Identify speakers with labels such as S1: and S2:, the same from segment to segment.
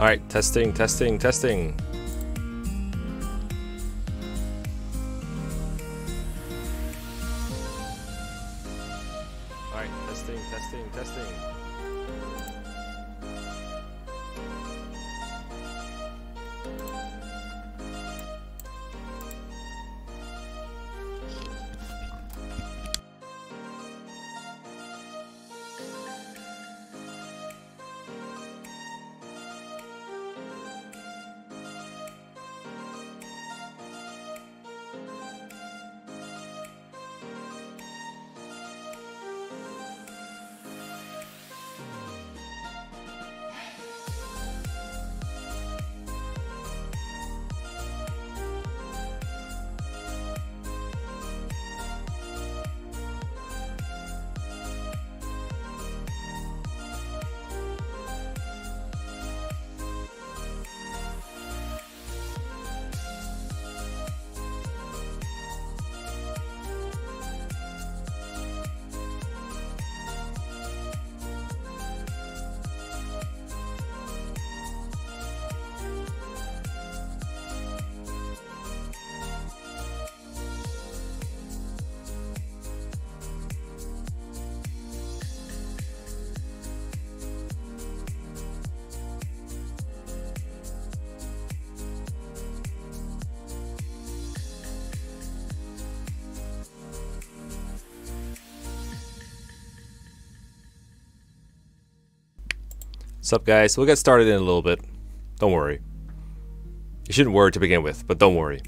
S1: All right, testing, testing, testing. What's up, guys? We'll get started in a little bit. Don't worry. You shouldn't worry to begin with, but don't worry.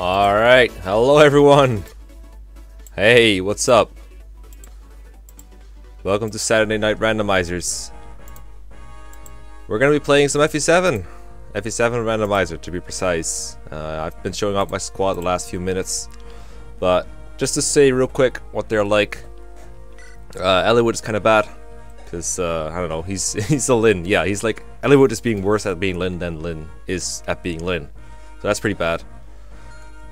S1: Alright, hello everyone! Hey, what's up? Welcome to Saturday Night Randomizers. We're gonna be playing some FE7! FE7 Randomizer, to be precise. Uh, I've been showing off my squad the last few minutes, but just to say real quick what they're like. Uh, is kind of bad, because, uh, I don't know, he's he's a Lyn. Yeah, he's like, Eliwood is being worse at being Lyn than Lyn is at being Lyn. So that's pretty bad.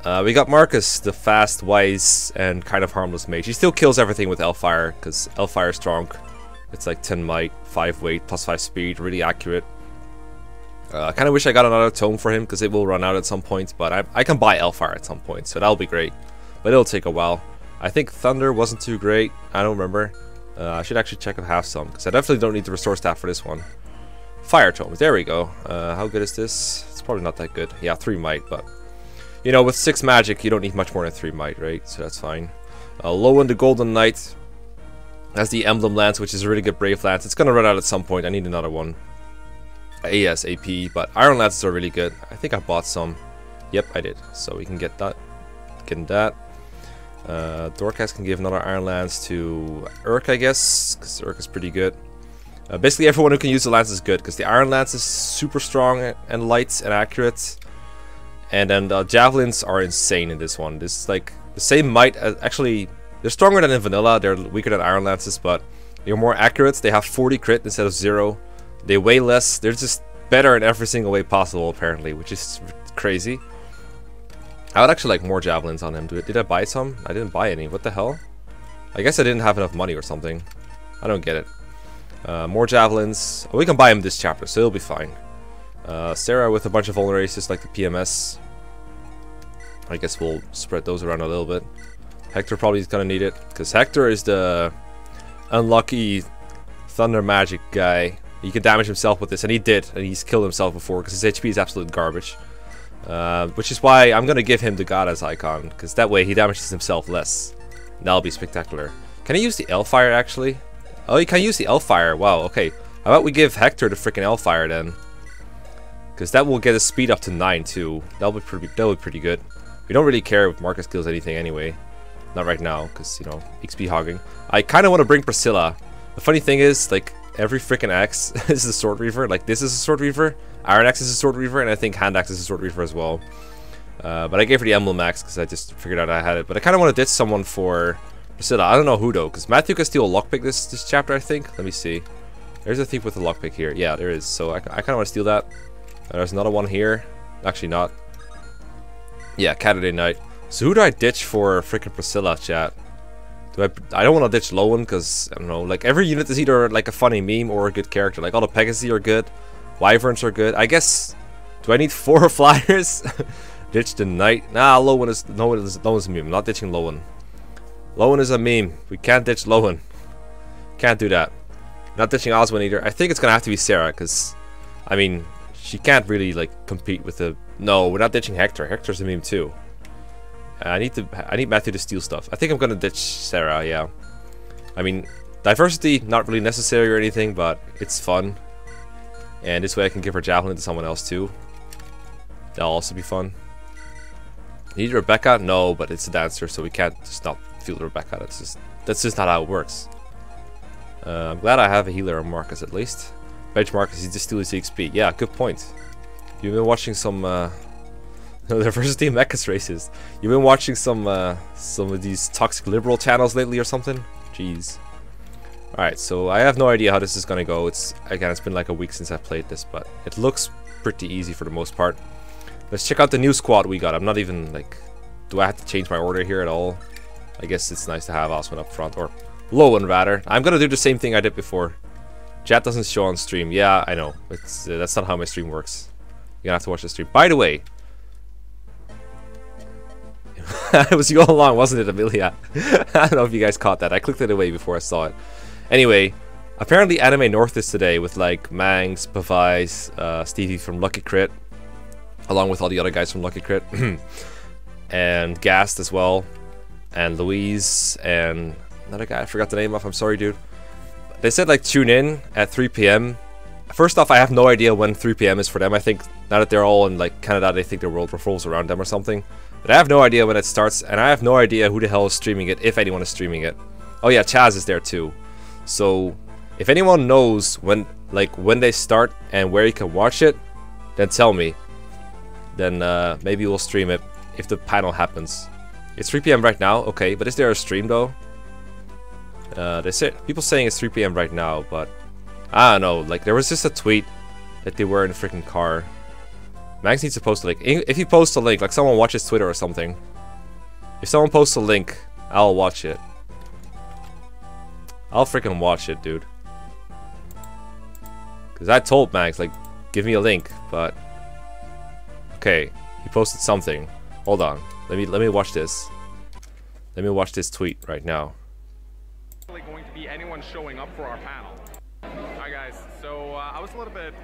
S1: Uh, we got Marcus, the fast, wise, and kind of harmless mage. He still kills everything with Elfire, because Elfire is strong. It's like 10 might, 5 weight, plus 5 speed, really accurate. Uh, I kind of wish I got another tome for him, because it will run out at some point, but I, I can buy Elfire at some point, so that'll be great. But it'll take a while. I think Thunder wasn't too great, I don't remember. Uh, I should actually check if I have some, because I definitely don't need the Restore Staff for this one. Fire Tomes, there we go. Uh, how good is this? It's probably not that good. Yeah, 3 might, but you know, with 6 magic, you don't need much more than 3 might, right? So that's fine. Uh, low into the Golden Knight. That's the Emblem Lance, which is a really good Brave Lance. It's gonna run out at some point. I need another one. ASAP, but Iron Lances are really good. I think I bought some. Yep, I did. So we can get that. Getting that. Uh, Dorcas can give another Iron Lance to Erk, I guess, because Erk is pretty good. Uh, basically, everyone who can use the lance is good, because the Iron Lance is super strong and light and accurate. And then um, the javelins are insane in this one. This is like the same might as uh, actually they're stronger than in vanilla, they're weaker than iron lances, but they're more accurate. They have 40 crit instead of zero. They weigh less. They're just better in every single way possible apparently, which is crazy. I would actually like more javelins on him. Did I buy some? I didn't buy any. What the hell? I guess I didn't have enough money or something. I don't get it. Uh, more javelins. Oh, we can buy him this chapter, so he will be fine. Uh, Serra with a bunch of vulnerabilities like the PMS. I guess we'll spread those around a little bit. Hector probably is gonna need it, because Hector is the unlucky Thunder Magic guy. He can damage himself with this, and he did, and he's killed himself before, because his HP is absolute garbage. Uh, which is why I'm gonna give him the Goddess icon, because that way he damages himself less. That'll be spectacular. Can I use the fire actually? Oh, you can use the fire. Wow, okay. How about we give Hector the freaking fire then? Because that will get his speed up to 9 too. That'll be pretty that'll be pretty good. We don't really care if Marcus kills anything anyway. Not right now, because, you know, XP hogging. I kind of want to bring Priscilla. The funny thing is, like, every freaking axe is a Sword Reaver. Like, this is a Sword Reaver, Iron Axe is a Sword Reaver, and I think Hand Axe is a Sword Reaver as well. Uh, but I gave her the Emblem Axe because I just figured out I had it. But I kind of want to ditch someone for Priscilla. I don't know who, though, because Matthew can steal lockpick this, this chapter, I think. Let me see. There's a thief with a lockpick here. Yeah, there is. So I, I kind of want to steal that. There's another one here. Actually not. Yeah, Saturday night. So who do I ditch for freaking Priscilla, chat? Do I, I don't want to ditch Lowen because, I don't know, like every unit is either like a funny meme or a good character. Like all the Pegasi are good, Wyverns are good. I guess, do I need four flyers? ditch the Knight. Nah, Lowen is, no, is, Lowen's a meme. I'm not ditching Lowen. Lowen is a meme. We can't ditch Lowen. Can't do that. Not ditching Oswin either. I think it's going to have to be Serra because, I mean, she can't really, like, compete with the... No, we're not ditching Hector. Hector's a meme, too. Uh, I need to... I need Matthew to steal stuff. I think I'm gonna ditch Serra, yeah. I mean, diversity, not really necessary or anything, but it's fun. And this way I can give her Javelin to someone else, too. That'll also be fun. Need Rebecca? No, but it's a dancer, so we can't just not field Rebecca. That's just... That's just not how it works. Uh, I'm glad I have a healer on Marcus, at least. Benchmark is just steal his XP. Yeah, good point. You've been watching some uh, diversity mechas races. You've been watching some uh, some of these toxic liberal channels lately or something? Jeez. Alright, so I have no idea how this is gonna go. It's again it's been like a week since I've played this, but it looks pretty easy for the most part. Let's check out the new squad we got. I'm not even like do I have to change my order here at all? I guess it's nice to have Oswin up front or Lowen rather. I'm gonna do the same thing I did before. Chat doesn't show on stream. Yeah, I know. It's uh, That's not how my stream works. You're gonna have to watch the stream. By the way... it was you all along, wasn't it, Amelia? I don't know if you guys caught that. I clicked it away before I saw it. Anyway, apparently Anime North is today with like Mangs, Pavice, uh, Stevie from Lucky Crit, along with all the other guys from Lucky Crit, and Gast as well, and Louise, and another guy I forgot the name of. I'm sorry, dude. They said like tune in at 3 p.m. First off, I have no idea when 3 p.m. is for them. I think now that they're all in like Canada, they think the world revolves around them or something. But I have no idea when it starts, and I have no idea who the hell is streaming it, if anyone is streaming it. Oh yeah, Chaz is there too. So if anyone knows when like when they start and where you can watch it, then tell me. Then uh, maybe we'll stream it if the panel happens. It's 3 p.m. right now, okay, but is there a stream though? Uh, they said people saying it's 3 p.m. right now, but I don't know. Like there was just a tweet that they were in a freaking car. Max needs to post a link. If he posts a link, like someone watches Twitter or something. If someone posts a link, I'll watch it. I'll freaking watch it, dude. Cause I told Max like, give me a link, but okay, he posted something. Hold on, let me let me watch this. Let me watch this tweet right now
S2: going to be anyone showing up for our panel. Hi guys, so uh, I was a little bit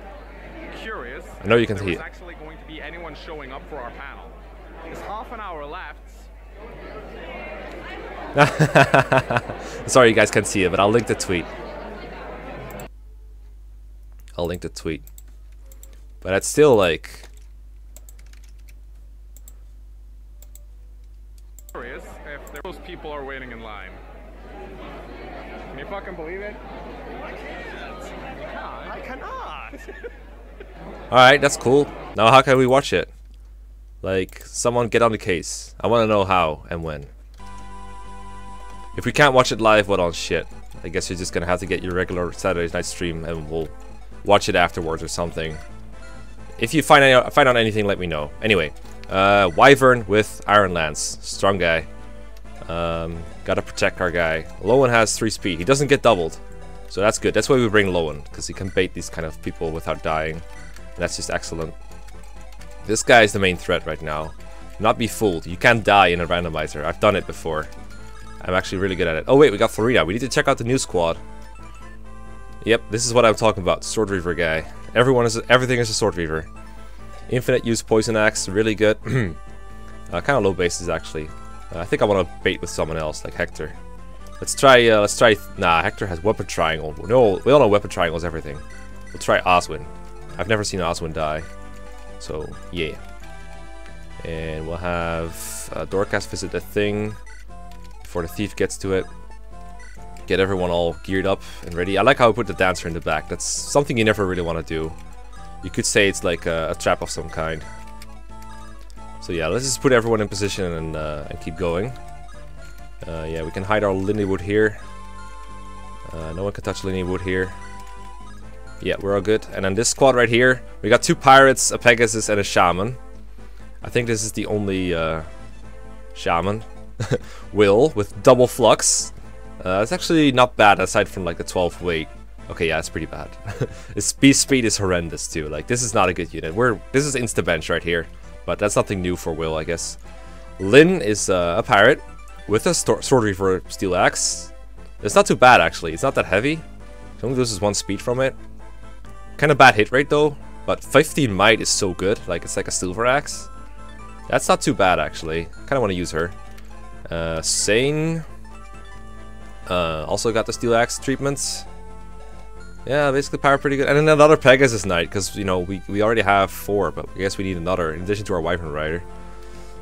S2: curious. I know you can see it. actually going to be anyone showing up for our panel. There's half an hour left.
S1: Sorry you guys can't see it, but I'll link the tweet. I'll link the tweet. But that's still like...
S2: Curious if those people are waiting in line you fucking believe it? I cannot.
S1: All right, that's cool. Now how can we watch it? Like, someone get on the case. I want to know how and when. If we can't watch it live, what on shit? I guess you're just gonna have to get your regular Saturday night stream and we'll watch it afterwards or something. If you find out, find out anything, let me know. Anyway, uh, Wyvern with Iron Lance. Strong guy. Um, gotta protect our guy. Lowen has 3 speed. He doesn't get doubled. So that's good. That's why we bring Lowen, because he can bait these kind of people without dying. And that's just excellent. This guy is the main threat right now. Not be fooled. You can't die in a randomizer. I've done it before. I'm actually really good at it. Oh wait, we got Florina. We need to check out the new squad. Yep, this is what I'm talking about. Sword Reaver guy. Everyone is everything is a Sword Reaver. Infinite use Poison Axe, really good. uh, kind of low bases actually. Uh, I think I want to bait with someone else, like Hector. Let's try, uh, let's try... Nah, Hector has weapon triangle. No, we all know weapon triangle is everything. We'll try Oswin. I've never seen Oswin die. So, yeah. And we'll have uh, Dorcas visit the thing before the thief gets to it. Get everyone all geared up and ready. I like how I put the dancer in the back. That's something you never really want to do. You could say it's like a, a trap of some kind. So yeah, let's just put everyone in position and, uh, and keep going. Uh, yeah, we can hide our Lindywood here. Uh, no one can touch Lindywood here. Yeah, we're all good. And then this squad right here, we got two pirates, a Pegasus, and a Shaman. I think this is the only uh, Shaman. Will, with double flux. Uh, it's actually not bad, aside from like the 12 weight. Okay, yeah, it's pretty bad. His speed speed is horrendous too. Like, this is not a good unit. We're This is insta-bench right here. But that's nothing new for Will, I guess. Lyn is uh, a pirate with a sword reaver steel axe. It's not too bad, actually. It's not that heavy. only loses one speed from it. Kind of bad hit rate, though. But 15 might is so good. Like, it's like a silver axe. That's not too bad, actually. kind of want to use her. Uh, Sain. Uh, also got the steel axe treatments. Yeah, basically power pretty good. And then another Pegasus Knight, because, you know, we, we already have four, but I guess we need another, in addition to our Wyvern Rider.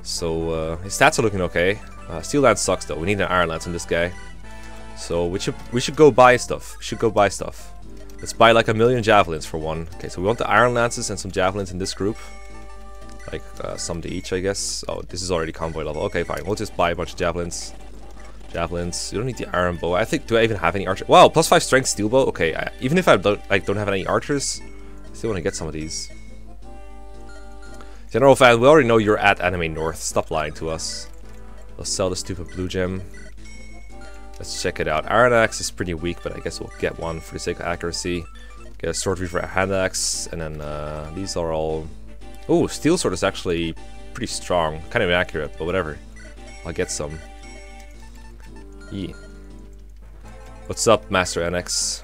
S1: So, uh, his stats are looking okay. Uh, Steel Lance sucks, though. We need an Iron Lance on this guy. So, we should, we should go buy stuff. We should go buy stuff. Let's buy, like, a million Javelins for one. Okay, so we want the Iron Lances and some Javelins in this group. Like, uh, some to each, I guess. Oh, this is already convoy level. Okay, fine. We'll just buy a bunch of Javelins. Javelins. You don't need the iron bow. I think, do I even have any archers? Wow, plus five strength steel bow? Okay, I, even if I don't, like, don't have any archers, I still want to get some of these. General Fan, we already know you're at Anime North. Stop lying to us. Let's sell the stupid blue gem. Let's check it out. Iron Axe is pretty weak, but I guess we'll get one for the sake of accuracy. Get a Sword Reaver Hand Axe, and then uh, these are all... Oh, Steel Sword is actually pretty strong. Kind of inaccurate, but whatever. I'll get some. E. What's up, Master NX?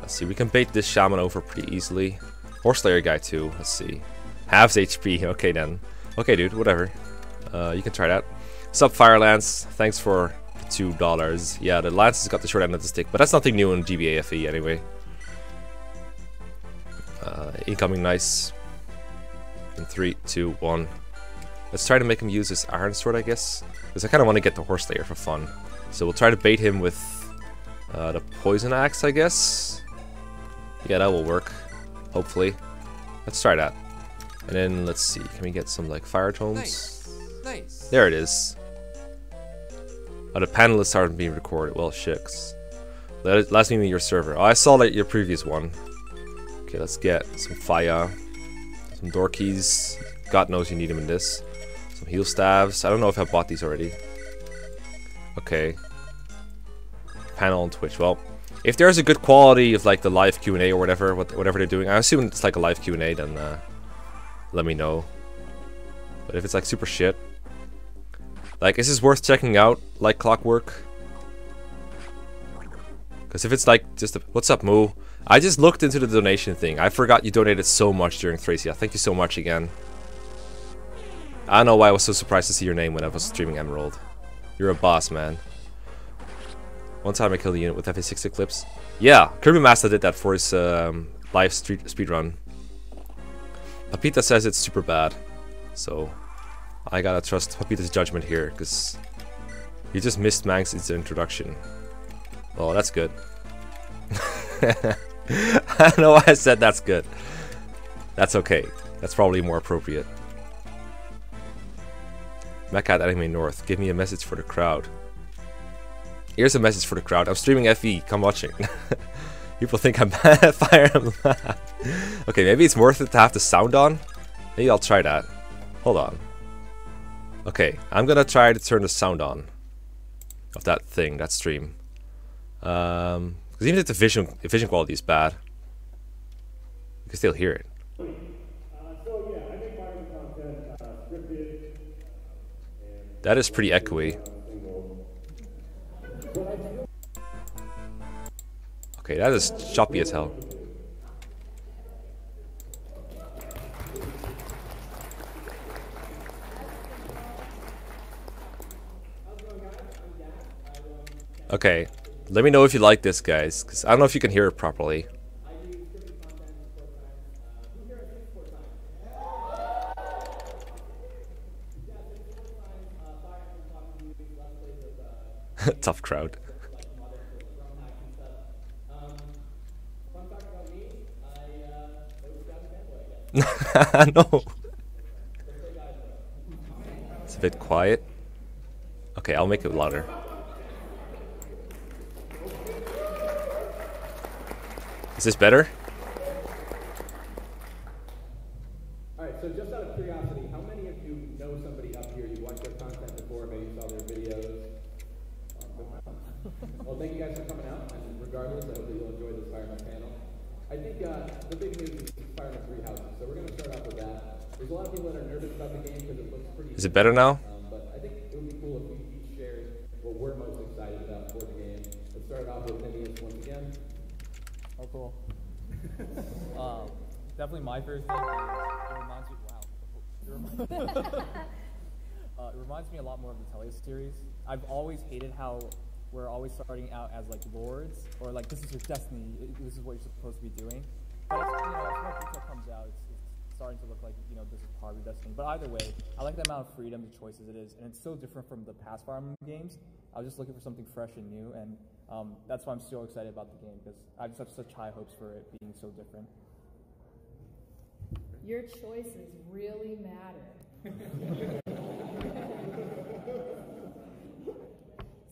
S1: Let's see, we can bait this Shaman over pretty easily. Horseslayer guy too, let's see. Halves HP, okay then. Okay dude, whatever. Uh, you can try that. Sub Fire Lance, thanks for two dollars. Yeah, the Lance has got the short end of the stick, but that's nothing new in GBAFE anyway. Uh, incoming nice. In three, two, one. Let's try to make him use his Iron Sword, I guess. Because I kind of want to get the Horse for fun. So we'll try to bait him with uh, the poison axe, I guess. Yeah, that will work. Hopefully. Let's try that. And then let's see, can we get some like fire tomes? Nice. Nice. There it is. Oh, the panelists aren't being recorded. Well, shucks. Last name meet your server. Oh, I saw that your previous one. Okay, let's get some fire, some door keys. God knows you need them in this. Some heal staves. I don't know if I bought these already. Okay. Panel on Twitch. Well, if there's a good quality of like the live Q&A or whatever, what, whatever they're doing, I assume it's like a live Q&A, then uh, let me know. But if it's like super shit, like is this worth checking out like clockwork? Because if it's like just a, what's up Moo? I just looked into the donation thing. I forgot you donated so much during Thracia. Thank you so much again. I don't know why I was so surprised to see your name when I was streaming Emerald. You're a boss, man. One time I killed a unit with FE6 Eclipse. Yeah, Kirby Master did that for his um, live street speedrun. Papita says it's super bad, so I gotta trust Papita's judgment here, because he just missed Manx's introduction. Oh, that's good. I don't know why I said that's good. That's okay. That's probably more appropriate. Mekkah at Anime North. Give me a message for the crowd. Here's a message for the crowd. I'm streaming FE. Come watching. People think I'm bad at Fire okay, maybe it's worth it to have the sound on. Maybe I'll try that. Hold on. Okay, I'm gonna try to turn the sound on of that thing, that stream. Um, because even if the vision, the vision quality is bad, you can still hear it. That is pretty echoey. Okay, that is choppy as hell. Okay, let me know if you like this, guys, because I don't know if you can hear it properly. Tough crowd. no. It's a bit quiet. Okay, I'll make it louder. Is this better?
S2: All right, so just out of curiosity, Well, thank you guys for coming out, and regardless, I hope that you'll enjoy this Fire Emblem panel. I think uh, the big news is fireman three houses, so we're going to start
S1: off with that. There's a lot of people that are nervous about the game because it looks pretty. Is it better now? Um, but I think it would be cool if we each shared what we're most excited about for the game.
S2: Let's start off with Phineas once again. Oh, cool. Um, definitely my first game. It reminds me. Wow. It reminds, uh, it reminds me a lot more of the Tellius series. I've always hated how we're always starting out as like lords, or like this is your destiny, this is what you're supposed to be doing. But as, you know, more detail comes out, it's, it's, starting to look like you know this is part of your destiny. But either way, I like the amount of freedom, the choices it is, and it's so different from the past farming games. I was just looking for something fresh and new, and um, that's why I'm so excited about the game because I just have such high hopes for it being so different. Your choices really matter.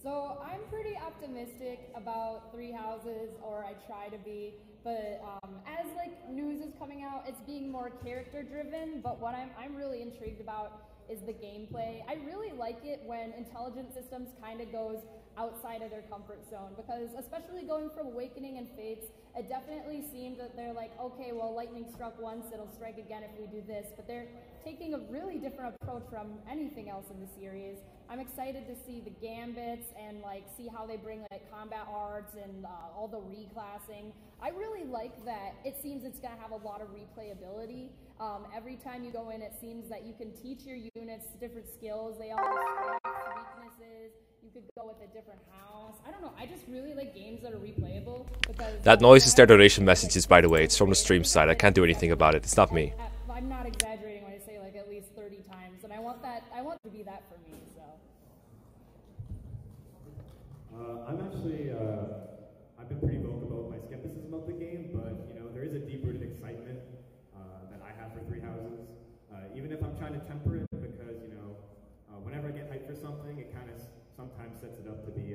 S2: So I'm pretty optimistic about three houses, or I try to be. But um, as like news is coming out, it's being more character driven. But what I'm I'm really intrigued about is the gameplay. I really like it when intelligent systems kind of goes outside of their comfort zone because especially going from Awakening and Fates, it definitely seemed that they're like, okay, well, lightning struck once, it'll strike again if we do this. But they're taking a really different approach from anything else in the series. I'm excited to see the gambits and like see how they bring like combat arts and uh, all the reclassing. I really like that it seems it's gonna have a lot of replayability. Um, every time you go in, it seems that you can teach your units different skills. They all have strengths, weaknesses. You could
S1: go with a different house. I don't know. I just really like games that are replayable because that noise is their donation messages, by the way. It's from the stream side. I can't do anything about it. It's not me. I'm not exaggerating.
S2: Uh, I'm actually, uh, I've been pretty vocal about my skepticism of the game, but you know, there is a deep-rooted excitement uh, that I have for Three Houses. Uh, even if I'm trying to temper it, because you know, uh, whenever I get hyped for something, it kind of sometimes sets it up to be,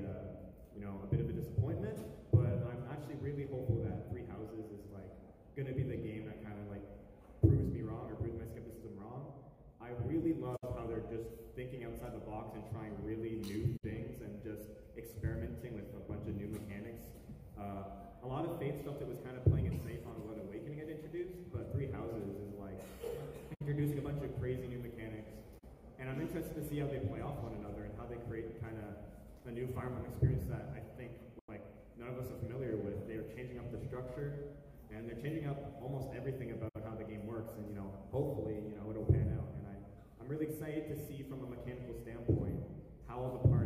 S2: you know, a bit of a disappointment. But I'm actually really hopeful that Three Houses is like gonna be the game that kind of like proves me wrong or proves my skepticism wrong. I really love how they're just thinking outside the box and trying really new Uh, a lot of Fate stuff that was kind of playing it safe on what Awakening had introduced, but Three Houses is like introducing a bunch of crazy new mechanics. And I'm interested to see how they play off one another and how they create kind of a new Fire Emblem experience that I think like none of us are familiar with. They are changing up the structure and they're changing up almost everything about how the game works. And you know, hopefully, you know, it'll pan out. And I, I'm really excited to see from a mechanical standpoint how all the parts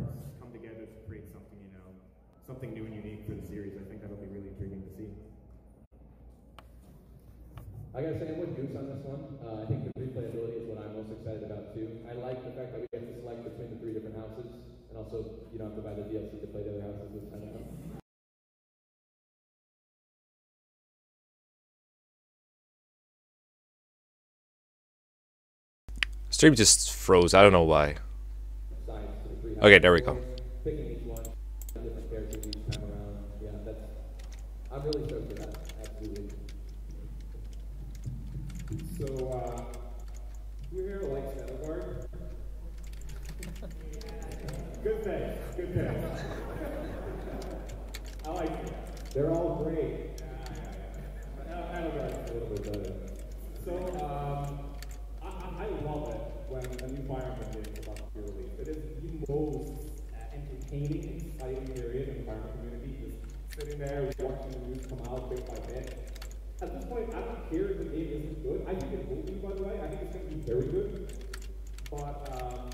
S2: something new and unique for the series. I think that'll be really intriguing to see. I gotta say, I'm with Goose on this one. Uh, I think the replayability is what I'm most excited about too. I like the fact that we get to select between the three different houses, and also you don't have to buy the DLC
S3: to play the other houses this time. Yes.
S1: Stream just froze. I don't know why. Okay, there we go.
S2: I'm really stoked for that, absolutely. So, uh, we're here to like Shadowguard. good thing, good thing. I like it. They're all great. I, I, I a little bit better. So, um, I, I, love it when a new environment is about to be released. It is the most uh, entertaining, exciting period in environment community sitting there watching the news come out bit by bit. At this point, i do not care if the game isn't good. I think it will be, by the way. I think it's going to be very good. But um,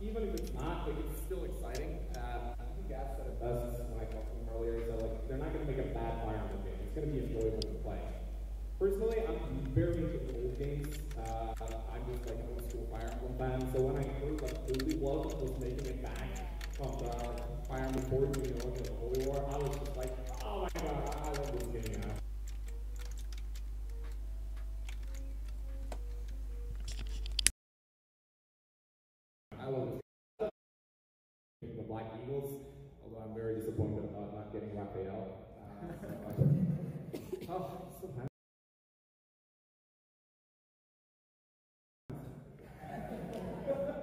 S2: even if it's not, like, it's still exciting. Uh, I think Gast said it best when I talked to him earlier. He said, like, they're not going to make a bad Fire Emblem game. It's going to be enjoyable to play. Personally, I'm very into old games. Uh, I'm just like an old school Fire Emblem fan. So when I heard like Holy Love was making it back, the the Holy War. I was just like, oh my God, I love this game.
S3: I love the Black Eagles, although I'm very disappointed about not getting Raphael. Uh, so, oh,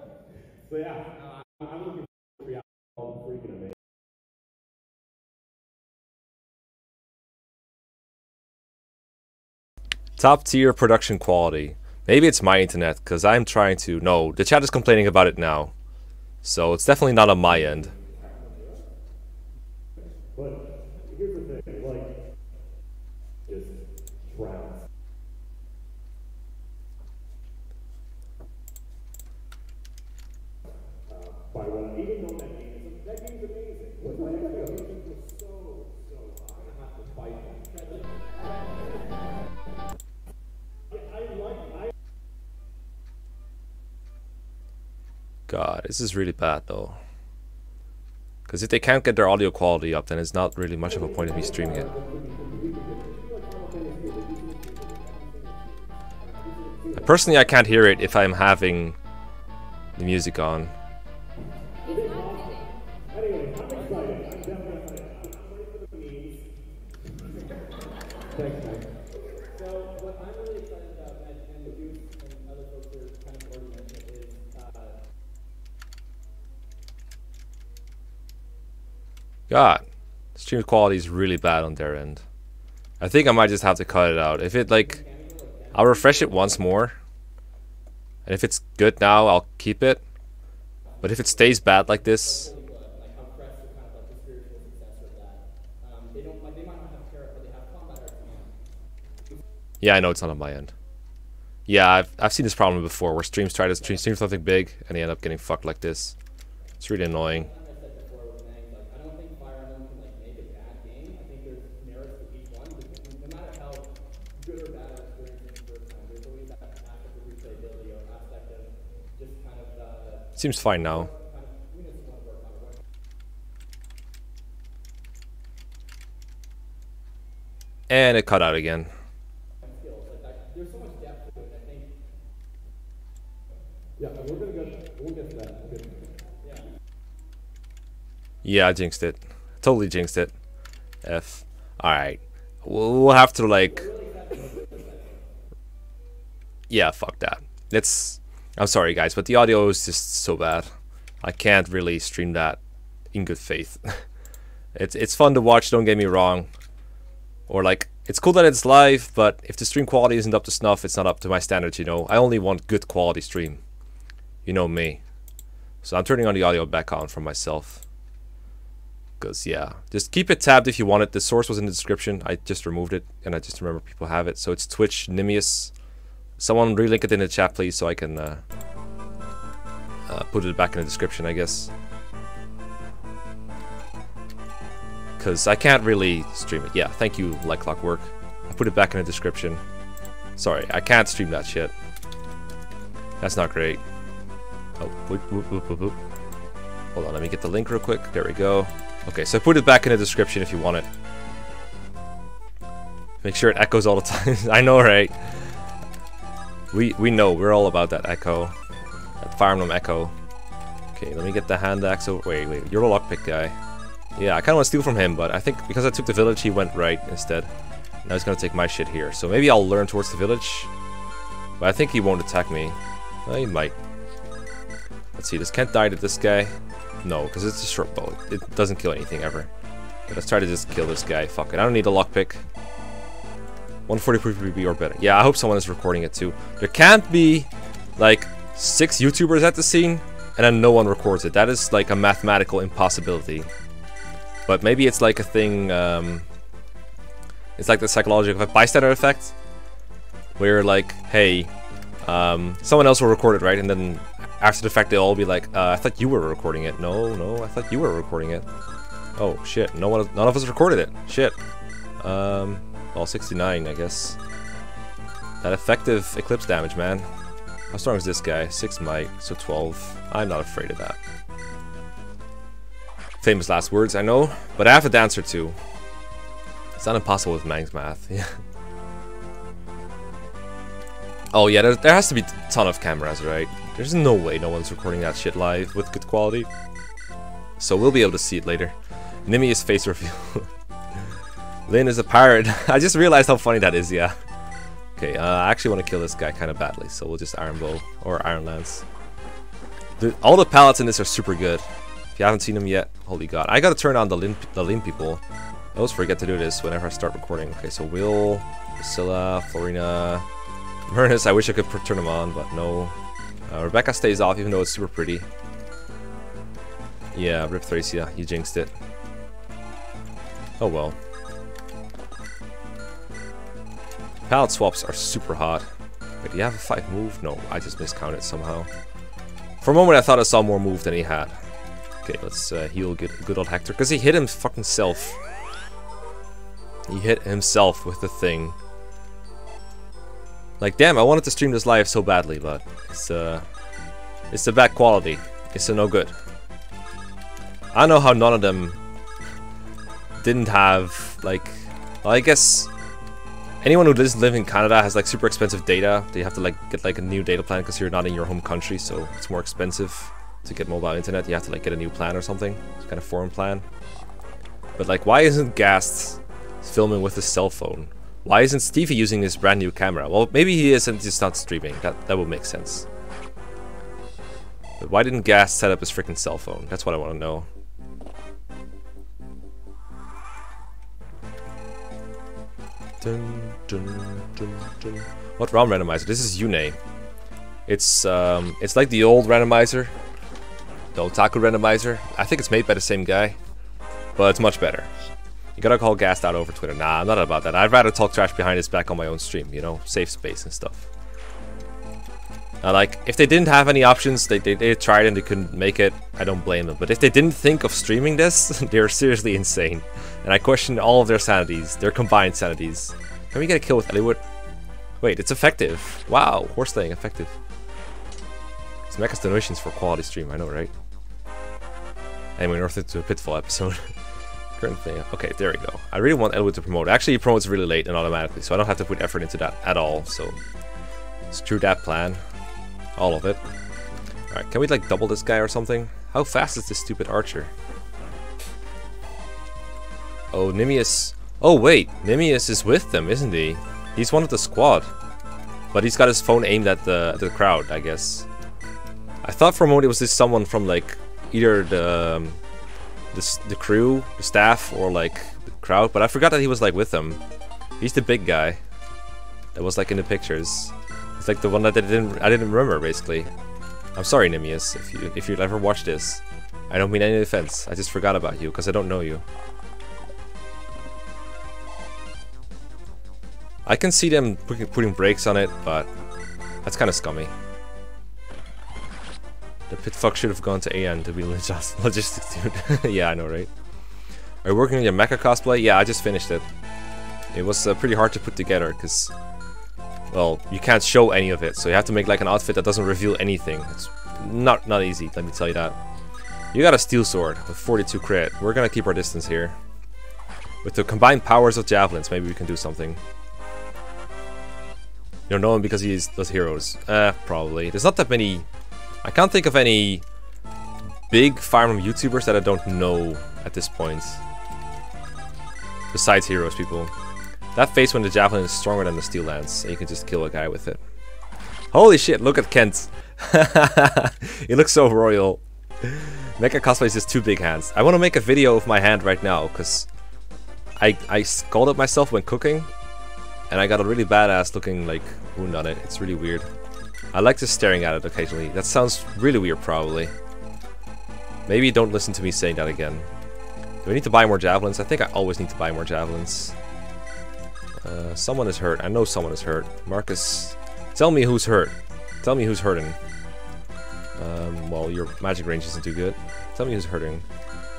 S3: So yeah.
S1: Top tier production quality. Maybe it's my internet, because I'm trying to... No, the chat is complaining about it now. So it's definitely not on my end. What? God, this is really bad though. Because if they can't get their audio quality up, then it's not really much of a point of me streaming it. Personally, I can't hear it if I'm having the music on. God, stream quality is really bad on their end. I think I might just have to cut it out. If it like, I'll refresh it once more. And if it's good now, I'll keep it. But if it stays bad like this, Yeah, I know it's not on my end. Yeah, I've, I've seen this problem before where streams try to stream, stream something big and they end up getting fucked like this. It's really annoying. Seems fine now. And it cut out again. Yeah, I jinxed it. Totally jinxed it. F. Alright. We'll have to, like... Yeah, fuck that. Let's I'm sorry guys, but the audio is just so bad. I can't really stream that in good faith. it's it's fun to watch, don't get me wrong. Or like it's cool that it's live, but if the stream quality isn't up to snuff, it's not up to my standards, you know. I only want good quality stream. You know me. So I'm turning on the audio back on for myself. Because, yeah. Just keep it tabbed if you want it. The source was in the description. I just removed it, and I just remember people have it. So it's Twitch Nimius Someone relink it in the chat, please, so I can uh, uh, put it back in the description, I guess. Because I can't really stream it. Yeah, thank you, Like Clockwork. I put it back in the description. Sorry, I can't stream that shit. That's not great. Oh, whoop, whoop, whoop, Hold on, let me get the link real quick. There we go. Okay, so put it back in the description if you want it. Make sure it echoes all the time. I know, right? We we know, we're all about that echo. That Farmnum echo. Okay, let me get the hand axe over. Wait, wait, you're a lockpick guy. Yeah, I kinda wanna steal from him, but I think because I took the village, he went right instead. Now he's gonna take my shit here. So maybe I'll learn towards the village. But I think he won't attack me. Well, uh, he might. Let's see, this can't die to this guy. No, because it's a short bow. It doesn't kill anything ever. But let's try to just kill this guy. Fuck it, I don't need a lockpick. 140 proof or better. Yeah, I hope someone is recording it too. There can't be like six YouTubers at the scene and then no one records it. That is like a mathematical impossibility. But maybe it's like a thing, um, it's like the psychology of a bystander effect where like, hey, um, someone else will record it, right? And then after the fact, they'll all be like, uh, I thought you were recording it. No, no, I thought you were recording it. Oh, shit, no one, none of us recorded it. Shit. Um, well, 69, I guess. That effective Eclipse damage, man. How strong is this guy? 6 might, so 12. I'm not afraid of that. Famous last words, I know, but I have a dancer too. It's not impossible with Mang's math, yeah. Oh yeah, there, there has to be a ton of cameras, right? There's no way no one's recording that shit live with good quality. So we'll be able to see it later. Nimi's face reveal. Lyn is a pirate. I just realized how funny that is, yeah. Okay, uh, I actually want to kill this guy kind of badly, so we'll just Iron Bow or Iron Lance. The, all the palettes in this are super good. If you haven't seen them yet, holy god. I gotta turn on the Lin, the Lin people. I always forget to do this whenever I start recording. Okay, so Will, Priscilla, Florina, Myrnus, I wish I could turn them on, but no. Uh, Rebecca stays off even though it's super pretty. Yeah, Rip Thracia, you jinxed it. Oh well. Palette swaps are super hot. Wait, do you have a five move? No, I just miscounted somehow. For a moment I thought I saw more move than he had. Okay, let's uh, heal good, good old Hector, because he hit him fucking self. He hit himself with the thing. Like, damn, I wanted to stream this live so badly, but it's, uh... It's the bad quality. It's a no good. I know how none of them didn't have, like... Well, I guess anyone who doesn't live in Canada has like super expensive data. They have to like get like a new data plan because you're not in your home country, so it's more expensive to get mobile internet. You have to like get a new plan or something. It's kind of foreign plan. But like, why isn't Gast filming with his cell phone? Why isn't Stevie using his brand new camera? Well, maybe he is and he's not streaming. That, that would make sense. But why didn't Gast set up his freaking cell phone? That's what I want to know. Dun, dun, dun, what ROM randomizer? This is Yune. It's um, it's like the old randomizer, the Otaku randomizer. I think it's made by the same guy, but it's much better. You gotta call Gast out over Twitter. Nah, I'm not about that. I'd rather talk trash behind his back on my own stream. You know, safe space and stuff like, if they didn't have any options, they, they, they tried and they couldn't make it, I don't blame them. But if they didn't think of streaming this, they're seriously insane. And I question all of their sanities, their combined sanities. Can we get a kill with Eliwood? Wait, it's effective. Wow, horse thing, effective. It's Mekkah's donations for quality stream, I know, right? Anyway, north into a pitfall episode. Current thing. Okay, there we go. I really want Eliwood to promote. Actually, he promotes really late and automatically, so I don't have to put effort into that at all, so... Screw that plan. All of it. Alright, can we like double this guy or something? How fast is this stupid archer? Oh, Nimius. Oh, wait. Nimius is with them, isn't he? He's one of the squad. But he's got his phone aimed at the, the crowd, I guess. I thought for a moment it was just someone from, like, either the, um, the, the crew, the staff, or, like, the crowd. But I forgot that he was, like, with them. He's the big guy that was, like, in the pictures. It's like the one that I didn't I didn't remember basically. I'm sorry, Nimius, if you if you ever watch this. I don't mean any offense. I just forgot about you because I don't know you. I can see them putting brakes on it, but that's kind of scummy. The pitfuck should have gone to AN to be logistics dude. yeah, I know, right? Are you working on your Mekkah cosplay? Yeah, I just finished it. It was uh, pretty hard to put together because well, you can't show any of it. So you have to make like an outfit that doesn't reveal anything. It's not not easy, let me tell you that. You got a steel sword with 42 crit. We're gonna keep our distance here. With the combined powers of javelins, maybe we can do something. You don't know him because he's those heroes. Uh, probably. There's not that many... I can't think of any big Fire Emblem YouTubers that I don't know at this point. Besides heroes, people. That face when the javelin is stronger than the steel lance, and you can just kill a guy with it. Holy shit, look at Kent. he looks so royal. Mekkah cosplay is just two big hands. I want to make a video of my hand right now, because I, I scalded myself when cooking, and I got a really badass looking like wound on it. It's really weird. I like just staring at it occasionally. That sounds really weird, probably. Maybe don't listen to me saying that again. Do we need to buy more javelins? I think I always need to buy more javelins. Uh, someone is hurt. I know someone is hurt. Marcus, tell me who's hurt. Tell me who's hurting. Um, well, your magic range isn't too good. Tell me who's hurting.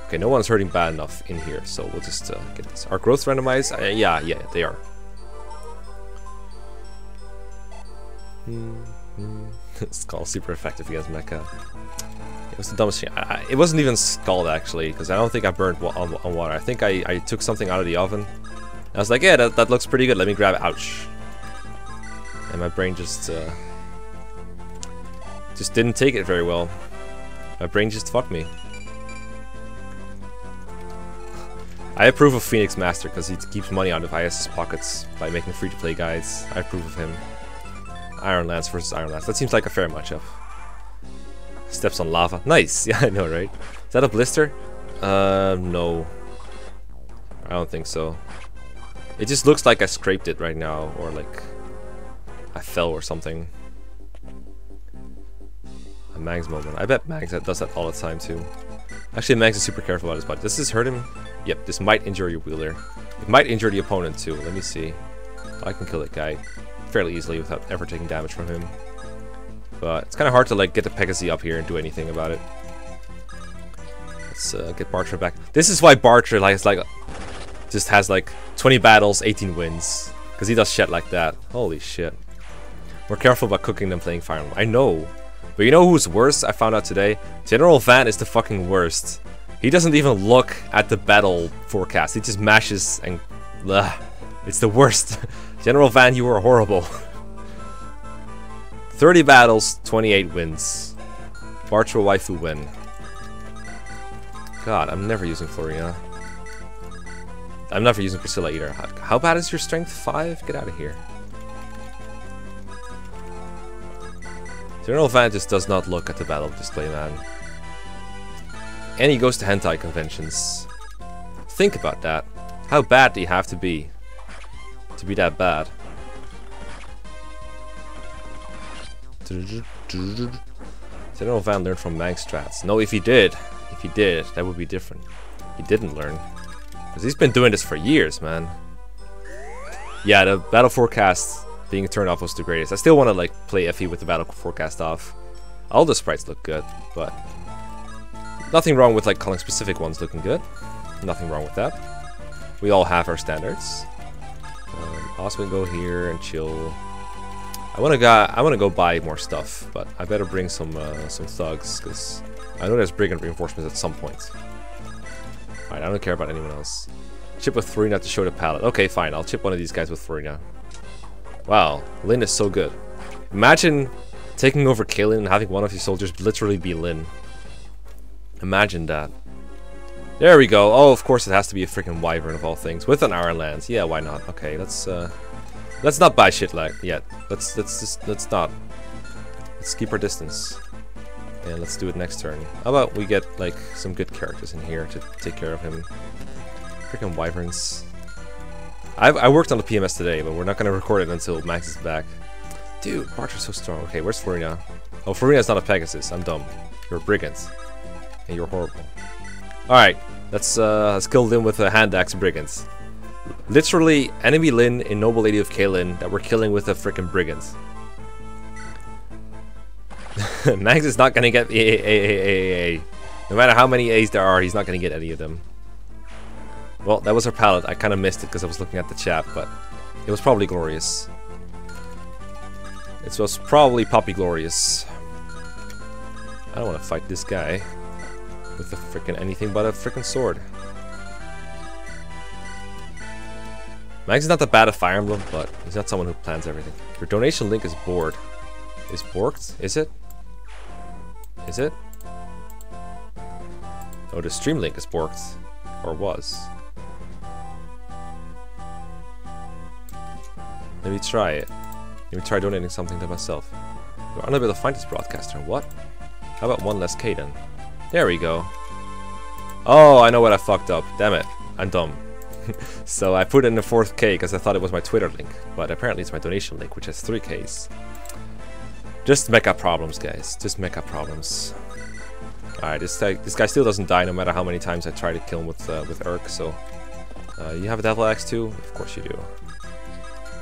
S1: Okay, no one's hurting bad enough in here, so we'll just uh, get this. Are growth randomized? Uh, yeah, yeah, they are. Hmm, hmm. Skull super effective against Mekkah. It was the dumbest thing. I, it wasn't even skull actually, because I don't think I burned on, on water. I think I, I took something out of the oven I was like, yeah, that, that looks pretty good. Let me grab it. Ouch. And my brain just... Uh, just didn't take it very well. My brain just fucked me. I approve of Phoenix Master because he keeps money out of IS's pockets by making free-to-play guides. I approve of him. Iron Lance versus Iron Lance. That seems like a fair matchup. Steps on lava. Nice! Yeah, I know, right? Is that a blister? Uh, no. I don't think so. It just looks like I scraped it right now, or like I fell or something. A Mags moment. I bet Mags does that all the time too. Actually, Mags is super careful about his body. Does this hurt him? Yep, this might injure your wheeler. It might injure the opponent too. Let me see. I can kill that guy fairly easily without ever taking damage from him. But it's kind of hard to like get the Pegasi up here and do anything about it. Let's uh, get Bartre back. This is why Bartre like, is like just has like 20 battles, 18 wins. Because he does shit like that. Holy shit. We're careful about cooking them, playing Fire Emblem. I know. But you know who's worse? I found out today. General Van is the fucking worst. He doesn't even look at the battle forecast. He just mashes and... Ugh, it's the worst. General Van, you are horrible. 30 battles, 28 wins. Bartre waifu win. God, I'm never using Florina. I'm never using Priscilla either. How bad is your strength? Five? Get out of here. General Van just does not look at the battle display, man. And he goes to hentai conventions. Think about that. How bad do you have to be? To be that bad. General Van learned from Mangstrats. No, if he did, if he did, that would be different. He didn't learn. Because he's been doing this for years, man. Yeah, the battle forecast being turned off was the greatest. I still want to like play FE with the battle forecast off. All the sprites look good, but nothing wrong with like calling specific ones looking good. Nothing wrong with that. We all have our standards. Um, Oswin, go here and chill. I wanna go. I wanna go buy more stuff, but I better bring some uh, some thugs because I know there's brigand reinforcements at some point. Alright, I don't care about anyone else. Chip with Florina to show the palette. Okay, fine. I'll chip one of these guys with Florina. Wow, Lyn is so good. Imagine taking over Caelin and having one of your soldiers literally be Lyn. Imagine that. There we go. Oh, of course it has to be a freaking wyvern of all things. With an iron lance. Yeah, why not? Okay, let's uh let's not buy shit like yet. Let's let's just let's not. Let's keep our distance. Yeah, let's do it next turn. How about we get, like, some good characters in here to take care of him. Freaking wyverns. I've, I worked on the PMS today, but we're not gonna record it until Max is back. Dude, Bartre's so strong. Okay, where's Florina? Oh, Florina's not a Pegasus. I'm dumb. You're brigands. And you're horrible. Alright, let's, uh, let's kill them with a hand axe brigands. Literally, enemy Lyn and Noble Lady of Caelin that we're killing with a freaking brigands. Max is not gonna get a a a a a. No matter how many A's there are, he's not gonna get any of them. Well, that was her palette. I kind of missed it because I was looking at the chat, but it was probably glorious. It was probably Poppy Glorious. I don't want to fight this guy with a freaking anything but a freaking sword. Max is not that bad at Fire Emblem, but he's not someone who plans everything. Your donation link is bored. Is borked? Is it? Is it? Oh, the stream link is borked. Or was. Let me try it. Let me try donating something to myself. we are unable to find this broadcaster. What? How about one less K then? There we go. Oh, I know what I fucked up. Damn it. I'm dumb. so I put in the fourth K because I thought it was my Twitter link, but apparently it's my donation link, which has three Ks. Just Mekkah problems, guys. Just Mekkah problems. Alright, this, this guy still doesn't die no matter how many times I try to kill him with, uh, with Erk, so... Uh, you have a Devil Axe too? Of course you do.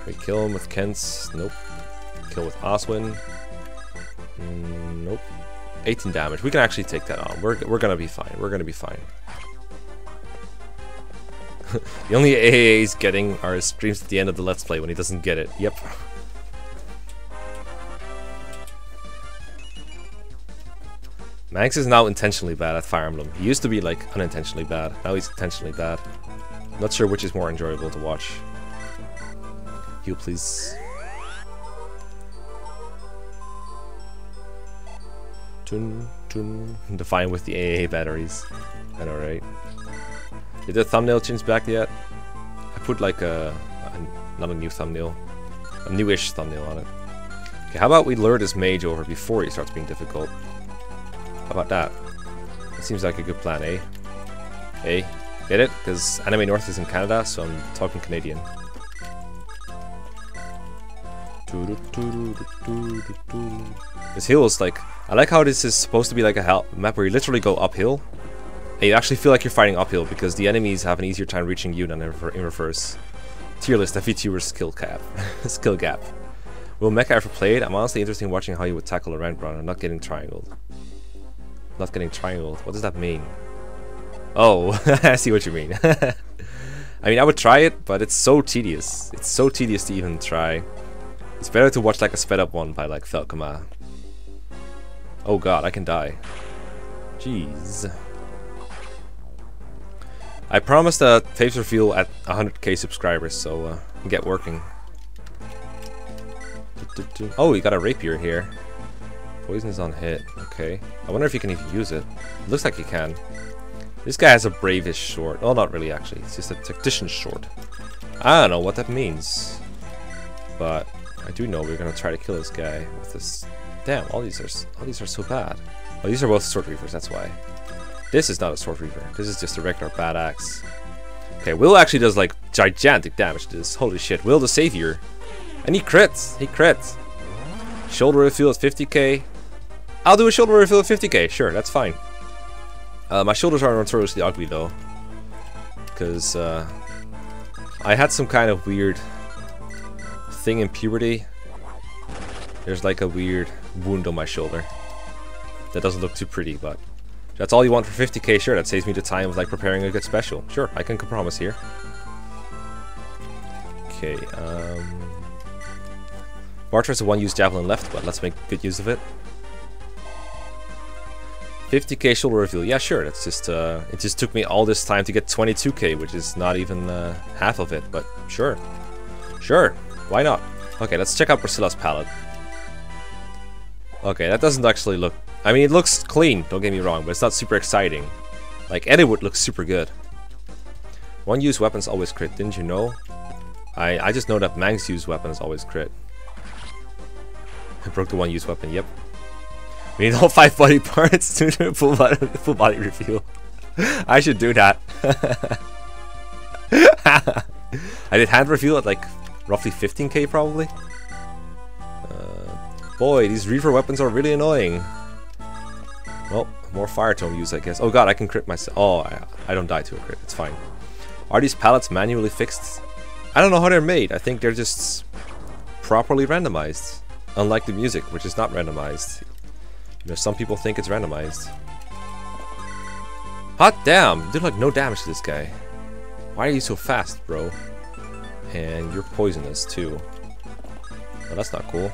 S1: We kill him with Kent's. Nope. Kill with Oswin. Mm, nope. 18 damage. We can actually take that on. We're, we're gonna be fine. We're gonna be fine. the only he's getting are screams at the end of the Let's Play when he doesn't get it. Yep. Manx is now intentionally bad at Fire Emblem. He used to be like unintentionally bad. Now he's intentionally bad. not sure which is more enjoyable to watch. You please. Tun, tun. Define with the AA batteries. I know, right? Did the thumbnail change back yet? I put like a, a not a new thumbnail, a newish thumbnail on it. Okay, how about we lure this mage over before he starts being difficult? How about that? It seems like a good plan, eh? Eh? Get it? Because Anime North is in Canada, so I'm talking Canadian. This hill is like... I like how this is supposed to be like a map where you literally go uphill. And you actually feel like you're fighting uphill because the enemies have an easier time reaching you than in, reverse. Tier list, FVTuber skill cap. skill gap. Will Mekkah ever play it? I'm honestly interested in watching how you would tackle a round and not getting triangled. Not getting triangled. What does that mean? Oh, I see what you mean. I mean, I would try it, but it's so tedious. It's so tedious to even try. It's better to watch like a sped up one by like Felkama. Oh god, I can die. Jeez. I promised a uh, tapes Fuel at 100k subscribers, so uh, get working. Oh, we got a rapier here. Poison is on hit. Okay. I wonder if you can even use it. looks like you can. This guy has a Bravish sword. Oh, not really, actually. It's just a Tactician sword. I don't know what that means. But I do know we're going to try to kill this guy with this... Damn, all these are all these are so bad. Oh, these are both Sword reavers. that's why. This is not a Sword reaver. This is just a regular bad axe. Okay, Will actually does, like, gigantic damage to this. Holy shit. Will the Savior. And he crits! He crits! Shoulder reveal 50k. I'll do a shoulder refill, at 50k, sure, that's fine. Uh, my shoulders are notoriously ugly though. Because uh, I had some kind of weird thing in puberty. There's like a weird wound on my shoulder. That doesn't look too pretty, but that's all you want for 50k, sure, that saves me the time of like preparing a good special. Sure, I can compromise here. Okay, um... Bartre is one used javelin left, but let's make good use of it. 50k shoulder reveal. Yeah, sure. That's just uh, it just took me all this time to get 22k, which is not even uh, half of it. But sure, sure. Why not? Okay, let's check out Priscilla's palette. Okay, that doesn't actually look. I mean, it looks clean. Don't get me wrong, but it's not super exciting. Like wood looks super good. One use weapons always crit. Didn't you know? I I just know that Mang's use weapons always crit. I broke the one use weapon. Yep. We need all five body parts to do full body, full body reveal. I should do that. I did hand reveal at like roughly 15k probably. Uh, boy, these reaver weapons are really annoying. Well, more fire tome use I guess. Oh god, I can crit myself. Oh, I, I don't die to a crit, it's fine. Are these palettes manually fixed? I don't know how they're made. I think they're just properly randomized. Unlike the music, which is not randomized. You know, some people think it's randomized. Hot damn! Did like no damage to this guy. Why are you so fast, bro? And you're poisonous too. Well, that's not cool.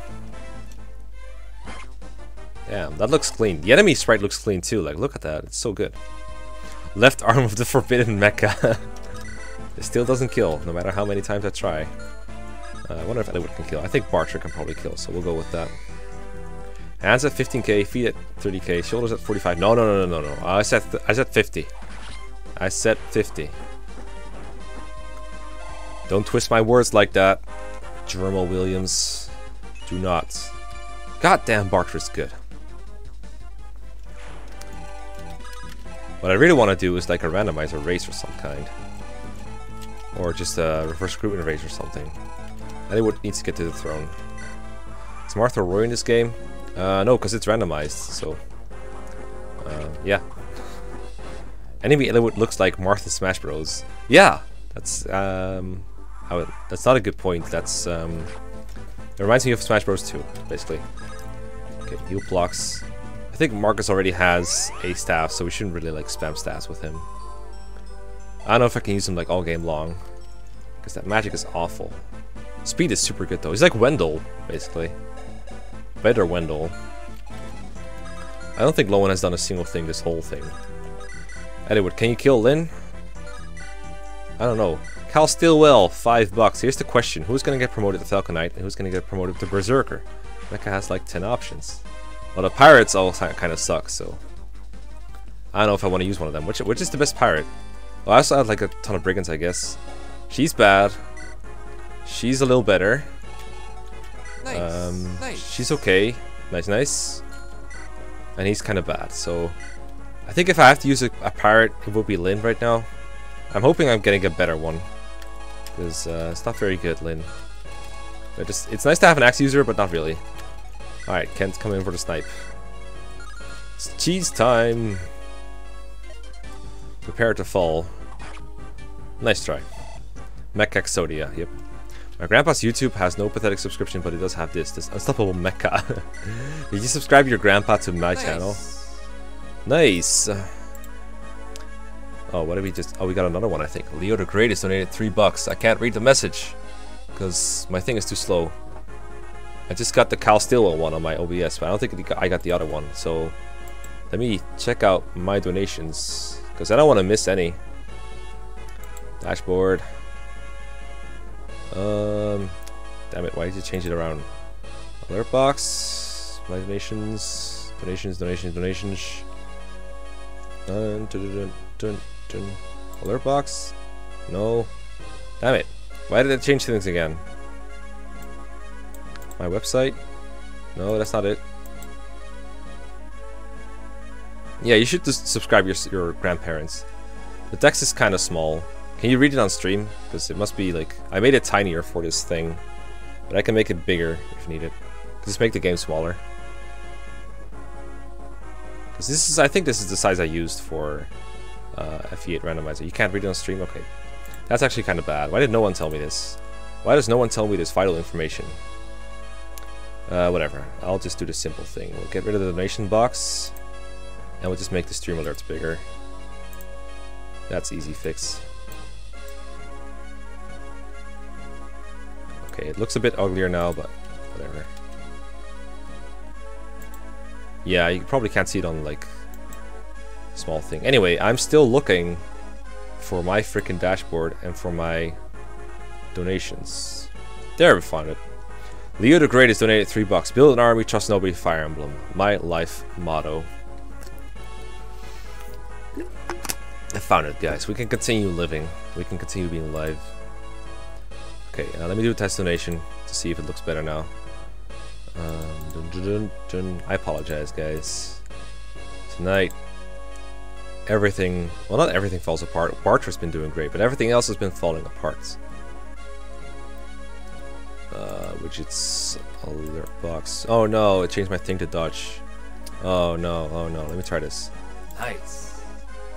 S1: Damn, that looks clean. The enemy sprite looks clean too. Like, look at that. It's so good. Left arm of the forbidden Mekkah. it still doesn't kill, no matter how many times I try. Uh, I wonder if anyone can kill. I think Bartre can probably kill, so we'll go with that. Hands at 15k, feet at 30k, shoulders at 45. No, no, no, no, no, no. I said I said 50. I said 50. Don't twist my words like that, Jermal Williams. Do not. Goddamn, Barker's good. What I really want to do is like a randomizer race or some kind. Or just a reverse group race or something. Anyone needs to get to the throne. Is Martha Roy in this game? Uh, no, because it's randomized, so... Uh, yeah. Enemy Eliwood looks like Martha Smash Bros. Yeah! That's, um... Would, that's not a good point, that's, um... It reminds me of Smash Bros 2, basically. Okay, heal blocks. I think Marcus already has a staff, so we shouldn't really, like, spam staffs with him. I don't know if I can use him, like, all game long. Because that magic is awful. Speed is super good, though. He's like Wendell, basically better Wendell. I don't think Lowen has done a single thing this whole thing. Edward, can you kill Lyn? I don't know. Cal Stillwell, five bucks. Here's the question. Who's gonna get promoted to Falcoknight and who's gonna get promoted to Berserker? Mekkah has like 10 options. Well, the pirates all kind of suck, so... I don't know if I want to use one of them. Which, which is the best pirate? Well, I also had like a ton of brigands, I guess. She's bad. She's a little better. Um, nice. She's okay. Nice, nice. And he's kind of bad, so... I think if I have to use a, a, pirate, it would be Lyn right now. I'm hoping I'm getting a better one. Because uh, it's not very good, Lyn. But just, it's nice to have an axe user, but not really. Alright, Kent's coming in for the snipe. It's cheese time! Prepare to fall. Nice try. Mech Exodia, yep. My grandpa's YouTube has no pathetic subscription, but he does have this, this unstoppable Mekkah. Did you subscribe your grandpa to my nice. channel? Nice. Oh, what did we just... Oh, we got another one, I think. Leo the Great has donated three bucks. I can't read the message. Because my thing is too slow. I just got the Cal Stilwell one on my OBS, but I don't think I got the other one. So, let me check out my donations. Because I don't want to miss any. Dashboard. Um, damn it, why did you change it around? Alert box, donations, donations, donations, donations. Dun, dun, dun, dun, Alert box? No. Damn it. Why did it change things again? My website? No, that's not it. Yeah, you should just subscribe your, your grandparents. The text is kind of small. Can you read it on stream? Because it must be like... I made it tinier for this thing. But I can make it bigger if needed. Just make the game smaller. Because this is... I think this is the size I used for uh, FE8 randomizer. You can't read it on stream? Okay. That's actually kind of bad. Why did no one tell me this? Why does no one tell me this vital information? Uh, whatever. I'll just do the simple thing. We'll get rid of the donation box. And we'll just make the stream alerts bigger. That's easy fix. okay. It looks a bit uglier now, but
S2: whatever.
S1: Yeah, you probably can't see it on, like, small thing. Anyway, I'm still looking for my freaking dashboard and for my donations. There we found it. Leo the Great has donated three bucks. Build an army, trust nobody, Fire Emblem. My life motto. I found it, guys. We can continue living. We can continue being alive. Okay, uh, let me do a test donation to see if it looks better now. Um, dun, dun, dun, I apologize, guys. Tonight, everything... Well, not everything falls apart. Bartre's been doing great, but everything else has been falling apart. Uh, widgets alert box. Oh no, it changed my thing to Dutch. Oh no, oh no. Let me try this.
S3: Nice.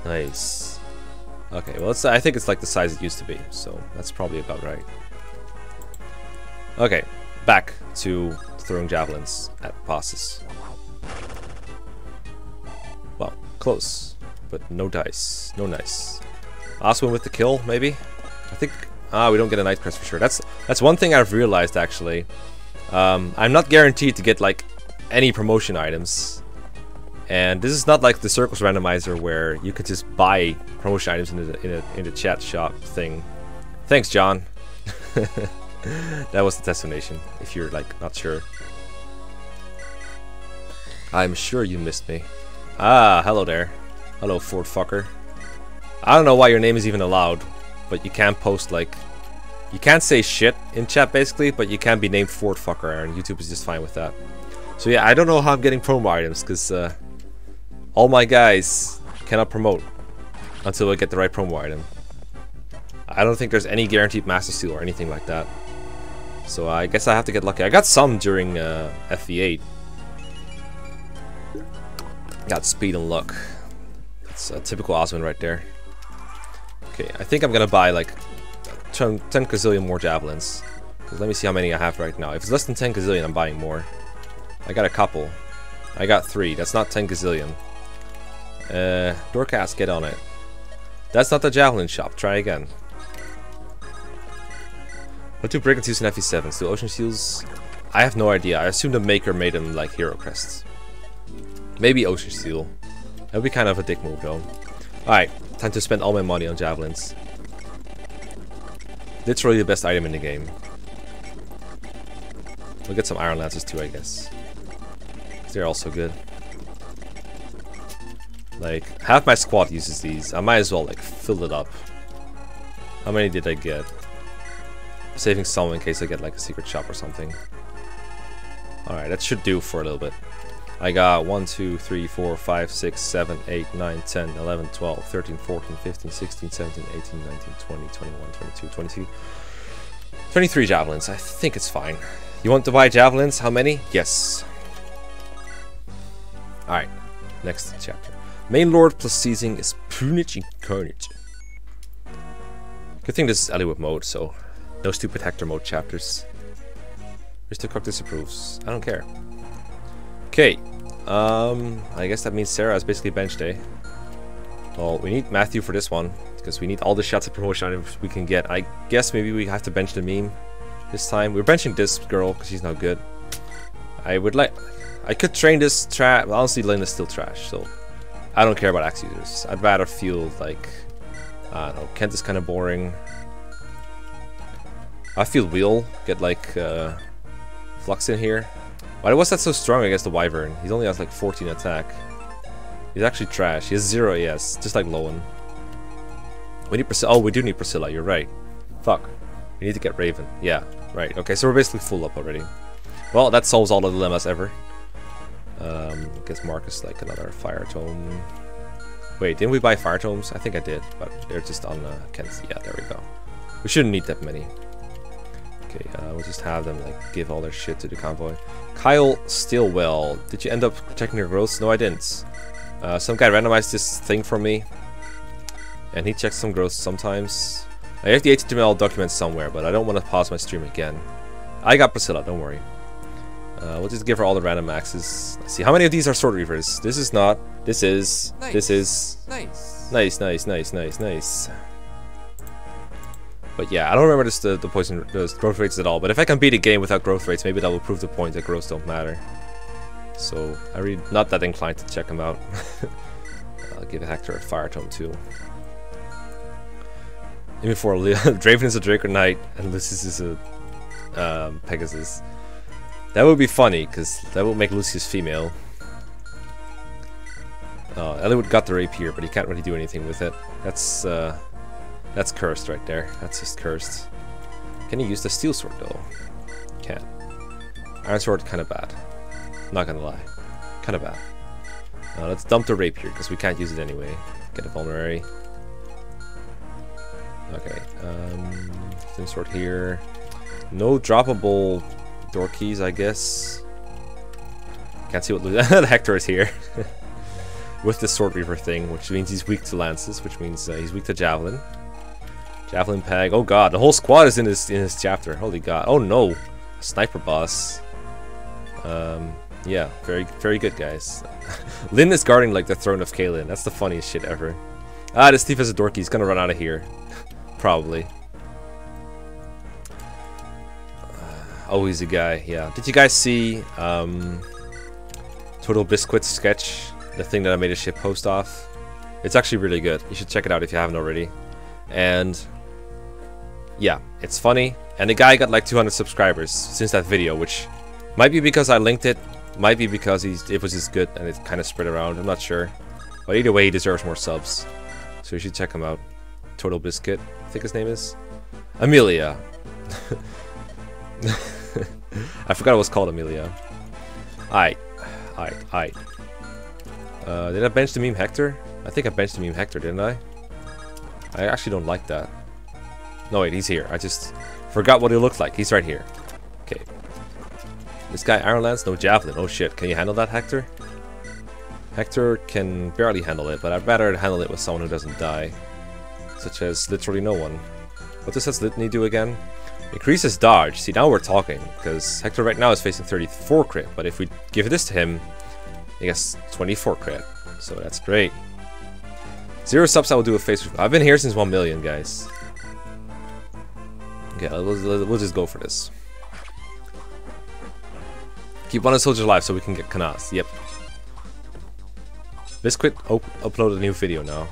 S1: Nice. Okay, well, I think it's like the size it used to be, so that's probably about right. Okay, back to throwing javelins at bosses. Well, close, but no dice. No nice. Oswin with the kill, maybe? I think... Ah, we don't get a knight crest for sure. That's that's one thing I've realized, actually. Um, I'm not guaranteed to get, like, any promotion items. And this is not like the Circles Randomizer where you could just buy promotion items in the, in the, in the chat shop thing. Thanks, John. that was the destination, if you're like not sure. I'm sure you missed me. Ah, hello there. Hello, Ford fucker. I don't know why your name is even allowed, but you can't post like... You can't say shit in chat basically, but you can be named Ford fucker and YouTube is just fine with that. So yeah, I don't know how I'm getting promo items, because uh, all my guys cannot promote until I get the right promo item. I don't think there's any guaranteed Master Seal or anything like that. So I guess I have to get lucky. I got some during uh, FE8. Got speed and luck. That's a typical Oswin right there. Okay, I think I'm gonna buy like 10, 10 gazillion more javelins. Let me see how many I have right now. If it's less than 10 gazillion, I'm buying more. I got a couple. I got three. That's not 10 gazillion. Uh, Dorcas, get on it. That's not the javelin shop. Try again. What do Brigantes and FE7s? Do Ocean Seals... I have no idea. I assume the Maker made them like hero crests. Maybe Ocean Seal. That would be kind of a dick move though. Alright, time to spend all my money on javelins. Literally the best item in the game. We'll get some iron lances too, I guess. They're also good. Like, half my squad uses these. I might as well, like, fill it up. How many did I get? saving some in case I get like a secret shop or something. Alright, that should do for a little bit. I got 1, 2, 3, 4, 5, 6, 7, 8, 9, 10, 11, 12, 13, 14, 15, 16, 17, 18, 19, 20, 21, 22, 23 javelins. I think it's fine. You want to buy javelins? How many? Yes. Alright, next chapter. Main Lord plus seizing is Punage Incarnate. Good thing this is Eliwood mode, so no stupid Hector mode chapters. Mr. Cook disapproves. I don't care. Okay. Um, I guess that means Serra is basically bench day. Well, we need Matthew for this one. Because we need all the shots of promotion items we can get. I guess maybe we have to bench the meme this time. We're benching this girl because she's not good. I would like... I could train this trap. Honestly, Lena's still trash, so... I don't care about axe users. I'd rather feel like... I don't know, Kent is kind of boring. I feel we'll get like uh, Flux in here. Why was that so strong against the Wyvern? He only has like 14 attack. He's actually trash. He has 0 yes, just like Lowen. We need Priscilla. Oh, we do need Priscilla, you're right. Fuck. We need to get Raven. Yeah, right. Okay, so we're basically full up already. Well, that solves all the dilemmas ever. Um, I guess Marcus like another Fire Tome. Wait, didn't we buy Fire Tomes? I think I did, but they're just on the uh, Ken's. Yeah, there we go. We shouldn't need that many. Okay, uh, we'll just have them like give all their shit to the convoy. Kyle Stillwell, did you end up protecting your growths? No, I didn't. Uh, some guy randomized this thing for me, and he checks some growths sometimes. I have the HTML document somewhere, but I don't want to pause my stream again. I got Priscilla, don't worry. Uh, we'll just give her all the random axes. Let's see, how many of these are sword reavers? This is not. This is. Nice. This is. Nice. Nice, nice, nice, nice, nice. But yeah, I don't remember this, the, the poison the growth rates at all, but if I can beat a game without growth rates, maybe that will prove the point that growths don't matter. So I'm really not that inclined to check them out. I'll give Hector a Fire Tome too. Even for Draven is a Draco Knight and Lucius is a um, Pegasus. That would be funny, because that would make Lucius female. Uh, got the rapier, but he can't really do anything with it. That's uh, that's cursed right there. That's just cursed. Can you use the steel sword though? Can't. Iron sword, kind of bad. Not gonna lie. Kind of bad. let's dump the rapier because we can't use it anyway. Get a vulnerary. Okay. Um, steel sword here. No droppable door keys, I guess. Can't see what Hector is here. With the sword reaver thing, which means he's weak to lances, which means uh, he's weak to javelin. Javelin Peg. Oh god, the whole squad is in this in this chapter. Holy god. Oh no. Sniper boss. Um yeah, very very good guys. Lyn is guarding like the throne of Caelin. That's the funniest shit ever. Ah, this thief is a dorky, he's gonna run out of here. Probably. Uh, oh, he's a guy, yeah. Did you guys see um Total Biscuit sketch? The thing that I made a ship post off? It's actually really good. You should check it out if you haven't already. And yeah, it's funny. And the guy got like 200 subscribers since that video, which might be because I linked it, might be because he's, it was just good and it kind of spread around, I'm not sure. But either way, he deserves more subs. So you should check him out. Total Biscuit, I think his name is. Amelia. I forgot it was called Amelia. Alright, alright, alright. Uh, did I bench the meme Hector? I think I benched the meme Hector, didn't I? I actually don't like that. No, wait, he's here. I just forgot what he looked like. He's right here. Okay. This guy, Iron Lance, no Javelin. Oh shit, can you handle that, Hector? Hector can barely handle it, but I'd rather handle it with someone who doesn't die. Such as literally no one. What does this litany do again? Increases dodge. See, now we're talking, because Hector right now is facing 34 crit, but if we give this to him, he gets 24 crit. So that's great. Zero subs I will do a face. I've been here since 1 million, guys. Okay, let's, we'll just go for this. Keep one soldier alive so we can get Canas. Yep. Biscuit op upload a new video now.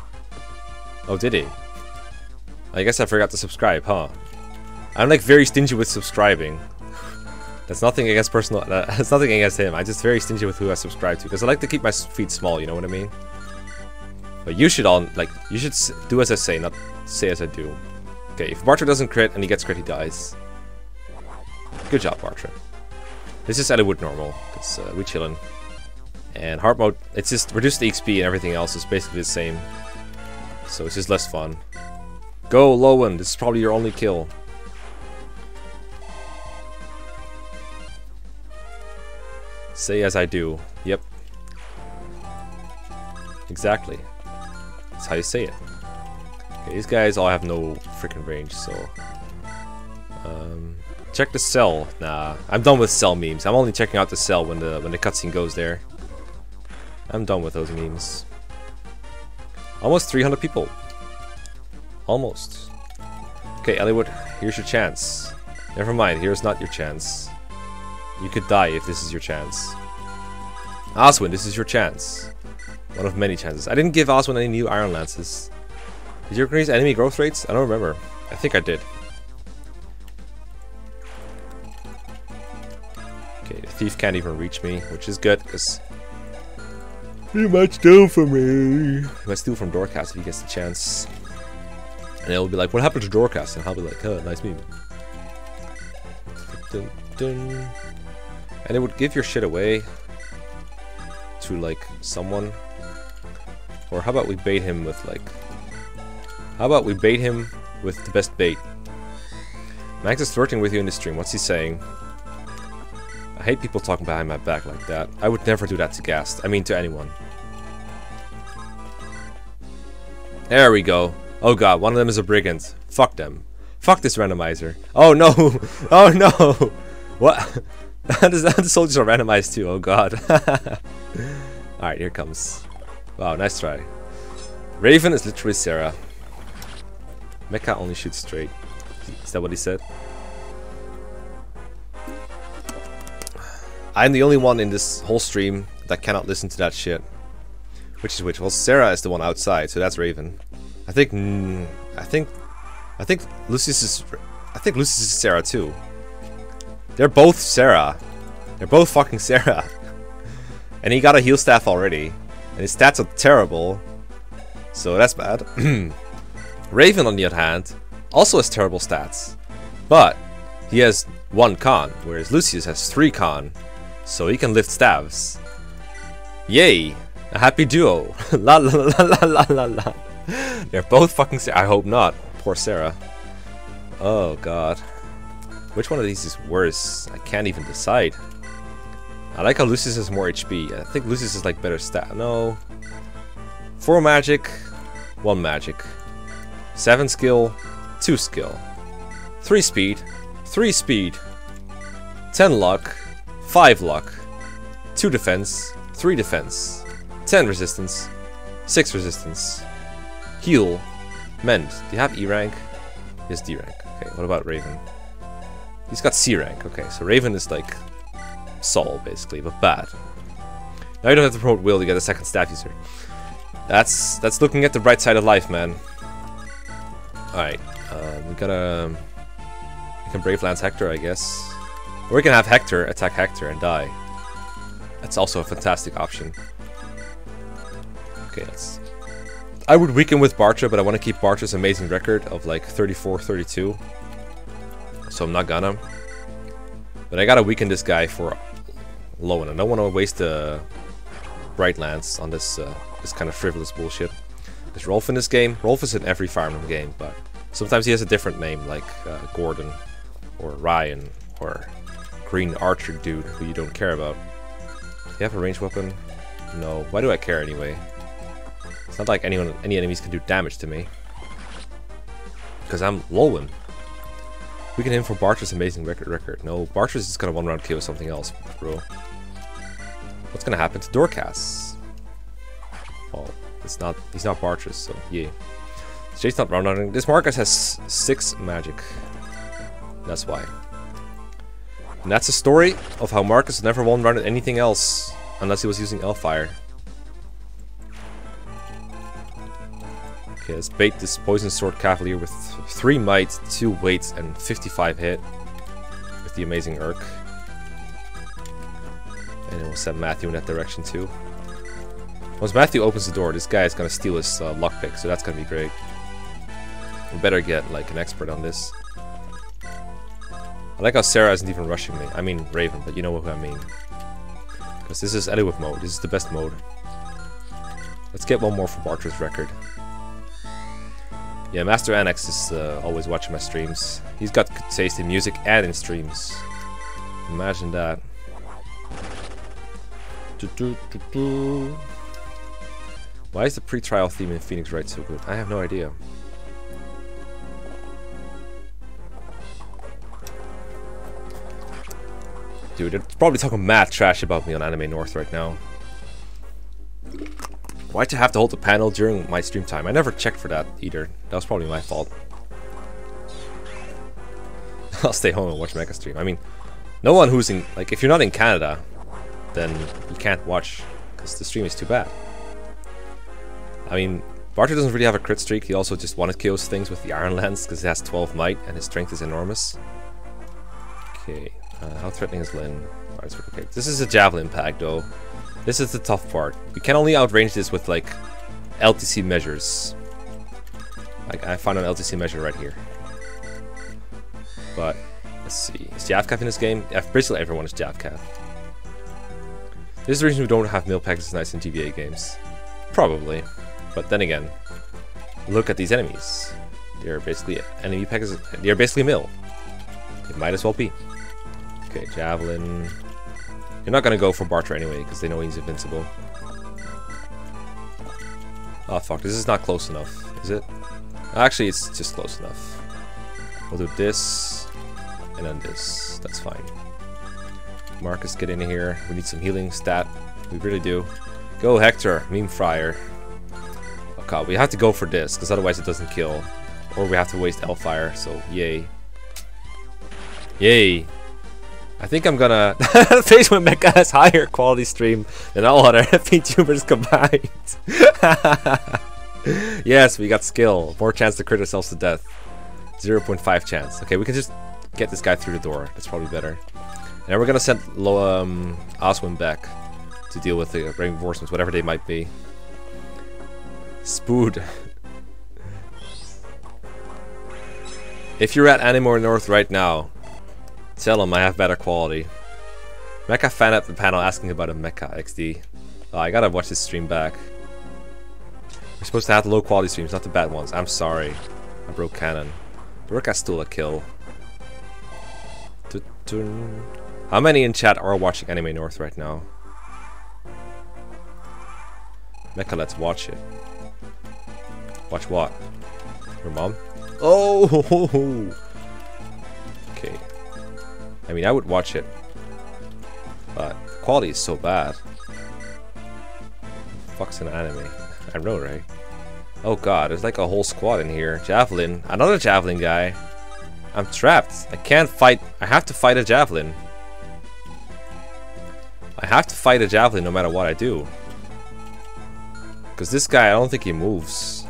S1: Oh, did he? I guess I forgot to subscribe, huh? I'm like very stingy with subscribing. That's nothing against personal. Uh, that's nothing against him. I'm just very stingy with who I subscribe to because I like to keep my feet small. You know what I mean? But you should all like you should do as I say, not say as I do. Okay, if Bartre doesn't crit and he gets crit, he dies. Good job, Bartre. This is Eliwood normal, because uh, we chilling. And hard mode, it's just reduced the XP and everything else is basically the same. So it's just less fun. Go, Lowen! This is probably your only kill. Say as I do. Yep. Exactly. That's how you say it. Okay, these guys all have no freaking range, so... Um, check the cell. Nah, I'm done with cell memes. I'm only checking out the cell when the when the cutscene goes there. I'm done with those memes. Almost 300 people. Almost. Okay, Eliwood, here's your chance. Never mind, here's not your chance. You could die if this is your chance. Oswin, this is your chance. One of many chances. I didn't give Oswin any new Iron Lances. Did you increase enemy growth rates? I don't remember. I think I did. Okay, the thief can't even reach me, which is good, because...
S3: He might steal from
S1: me! He might steal from Dorcas if he gets the chance. And it'll be like, what happened to Dorcas? And I'll be like, huh, nice meme. Dun, dun. And it would give your shit away to, like, someone. Or how about we bait him with, like, how about we bait him with the best bait? Max is flirting with you in the stream. What's he saying? I hate people talking behind my back like that. I would never do that to Gast. I mean to anyone. There we go. Oh god, one of them is a brigand. Fuck them. Fuck this randomizer. Oh no! Oh no! What? the soldiers are randomized too, oh god. Alright, here comes. Wow, nice try. Raven is literally Serra. Mecha only shoots straight. Is that what he said? I'm the only one in this whole stream that cannot listen to that shit. Which is which? Well, Sarah is the one outside, so that's Raven. I think... Mm, I think... I think Lucius is... I think Lucius is Sarah too. They're both Sarah. They're both fucking Sarah. and he got a heal staff already. And his stats are terrible. So that's bad. Raven, on the other hand, also has terrible stats, but he has one con, whereas Lucius has three con, so he can lift staves. Yay! A happy duo! la la la la la la la! They're both fucking Serra. I hope not. Poor Serra. Oh god. Which one of these is worse? I can't even decide. I like how Lucius has more HP. I think Lucius is like better stat. No. Four magic, one magic. 7 skill, 2 skill. 3 speed, 3 speed. 10 luck, 5 luck. 2 defense, 3 defense. 10 resistance, 6 resistance. Heal, mend. Do you have E rank? Yes, D rank. Okay, what about Raven? He's got C rank. Okay, so Raven is like Saul, basically, but bad. Now you don't have to promote Will to get a second staff user. That's that's looking at the bright side of life, man. Alright, um, we gotta... We can Brave Lance Hector, I guess. Or we can have Hector attack Hector and die. That's also a fantastic option. Okay, let's... I would weaken with Bartre, but I want to keep Bartre's amazing record of like 34, 32. So I'm not gonna. But I gotta weaken this guy for and I don't want to waste the uh, Bright Lance on this, uh, this kind of frivolous bullshit. There's Rolf in this game. Rolf is in every Fire game, but sometimes he has a different name, like uh, Gordon, or Ryan, or Green Archer Dude, who you don't care about. Do you have a ranged weapon? No. Why do I care anyway? It's not like anyone, any enemies can do damage to me. Because I'm Lolwyn. We can aim for Bartre's amazing record record. No, Bartre's is gonna one round kill something else, bro. What's gonna happen to Dorcas? Oh, it's not he's not Bartress, so yeah. Jade's not running. This Marcus has six magic. That's why. And that's the story of how Marcus never won at anything else unless he was using Elfire. Okay, let's bait this Poison Sword Cavalier with 3 might, 2 weights, and 55 hit with the amazing Erk. And it will send Matthew in that direction too. Once Matthew opens the door, this guy is gonna steal his uh, lockpick, so that's gonna be great. We better get, like, an expert on this. I like how Serra isn't even rushing me. I mean, Raven, but you know what I mean. Because this is Eliwip mode. This is the best mode. Let's get one more for Bartre's record. Yeah, Master Annex is uh, always watching my streams. He's got good taste in music and in streams. Imagine that. Do -do -do why is the pre-trial theme in Phoenix Wright so good? I have no idea. Dude, they're probably talking mad trash about me on Anime North right now. Why'd you have to hold the panel during my stream time? I never checked for that either. That was probably my fault. I'll stay home and watch Mega Stream. I mean, no one who's in... Like, if you're not in Canada, then you can't watch because the stream is too bad. I mean, Bartre doesn't really have a crit streak, he also just wanted KOs things with the Iron Lance because he has 12 might and his strength is enormous. Okay, uh, how threatening is Lyn? Okay. This is a Javelin pack though. This is the tough part. We can only outrange this with like LTC measures. Like I found an LTC measure right here. But let's see. Is Javcaf in this game? Yeah, basically everyone is Javcaf. This is the reason we don't have mail packs as nice in GBA games. Probably. But then again, look at these enemies. They are basically enemy packs. They are basically mill. It might as well be. Okay, javelin. You're not gonna go for Bartre anyway because they know he's invincible. Oh fuck, this is not close enough, is it? Actually, it's just close enough. We'll do this, and then this. That's fine. Marcus, get in here. We need some healing stat. We really do. Go Hector, meme fryer. We have to go for this, because otherwise it doesn't kill. Or we have to waste Elfire, so yay. Yay. I think I'm gonna... Face when Mekkah has higher quality stream than all other VTubers combined. yes, we got skill. More chance to crit ourselves to death. 0.5 chance. Okay, we can just get this guy through the door. That's probably better. And then we're gonna send Lo um, Oswin back to deal with the reinforcements, whatever they might be. Spood. if you're at Anime North right now, tell them I have better quality. Mekkah fan at the panel asking about a Mekkah XD. Oh, I gotta watch this stream back. We're supposed to have low quality streams, not the bad ones. I'm sorry. I broke cannon. Burka stole a kill. How many in chat are watching Anime North right now? Mekkah, let's watch it. Watch what? Your mom?
S3: Oh!
S1: Okay. I mean, I would watch it. But the quality is so bad. Fuck's an anime. I know, right? Oh god, there's like a whole squad in here. Javelin. Another Javelin guy. I'm trapped. I can't fight. I have to fight a Javelin. I have to fight a Javelin no matter what I do. Because this guy, I don't think he moves.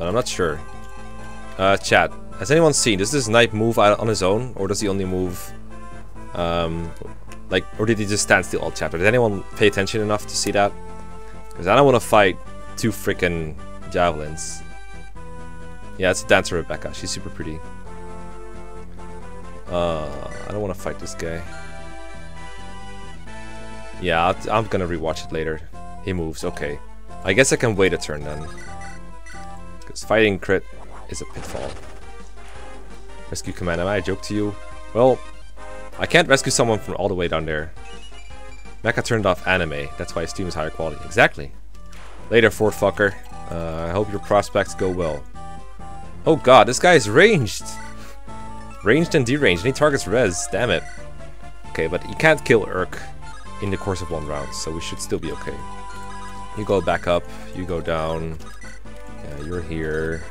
S1: But I'm not sure. Uh, chat. Has anyone seen? Does this knight move on his own? Or does he only move... Um, like, or did he just stand still all chapter? Did anyone pay attention enough to see that? Because I don't want to fight two freaking javelins. Yeah, it's a dancer Rebecca. She's super pretty. Uh, I don't want to fight this guy. Yeah, i am gonna rewatch it later. He moves, okay. I guess I can wait a turn then. Because fighting crit is a pitfall. Rescue command, am I a joke to you? Well, I can't rescue someone from all the way down there. Mekkah turned off anime, that's why Steam is higher quality. Exactly. Later, Fort fucker. Uh, I hope your prospects go well. Oh god, this guy is ranged! Ranged and deranged, and he targets res, damn it. Okay, but you can't kill Erk in the course of one round, so we should still be okay. You go back up, you go down. Yeah, you're here.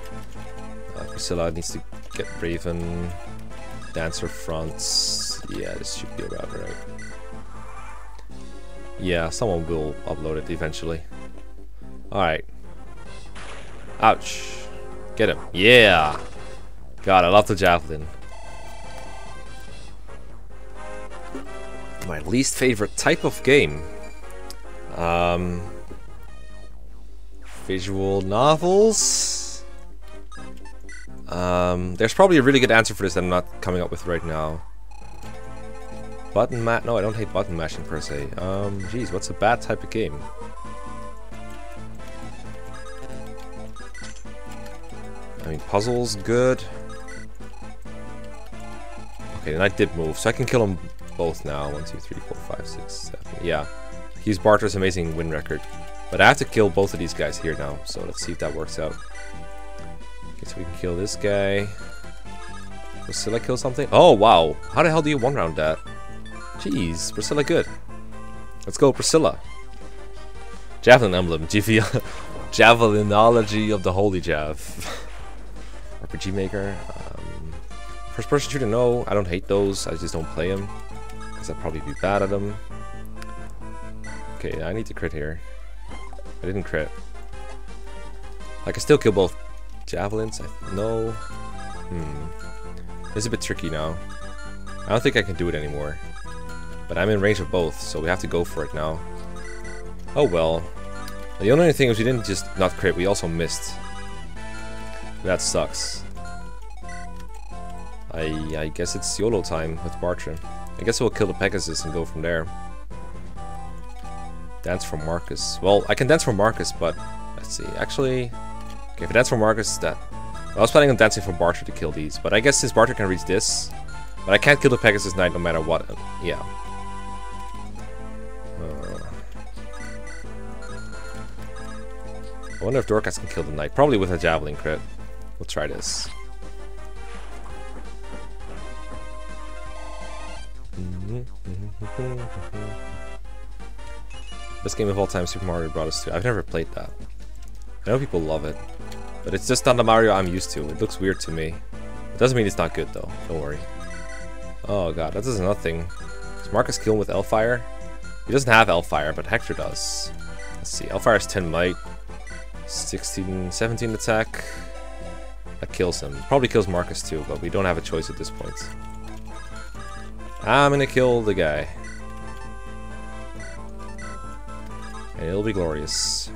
S1: Uh, Priscilla needs to get Raven. Dancer fronts. Yeah, this should be about right. Yeah, someone will upload it eventually. Alright. Ouch. Get him. Yeah! God, I love the javelin. My least favorite type of game. Um, Visual novels. Um, there's probably a really good answer for this that I'm not coming up with right now. Button mat? No, I don't hate button mashing per se. Um, geez, what's a bad type of game? I mean, puzzles, good. Okay, and I did move, so I can kill them both now. One, two, three, four, five, six, seven. Yeah. He's Bartre's amazing win record. But I have to kill both of these guys here now, so let's see if that works out. Guess we can kill this guy. Priscilla kill something? Oh, wow. How the hell do you one-round that? Jeez, Priscilla good. Let's go, Priscilla. Javelin Emblem, GV Javelinology of the Holy Jav. RPG Maker. Um, first person shooter, no. I don't hate those. I just don't play them. Because I'd probably be bad at them. Okay, I need to crit here. I didn't crit. I can still kill both javelins. I no. Hmm. It's a bit tricky now. I don't think I can do it anymore. But I'm in range of both, so we have to go for it now. Oh well. The only thing is we didn't just not crit, we also missed. That sucks. I I guess it's YOLO time with Bartram. I guess we'll kill the Pegasus and go from there. Dance for Marcus. Well, I can dance for Marcus, but let's see. Actually, okay, if I dance for Marcus, that. I was planning on dancing for Bartre to kill these, but I guess since Bartre can reach this, but I can't kill the Pegasus Knight no matter what. Yeah. Uh, I wonder if Dorcas can kill the Knight. Probably with a Javelin crit. We'll try this. Mm-hmm, mm-hmm,
S3: mm-hmm,
S1: Best game of all time Super Mario Bros. 2. I've never played that. I know people love it, but it's just not the Mario I'm used to. It looks weird to me. It doesn't mean it's not good though, don't worry. Oh god, that does nothing. Is Marcus killing with Elfire? He doesn't have Elfire, but Hector does. Let's see, has 10 might, 16, 17 attack. That kills him. Probably kills Marcus too, but we don't have a choice at this point. I'm gonna kill the guy. It'll be glorious.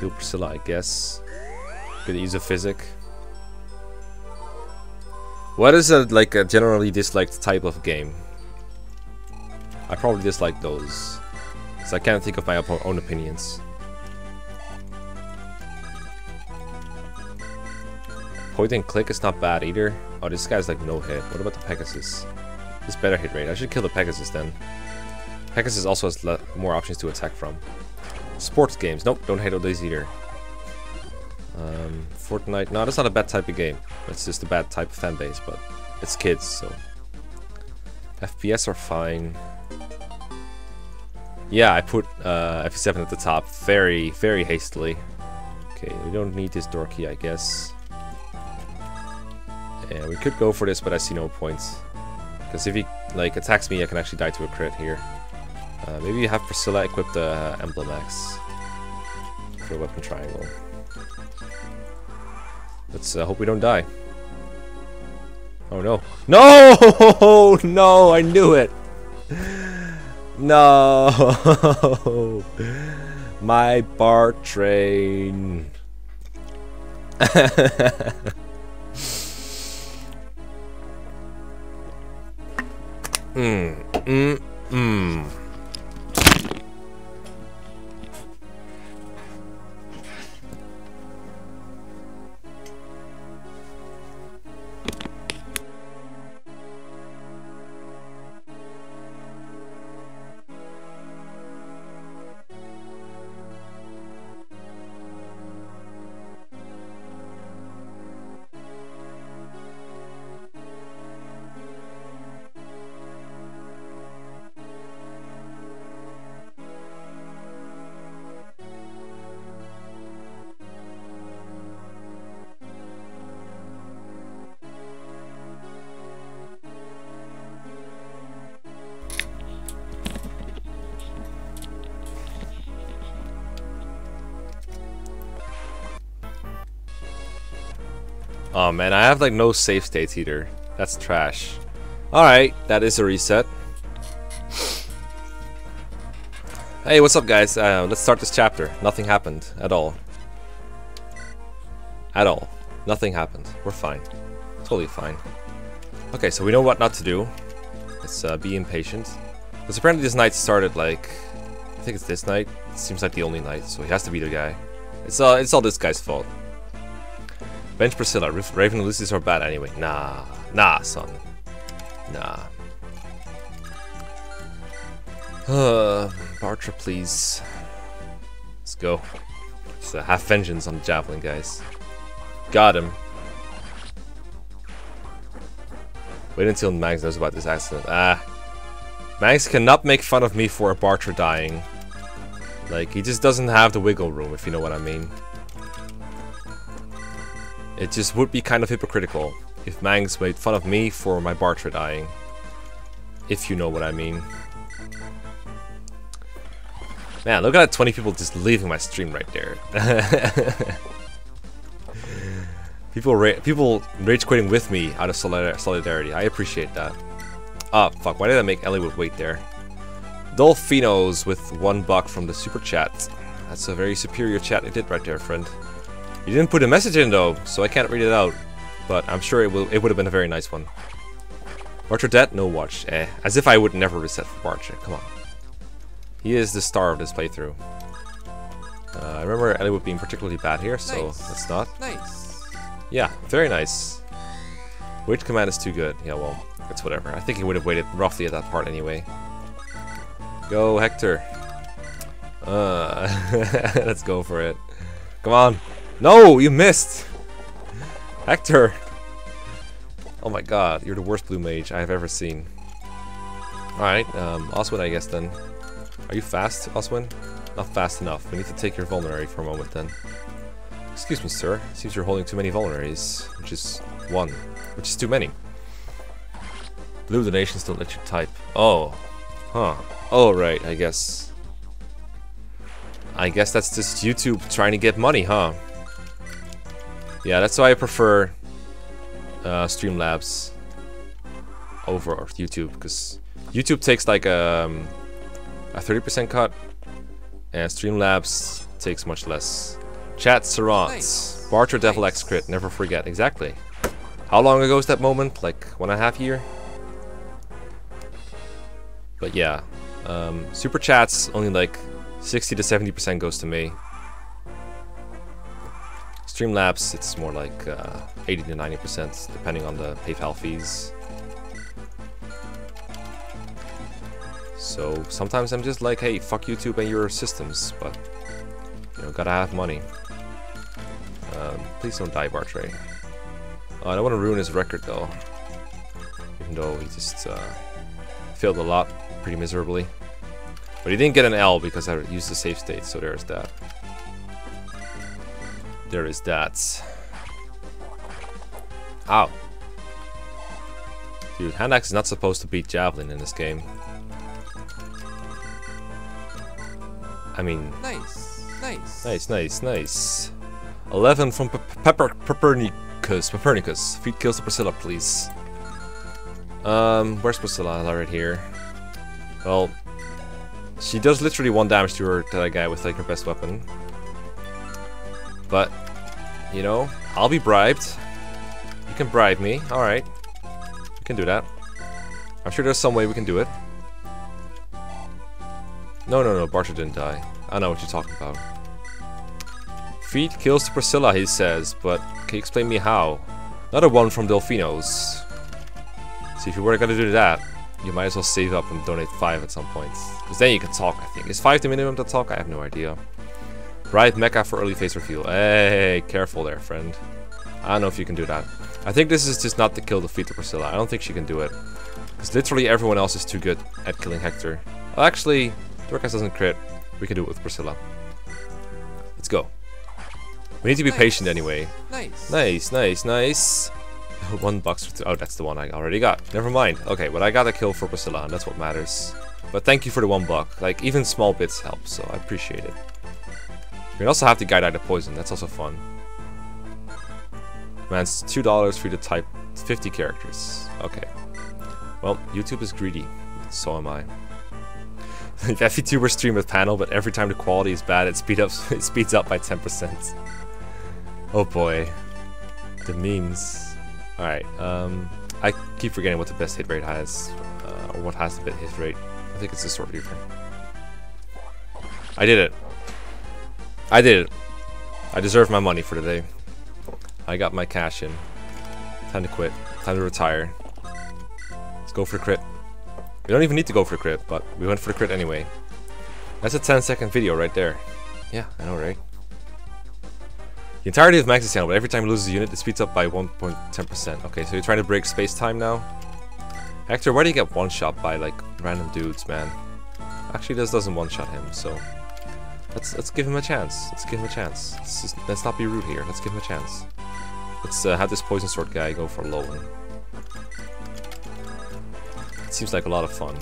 S1: Heal Priscilla, I guess. Good use a physic. What is a like a generally disliked type of game? I probably dislike those. So I can't think of my own opinions. Point and click is not bad either. Oh, this guy's like no hit. What about the Pegasus? This better hit rate. I should kill the Pegasus then. Pegasus also has more options to attack from. Sports games. Nope, don't hate all these either. Um, Fortnite. No, that's not a bad type of game. It's just a bad type of fan base, but it's kids, so. FPS are fine. Yeah, I put uh, F7 at the top very, very hastily. Okay, we don't need this door key, I guess. Yeah, we could go for this, but I see no points. Because if he, like, attacks me, I can actually die to a crit here. Uh, maybe have Priscilla equip the uh, Emblem Axe for Weapon Triangle. Let's uh, hope we don't die. Oh no. No! No, I knew it! No! My BART train! mm,
S3: mm, mm.
S1: Oh man, I have like no safe states either. That's trash. Alright, that is a reset. hey, what's up guys? Uh, let's start this chapter. Nothing happened at all. At all. Nothing happened. We're fine. Totally fine. Okay, so we know what not to do. Let's uh, be impatient. Because apparently this night started like... I think it's this night. It seems like the only night, so he has to be the guy. It's, uh, it's all this guy's fault. Bench Priscilla. Raven loses are bad anyway. Nah. Nah, son. Nah. Uh, Bartre, please. Let's go. It's a half vengeance on the Javelin, guys. Got him. Wait until Max knows about this accident. Ah. Max cannot make fun of me for a Bartre dying. Like, he just doesn't have the wiggle room, if you know what I mean. It just would be kind of hypocritical if Mangs made fun of me for my Bartre dying. If you know what I mean. Man, look at that 20 people just leaving my stream right there. people ra people rage quitting with me out of solidarity. I appreciate that. Ah, fuck, why did I make Eliwood wait there? Dolphinos with one buck from the super chat. That's a very superior chat I did right there, friend. You didn't put a message in though, so I can't read it out. But I'm sure it will. It would have been a very nice one. Watch your dead, No watch. Eh. As if I would never reset for March. Eh, come on. He is the star of this playthrough. Uh, I remember Eliwood being particularly bad here, so nice. let's not. Nice. Yeah, very nice. Which command is too good? Yeah, well, it's whatever. I think he would have waited roughly at that part anyway. Go, Hector. Uh, let's go for it. Come on. No, you missed! Hector! Oh my god, you're the worst blue mage I have ever seen. Alright, um, Oswin I guess then. Are you fast, Oswin? Not fast enough. We need to take your vulnerary for a moment then. Excuse me, sir. Seems you're holding too many vulneraries, which is one, which is too many. Blue donations don't let you type. Oh, huh. Oh, right, I guess. I guess that's just YouTube trying to get money, huh? Yeah, that's why I prefer uh, Streamlabs over YouTube because YouTube takes like um, a 30% cut and Streamlabs takes much less. Chat Serrant, nice. Bartre Devil Axe crit, never forget, exactly. How long ago was that moment? Like one and a half year? But yeah, um, super chats only like 60 to 70% goes to me. Streamlabs, it's more like uh, 80 to 90% depending on the PayPal fees. So sometimes I'm just like, hey, fuck YouTube and your systems, but you know, gotta have money. Um, please don't die, Bartre. Oh, I don't want to ruin his record though, even though he just uh, failed a lot pretty miserably. But he didn't get an L because I used the safe state, so there's that. There is that. Ow. Dude, hand axe is not supposed to beat javelin in this game. I mean... Nice, nice. Nice, nice, nice. 11 from Pepper Copernicus. Copernicus. Feed kills to Priscilla, please. Um, where's Priscilla? Right here. Well, she does literally one damage to her to that guy with like her best weapon. But, you know, I'll be bribed. You can bribe me. Alright. We can do that. I'm sure there's some way we can do it. No, no, no. Bartre didn't die. I know what you're talking about. Feed kills to Priscilla, he says, but can you explain me how? Another one from Delfino's. See, if you were gonna do that, you might as well save up and donate 5 at some point. Because then you can talk, I think. Is 5 the minimum to talk? I have no idea. Right, Mekkah for early phase refuel. Hey, careful there, friend. I don't know if you can do that. I think this is just not the kill feed to Priscilla. I don't think she can do it. Because literally everyone else is too good at killing Hector. Well, actually, Dorcas doesn't crit. We can do it with Priscilla. Let's go. We need to be nice. patient anyway. Nice. Nice, nice, nice. one box. Oh, that's the one I already got. Never mind. Okay, but I got a kill for Priscilla, and that's what matters. But thank you for the one buck. Like, even small bits help, so I appreciate it. We also have to guide out to poison. That's also fun. Man, it's two dollars for you to type 50 characters. Okay. Well, YouTube is greedy. So am I. Like FETuber stream with panel, but every time the quality is bad, it speed up it speeds up by 10%. Oh boy. The memes. Alright, um I keep forgetting what the best hit rate has. Uh, what has the best hit rate. I think it's the sword of I did it. I did it. I deserve my money for today. I got my cash in. Time to quit. Time to retire. Let's go for a crit. We don't even need to go for a crit, but we went for a crit anyway. That's a 10 second video right there. Yeah, I know, right? The entirety of Max is channel, but every time he loses a unit, it speeds up by 1.10%. Okay, so you're trying to break space-time now? Hector, why do you get one-shot by, like, random dudes, man? Actually, this doesn't one-shot him, so... Let's let's give him a chance. Let's give him a chance. Let's, just, let's not be rude here. Let's give him a chance. Let's uh, have this poison sword guy go for Lowen. It seems like a lot of fun.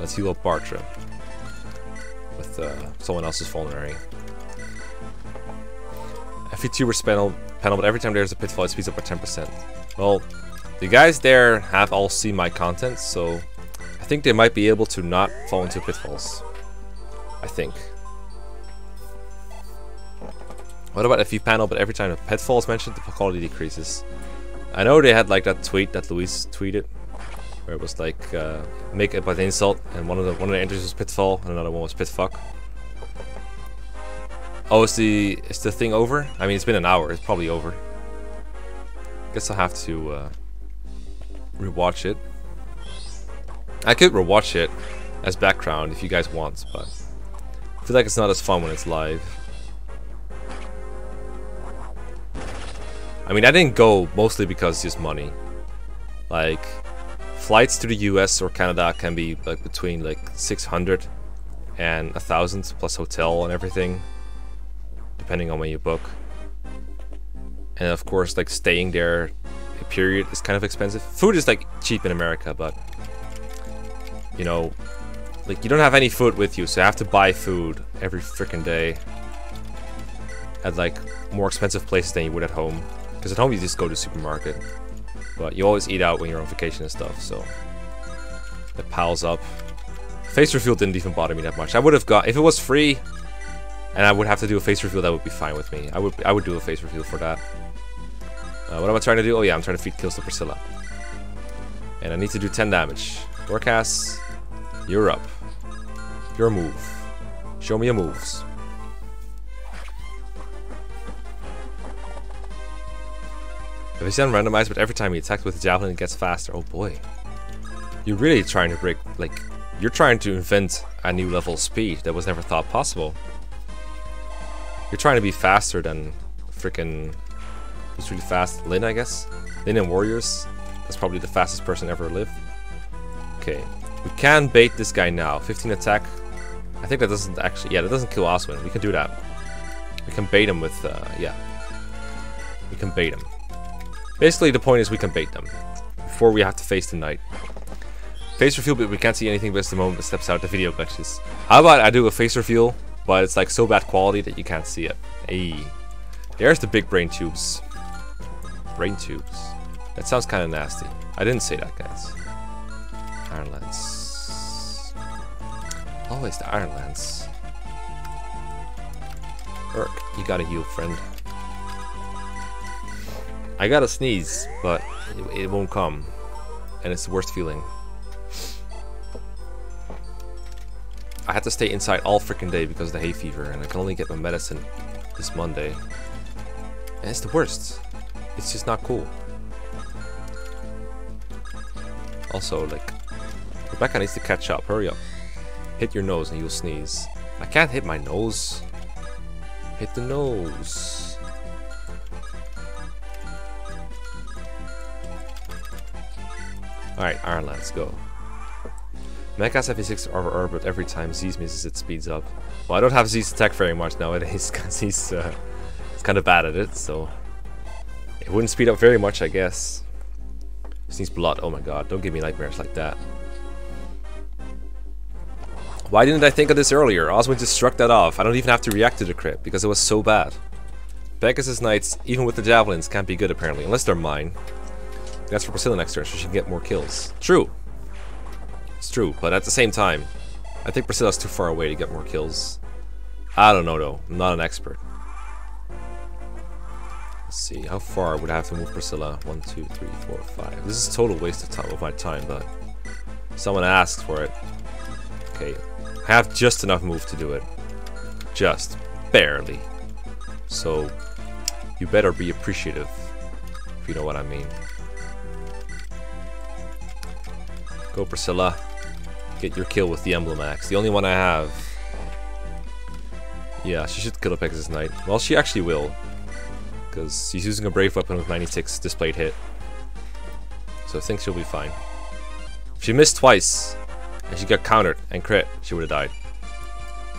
S1: Let's heal up Bartre with uh, someone else's vulnerary. Every 2 panel, panel, but every time there's a pitfall, it speeds up by 10%. Well, the guys there have all seen my content, so I think they might be able to not fall into pitfalls. I think. What about the few panel, but every time a pet falls mentioned, the quality decreases. I know they had like that tweet that Luis tweeted, where it was like, uh, make it by the insult, and one of the one of the entries was pitfall, and another one was pitfuck. Oh, is the is the thing over? I mean, it's been an hour. It's probably over. Guess I'll have to uh, rewatch it. I could rewatch it as background if you guys want, but I feel like it's not as fun when it's live. I mean, I didn't go mostly because just money. Like, flights to the US or Canada can be like between like 600 and 1000 plus hotel and everything, depending on when you book. And of course, like staying there a period is kind of expensive. Food is like cheap in America, but you know, like you don't have any food with you, so you have to buy food every freaking day at like more expensive places than you would at home. Because at home you just go to the supermarket. But you always eat out when you're on vacation and stuff, so... It piles up. Face reveal didn't even bother me that much. I would have got... If it was free, and I would have to do a face reveal, that would be fine with me. I would I would do a face reveal for that. Uh, what am I trying to do? Oh yeah, I'm trying to feed kills to Priscilla. And I need to do 10 damage. Dorcas, you're up. Your move. Show me your moves. If it's unrandomized, but every time he attacks with a javelin, it gets faster. Oh boy. You're really trying to break, like, you're trying to invent a new level of speed that was never thought possible. You're trying to be faster than freaking who's really fast? Lyn, I guess? Lyn and Warriors. That's probably the fastest person ever lived. Okay. We can bait this guy now. 15 attack. I think that doesn't actually... Yeah, that doesn't kill Oswin. We can do that. We can bait him with... Uh, yeah. We can bait him. Basically, the point is we can bait them before we have to face the knight. Face reveal, but we can't see anything because the moment it steps out, the video glitches. How about I do a face reveal, but it's like so bad quality that you can't see it. Hey, there's the big brain tubes. Brain tubes. That sounds kind of nasty. I didn't say that, guys. Iron Lance. Always the Iron Lance. you gotta heal, friend. I gotta sneeze, but it, won't come. And it's the worst feeling. I have to stay inside all freaking day because of the hay fever, and I can only get my medicine this Monday. And it's the worst. It's just not cool. Also, like, Rebecca needs to catch up. Hurry up. Hit your nose and you'll sneeze. I can't hit my nose. Hit the nose. Alright, Iron us go. Mekkah have 6 over R, but every time Z's misses it speeds up. Well, I don't have Z's attack very much nowadays, because he's, uh, he's kind of bad at it, so... It wouldn't speed up very much, I guess. Sneeze blood, oh my god, don't give me nightmares like that. Why didn't I think of this earlier? Oswin just struck that off. I don't even have to react to the crit, because it was so bad. Pegasus Knights, even with the javelins, can't be good apparently, unless they're mine. That's for Priscilla next turn, so she can get more kills. True. It's true, but at the same time, I think Priscilla's too far away to get more kills. I don't know, though. I'm not an expert. Let's see. How far would I have to move Priscilla? One, two, three, four, five. This is total waste of, time, of my time, but someone asked for it. Okay. I have just enough move to do it. Just. Barely. So, you better be appreciative, if you know what I mean. Go, Priscilla. Get your kill with the Emblem Axe. The only one I have. Yeah, she should kill a Pegasus Knight. Well, she actually will. Because she's using a Brave Weapon with 96 displayed hit. So I think she'll be fine. If she missed twice, and she got countered and crit, she would have died.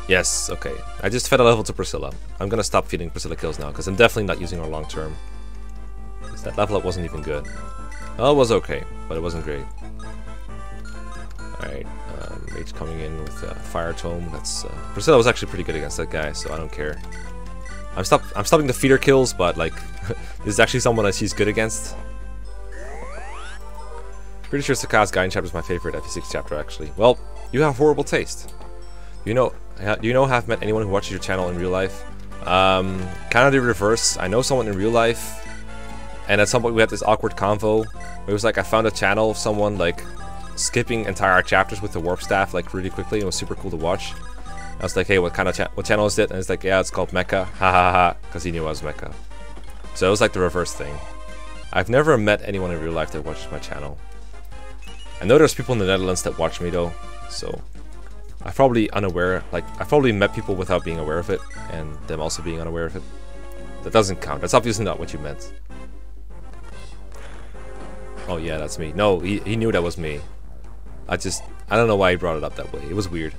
S1: Yes, okay. I just fed a level to Priscilla. I'm gonna stop feeding Priscilla kills now, because I'm definitely not using her long term. That level up wasn't even good. Well, it was okay, but it wasn't great. Alright, um, uh, Mage coming in with uh, Fire Tome. That's uh, Priscilla was actually pretty good against that guy, so I don't care. I'm stop I'm stopping the feeder kills, but like this is actually someone that she's good against. Pretty sure Sakaz Guiding chapter is my favorite FE6 chapter actually. Well, you have horrible taste. You know, do you know have met anyone who watches your channel in real life? Um, kind of the reverse. I know someone in real life, and at some point we had this awkward convo. It was like I found a channel of someone like skipping entire chapters with the warp staff like really quickly. It was super cool to watch. I was like, hey, what kind of cha what channel is it? And it's like, yeah, it's called Mekkah. Ha ha ha. Because he knew I was Mekkah. So it was like the reverse thing. I've never met anyone in real life that watches my channel. I know there's people in the Netherlands that watch me though, so I've probably unaware, like I've probably met people without being aware of it, and them also being unaware of it. That doesn't count. That's obviously not what you meant. Oh yeah, that's me. No, he, he knew that was me. I just, I don't know why he brought it up that way. It was weird.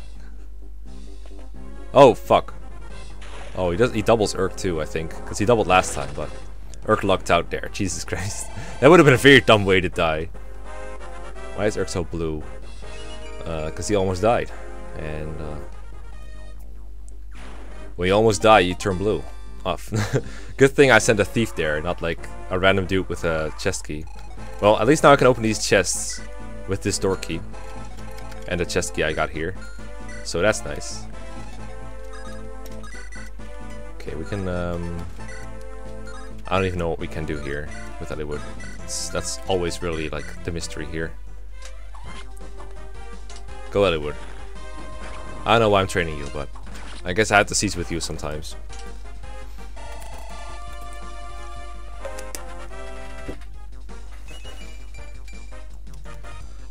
S1: Oh, fuck. Oh, he does. He doubles Erk too, I think, because he doubled last time, but Erk lucked out there. Jesus Christ, that would have been a very dumb way to die. Why is Erk so blue? Because uh, he almost died, and uh, when you almost die, you turn blue. Off. Oh, good thing I sent a thief there, not like a random dude with a chest key. Well, at least now I can open these chests with this door key and the chest key I got here. So that's nice. Okay, we can... Um, I don't even know what we can do here with Hollywood. that's always really like the mystery here. Go Hollywood. I don't know why I'm training you, but I guess I have to seize with you sometimes.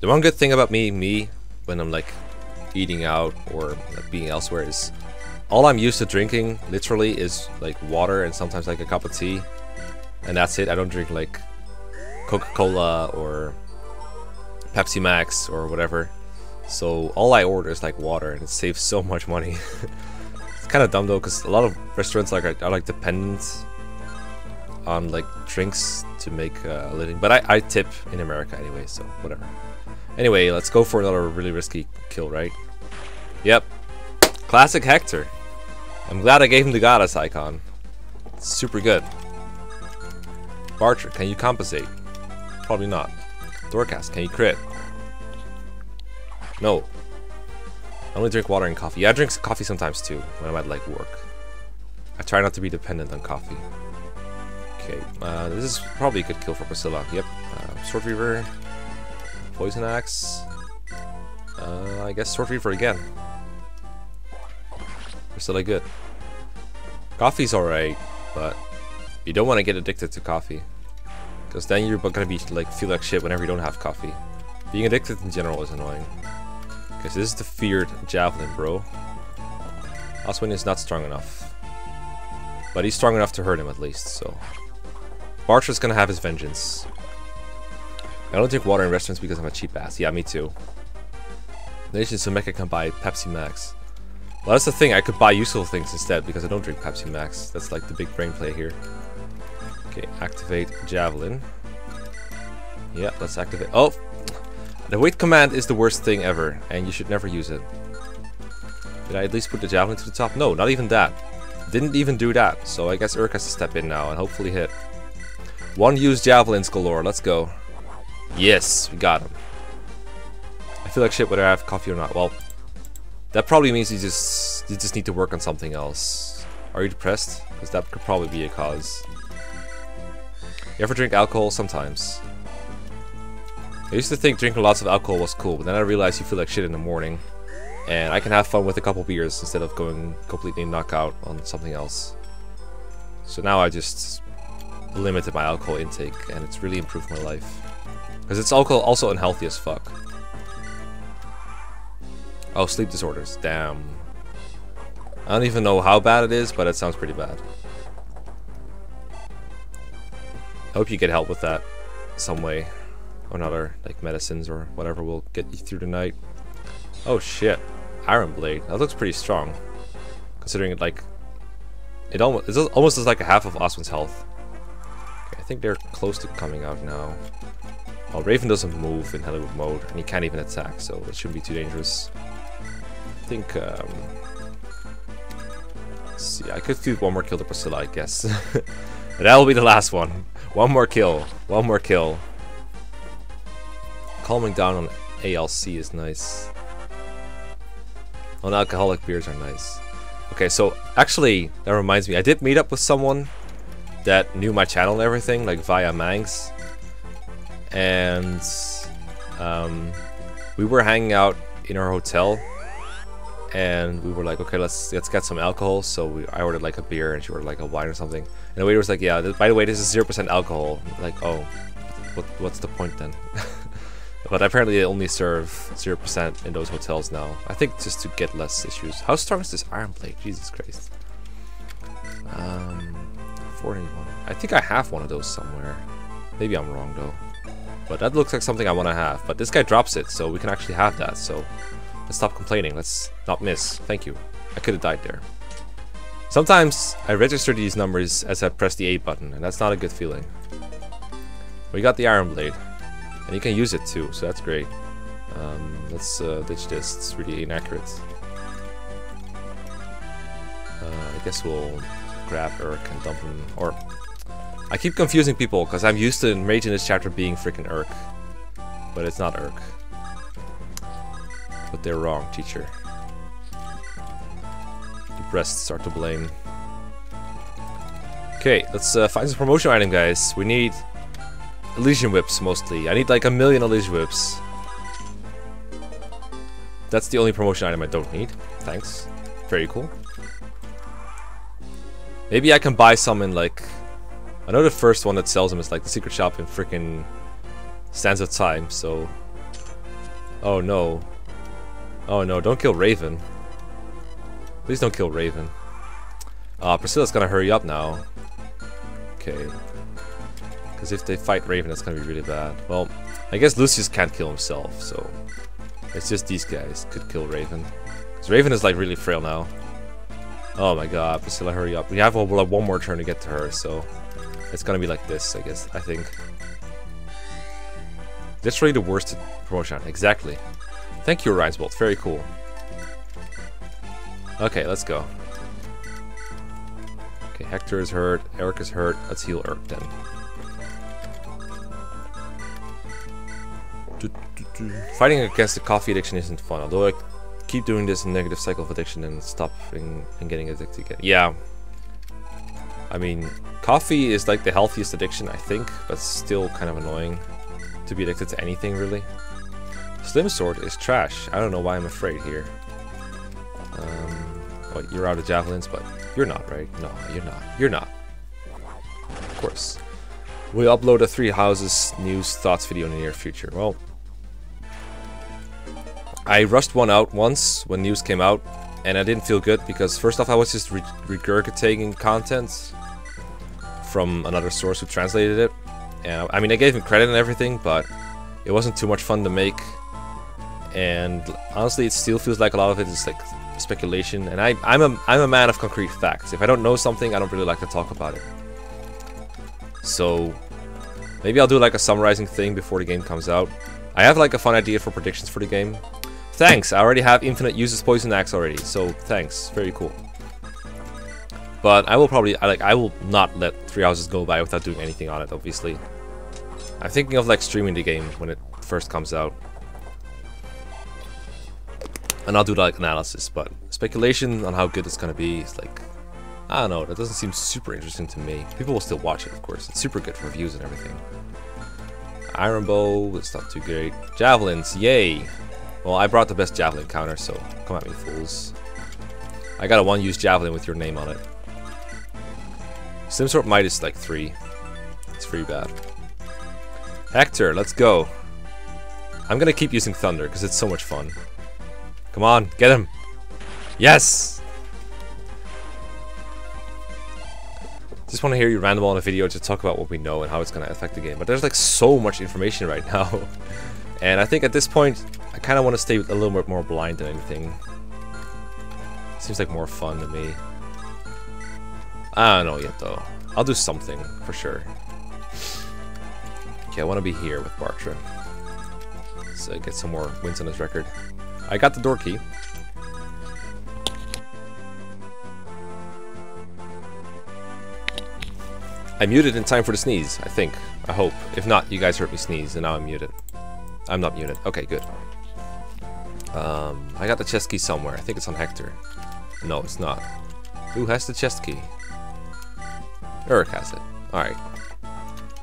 S1: The one good thing about me, me, when I'm like eating out or like, being elsewhere is all I'm used to drinking literally is like water and sometimes like a cup of tea. And that's it. I don't drink like Coca-Cola or Pepsi Max or whatever. So all I order is like water and it saves so much money. it's kind of dumb though because a lot of restaurants like are, are, like dependent on like drinks to make uh, a living. But I, I tip in America anyway, so whatever. Anyway, let's go for another really risky kill, right? Yep. Classic Hector. I'm glad I gave him the goddess icon. It's super good. Bartre, can you compensate? Probably not. Dorcas, can you crit? No. I only drink water and coffee. Yeah, I drink coffee sometimes too, when I'm at like work. I try not to be dependent on coffee. Okay, uh, this is probably a good kill for Priscilla. Yep, uh, Sword Reaver, Poison Axe. Uh, I guess Sword Reaver again. We're still like good. Coffee's alright, but you don't want to get addicted to coffee. Because then you're gonna be like feel like shit whenever you don't have coffee. Being addicted in general is annoying. Because this is the feared javelin, bro. Oswin is not strong enough. But he's strong enough to hurt him at least, so. Bartre's gonna have his vengeance. I don't drink water in restaurants because I'm a cheap ass. Yeah, me too. Nation Sumeka can buy Pepsi Max. Well, that's the thing. I could buy useful things instead because I don't drink Pepsi Max. That's like the big brain play here. Okay, activate Javelin. Yeah, let's activate. Oh! The wait command is the worst thing ever, and you should never use it. Did I at least put the javelin to the top? No, not even that. Didn't even do that, so I guess Erk has to step in now and hopefully hit. One use javelins galore, let's go. Yes, we got him. I feel like shit whether I have coffee or not. Well, that probably means you just you just need to work on something else. Are you depressed? Because that could probably be a cause. You ever drink alcohol? Sometimes. I used to think drinking lots of alcohol was cool, but then I realized you feel like shit in the morning. And I can have fun with a couple beers instead of going completely knockout on something else. So now I just limited my alcohol intake and it's really improved my life. Because it's also unhealthy as fuck. Oh, sleep disorders. Damn. I don't even know how bad it is, but it sounds pretty bad. I hope you get help with that some way or another, like medicines or whatever will get you through the night. Oh shit, Iron Blade. That looks pretty strong, considering it like it almost it almost is like a half of Oswin's health. Okay, I think they're close to coming out now. Well, Raven doesn't move in Eliwood mode, and he can't even attack, so it shouldn't be too dangerous. I think, um... see, I could do one more kill to Priscilla, I guess. that'll be the last one. One more kill. One more kill. Calming down on ALC is nice. On alcoholic beers are nice. Okay, so actually, that reminds me, I did meet up with someone that knew my channel and everything, like via Mangs and um, we were hanging out in our hotel and we were like okay let's let's get some alcohol so we, i ordered like a beer and she ordered like a wine or something and the waiter was like yeah by the way this is 0% alcohol I'm like oh what, what's the point then but apparently they only serve 0% in those hotels now i think just to get less issues how strong is this iron blade jesus christ um 41 i think i have one of those somewhere maybe i'm wrong though but that looks like something I want to have. But this guy drops it, so we can actually have that. So let's stop complaining. Let's not miss. Thank you. I could have died there. Sometimes I register these numbers as I press the A button, and that's not a good feeling. We got the Iron Blade, and you can use it too, so that's great. Um, let's uh, ditch this, it's really inaccurate. Uh, I guess we'll grab Erk and dump him, or I keep confusing people because I'm used to Mage in this chapter being freaking Erk. But it's not Erk. But they're wrong, teacher. The breasts are to blame. Okay, let's uh, find some promotion item, guys. We need Elysian Whips, mostly. I need like a million Elysian Whips. That's the only promotion item I don't need. Thanks. Very cool. Maybe I can buy some in like I know the first one that sells them is like the secret shop in freaking Sands of Time, so... Oh no. Oh no, don't kill Raven. Please don't kill Raven. Uh, Priscilla's gonna hurry up now. Okay. Because if they fight Raven, that's gonna be really bad. Well, I guess Lucius can't kill himself, so... It's just these guys could kill Raven. Because Raven is like really frail now. Oh my god, Priscilla, hurry up. We have like, one more turn to get to her, so... It's gonna be like this, I guess, I think. That's really the worst promotion, exactly. Thank you, Risebolt. very cool. Okay, let's go. Okay, Hector is hurt, Erk is hurt, let's heal Erk then. Fighting against the coffee addiction isn't fun, although I keep doing this negative cycle of addiction and stop and, and getting addicted again. Yeah, I mean, coffee is like the healthiest addiction, I think, but still kind of annoying to be addicted to anything, really. Slim Sword is trash. I don't know why I'm afraid here. Um, well, you're out of javelins, but you're not, right? No, you're not. You're not. Of course. We upload a Three Houses news thoughts video in the near future. Well, I rushed one out once when news came out, and I didn't feel good because first off I was just re regurgitating content from another source who translated it. And I mean, I gave him credit and everything, but it wasn't too much fun to make. And honestly, it still feels like a lot of it is like speculation. And I, I'm a, I'm a man of concrete facts. If I don't know something, I don't really like to talk about it. So maybe I'll do like a summarizing thing before the game comes out. I have like a fun idea for predictions for the game. Thanks, I already have infinite uses poison axe already, so thanks, very cool. But I will probably, like, I will not let Three Houses go by without doing anything on it, obviously. I'm thinking of, like, streaming the game when it first comes out. And I'll do, like, analysis, but speculation on how good it's gonna be is, like, I don't know, that doesn't seem super interesting to me. People will still watch it, of course. It's super good for views and everything. Iron Bow, it's not too great. Javelins, yay! Well, I brought the best javelin counter, so come at me, fools. I got a one-use javelin with your name on it. Slim Sword Might is like three. It's pretty bad. Hector, let's go. I'm gonna keep using Thunder because it's so much fun. Come on, get him. Yes! Just want to hear you random on a video to talk about what we know and how it's gonna affect the game. But there's like so much information right now. and I think at this point, I kind of want to stay a little bit more blind than anything. Seems like more fun to me. I ah, don't know yet, though. I'll do something, for sure. Okay, I want to be here with Bartre. So get some more wins on his record. I got the door key. I muted in time for the sneeze, I think. I hope. If not, you guys heard me sneeze, and now I'm muted. I'm not muted. Okay, good. Um, I got the chest key somewhere. I think it's on Hector. No, it's not. Who has the chest key? Erk has it. Alright.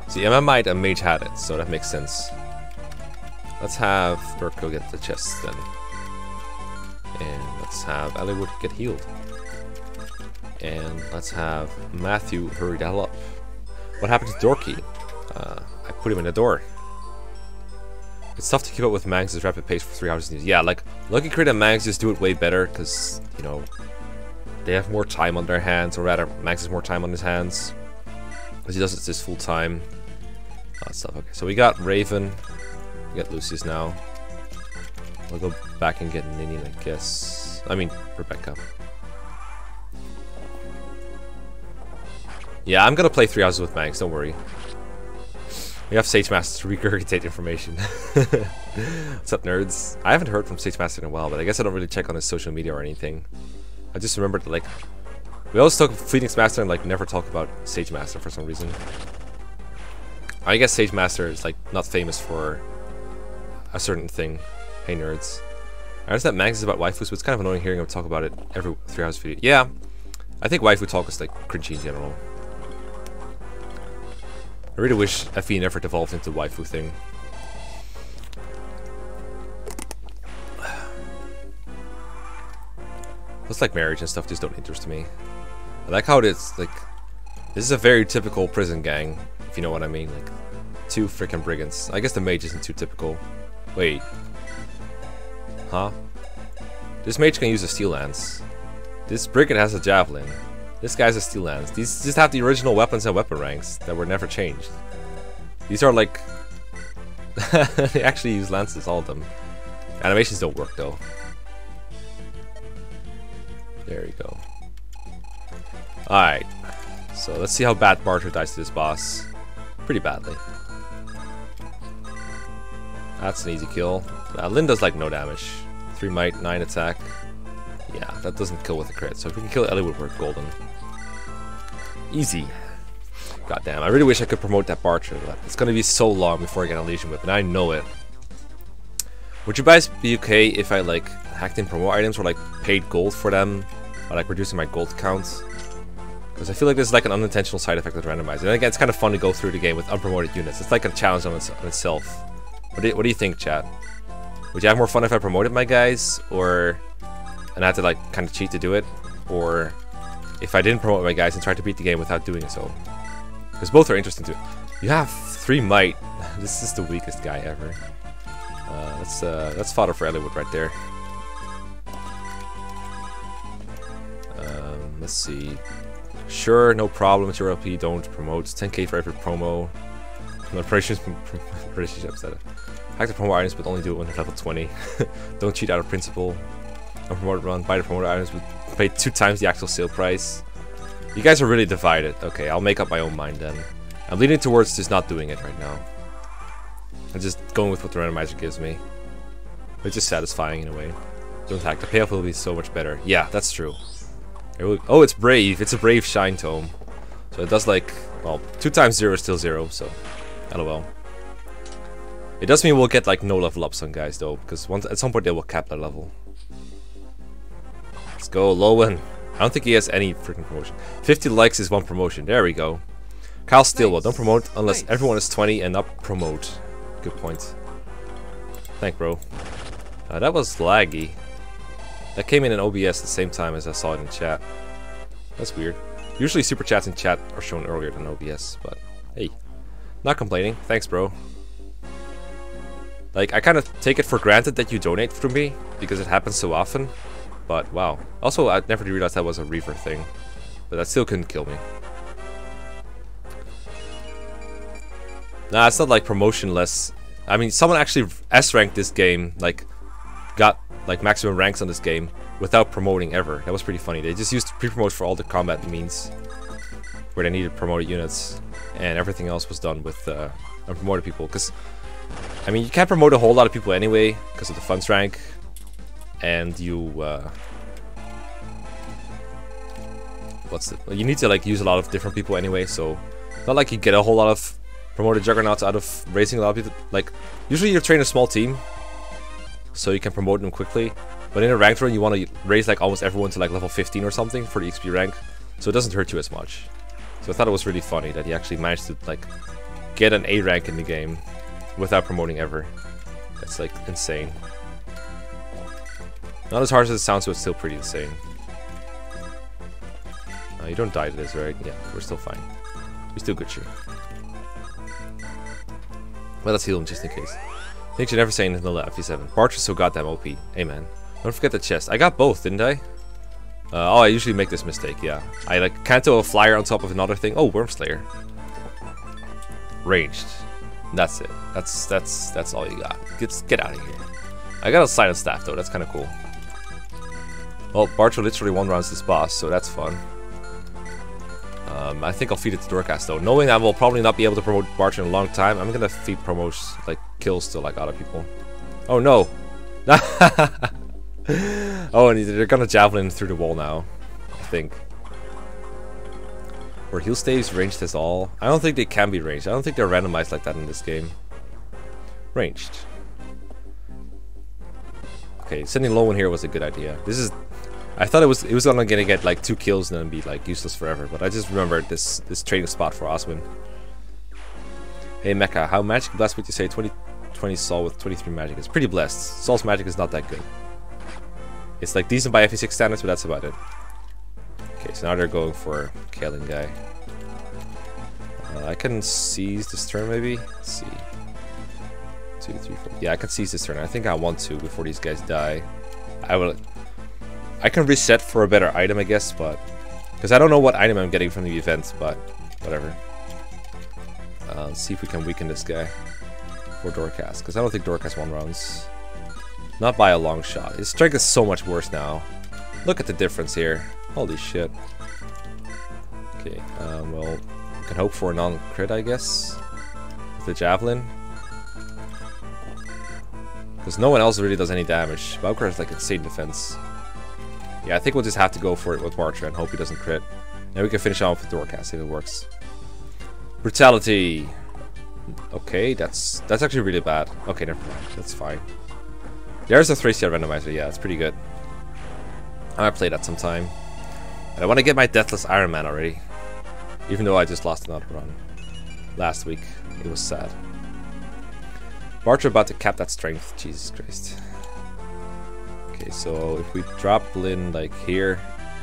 S1: See, Emma might a Mage had it, so that makes sense. Let's have Erk go get the chest then. And let's have Eliwood get healed. And let's have Matthew hurry the hell up. What happened to Dorky? Uh, I put him in the door. It's tough to keep up with Mangs' rapid pace for three hours. Yeah, like, Lucky Crit and Mangs just do it way better, because, you know, they have more time on their hands, or rather, Mangs has more time on his hands. Because he does this full time. That stuff. Okay, so we got Raven. We got Lucius now. we will go back and get Ninny, I guess. I mean, Rebecca. Yeah, I'm gonna play Three Houses with Mangs. don't worry. We have Sage Master to regurgitate information. What's up, nerds? I haven't heard from Sage Master in a while, but I guess I don't really check on his social media or anything. I just remembered, like, we always talk Phoenix Master and, like, never talk about Sage Master for some reason. I guess Sage Master is, like, not famous for a certain thing. Hey, nerds. I understand that Mangs is about waifus, but it's kind of annoying hearing him talk about it every Three Houses video. Yeah, I think waifu talk is, like, cringy in general. I really wish FE never devolved into waifu thing. It's like, marriage and stuff just don't interest me. I like how it's, like... This is a very typical prison gang, if you know what I mean. Like, two freaking brigands. I guess the mage isn't too typical. Wait. Huh? This mage can use a steel lance. This brigand has a javelin. This guy's a steel lance. These just have the original weapons and weapon ranks that were never changed. These are like... they actually use lances, all of them. Animations don't work though. There we go. Alright. So let's see how bad Bartre dies to this boss. Pretty badly. That's an easy kill. Uh, Lyn does like no damage. 3 might, 9 attack. Yeah, that doesn't kill with a crit. So if we can kill Ellie we're golden. Easy. God damn, I really wish I could promote that Bartre. It's gonna be so long before I get a Elysian Whip, and I know it. Would you guys be okay if I like hacked in promo items or like paid gold for them by like reducing my gold counts. Because I feel like this is like an unintentional side effect of randomizing. And again, it's kind of fun to go through the game with unpromoted units. It's like a challenge on, its, on itself. What do, you, what do you think, chat? Would you have more fun if I promoted my guys? Or... And I had to like kind of cheat to do it? Or if I didn't promote my guys and tried to beat the game without doing so? Because both are interesting too. You have three might. this is the weakest guy ever. Uh, that's uh, that's fodder for Eliwood right there. Um, let's see. Sure, no problem. It's your LP. Don't promote. 10k for every promo. No operations relationship upset. Hack the promo items, but only do it when they're level 20. Don't cheat out of principle. No promoted run. Buy the promoted items, but pay two times the actual sale price. You guys are really divided. Okay, I'll make up my own mind then. I'm leaning towards just not doing it right now. I'm just going with what the randomizer gives me. Which is satisfying in a way. Don't hack. The payoff will be so much better. Yeah, that's true oh, it's Brave. It's a Brave Shine Tome. So it does like, well, 2 times 0 is still 0, so lol. It does mean we'll get like no level ups on guys though, because once at some point they will cap their level. Let's go, Lowen. I don't think he has any freaking promotion. 50 likes is one promotion. There we go. Kyle Steelwell, nice. don't promote unless nice. everyone is 20 and up promote. Good point. Thank bro. Uh, that was laggy. That came in in OBS the same time as I saw it in chat. That's weird. Usually super chats in chat are shown earlier than OBS, but hey. Not complaining. Thanks, bro. Like, I kind of take it for granted that you donate for me, because it happens so often. But, wow. Also, I never realized that was a Reaver thing. But that still couldn't kill me. Nah, it's not like promotionless. I mean, someone actually S-ranked this game, like, got like maximum ranks on this game without promoting ever. That was pretty funny. They just used pre-promote for all the combat means where they needed promoted units and everything else was done with uh, unpromoted people because I mean you can't promote a whole lot of people anyway because of the funds rank and you uh, what's it you need to like use a lot of different people anyway so not like you get a whole lot of promoted juggernauts out of raising a lot of people like usually you're training a small team so you can promote them quickly. But in a ranked run, you want to raise like almost everyone to like level 15 or something for the XP rank, so it doesn't hurt you as much. So I thought it was really funny that he actually managed to like get an A rank in the game without promoting ever. That's like insane. Not as hard as it sounds, but still pretty insane. Uh, you don't die to this, right? Yeah, we're still fine. We're still good you. Well, let's heal him just in case. Think you never say anything to left, V7. Bartre still got that OP. Amen. Don't forget the chest. I got both, didn't I? Uh, oh, I usually make this mistake, yeah. I like can't throw a flyer on top of another thing. Oh, Worm Slayer. Ranged. That's it. That's that's that's all you got. Get, get out of here. I got a silent staff though, that's kinda cool. Well, Bartre literally one rounds this boss, so that's fun. Um, I think I'll feed it to Dorcas though. Knowing I will probably not be able to promote March in a long time, I'm gonna feed promotes like, kills to, like, other people. Oh no! oh, and they're gonna javelin through the wall now, I think. Were heal staves ranged as all? I don't think they can be ranged. I don't think they're randomized like that in this game. Ranged. Okay, sending Lowen here was a good idea. This is I thought it was it was only gonna get like two kills and then be like useless forever, but I just remembered this this trading spot for Oswin. Hey Mekkah, how magic blessed would you say 20, 20 Sol with 23 magic is? Pretty blessed. Sol's magic is not that good. It's like decent by FE6 standards, but that's about it. Okay, so now they're going for Caelin guy. Uh, I can seize this turn maybe? Let's see. Two, three, four. Yeah, I can seize this turn. I think I want to before these guys die. I will I can reset for a better item, I guess, but... Because I don't know what item I'm getting from the events, but whatever. Uh, let's see if we can weaken this guy. Or Dorcas, because I don't think Dorcas one rounds. Not by a long shot. His strike is so much worse now. Look at the difference here. Holy shit. Okay, um, well, we can hope for a non-crit, I guess. With the Javelin. Because no one else really does any damage. Valkyrie has like insane defense. Yeah, I think we'll just have to go for it with Marcher and hope he doesn't crit. Now we can finish off with See if it works. Brutality. Okay, that's that's actually really bad. Okay, never mind. That's fine. There's a 3 CR randomizer. Yeah, it's pretty good. I might play that sometime. And I want to get my Deathless Iron Man already. Even though I just lost another run. Last week. It was sad. Bartre about to cap that strength. Jesus Christ. Okay, so if we drop Lyn like here,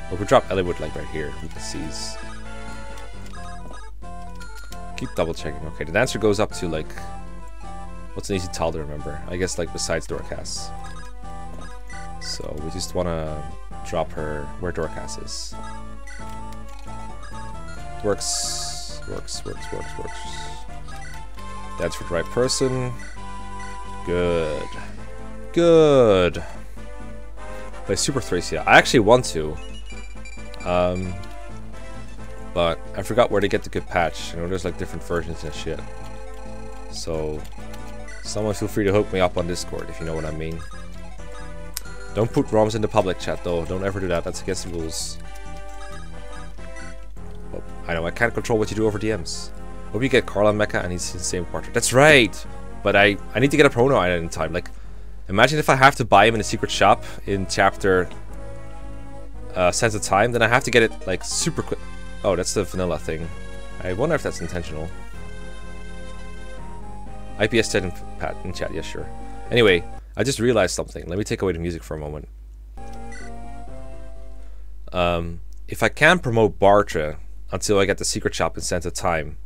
S1: or if we drop Eliwood like right here we can C's. Keep double checking. Okay, the dancer goes up to like, what's an easy tile to remember? I guess like besides Dorcas. So we just want to drop her where Dorcas is. Works, works, works, works, works. That's for the right person. Good. Good. Play Super Thracia. I actually want to. Um, but I forgot where to get the good patch. You know, there's like different versions and shit. So, someone feel free to hook me up on Discord if you know what I mean. Don't put ROMs in the public chat though. Don't ever do that. That's against the rules. Oh, I know, I can't control what you do over DMs. Hope you get Karla Mekkah and he's in the same quarter. That's right! But I, I need to get a pronoun in time. Like, Imagine if I have to buy him in a secret shop in chapter uh, Sands of Time, then I have to get it like super quick. Oh, that's the vanilla thing. I wonder if that's intentional. IPS 10 in, Pat, in chat, yeah, sure. Anyway, I just realized something. Let me take away the music for a moment. Um, if I can promote Bartre until I get the secret shop in Sands of Time,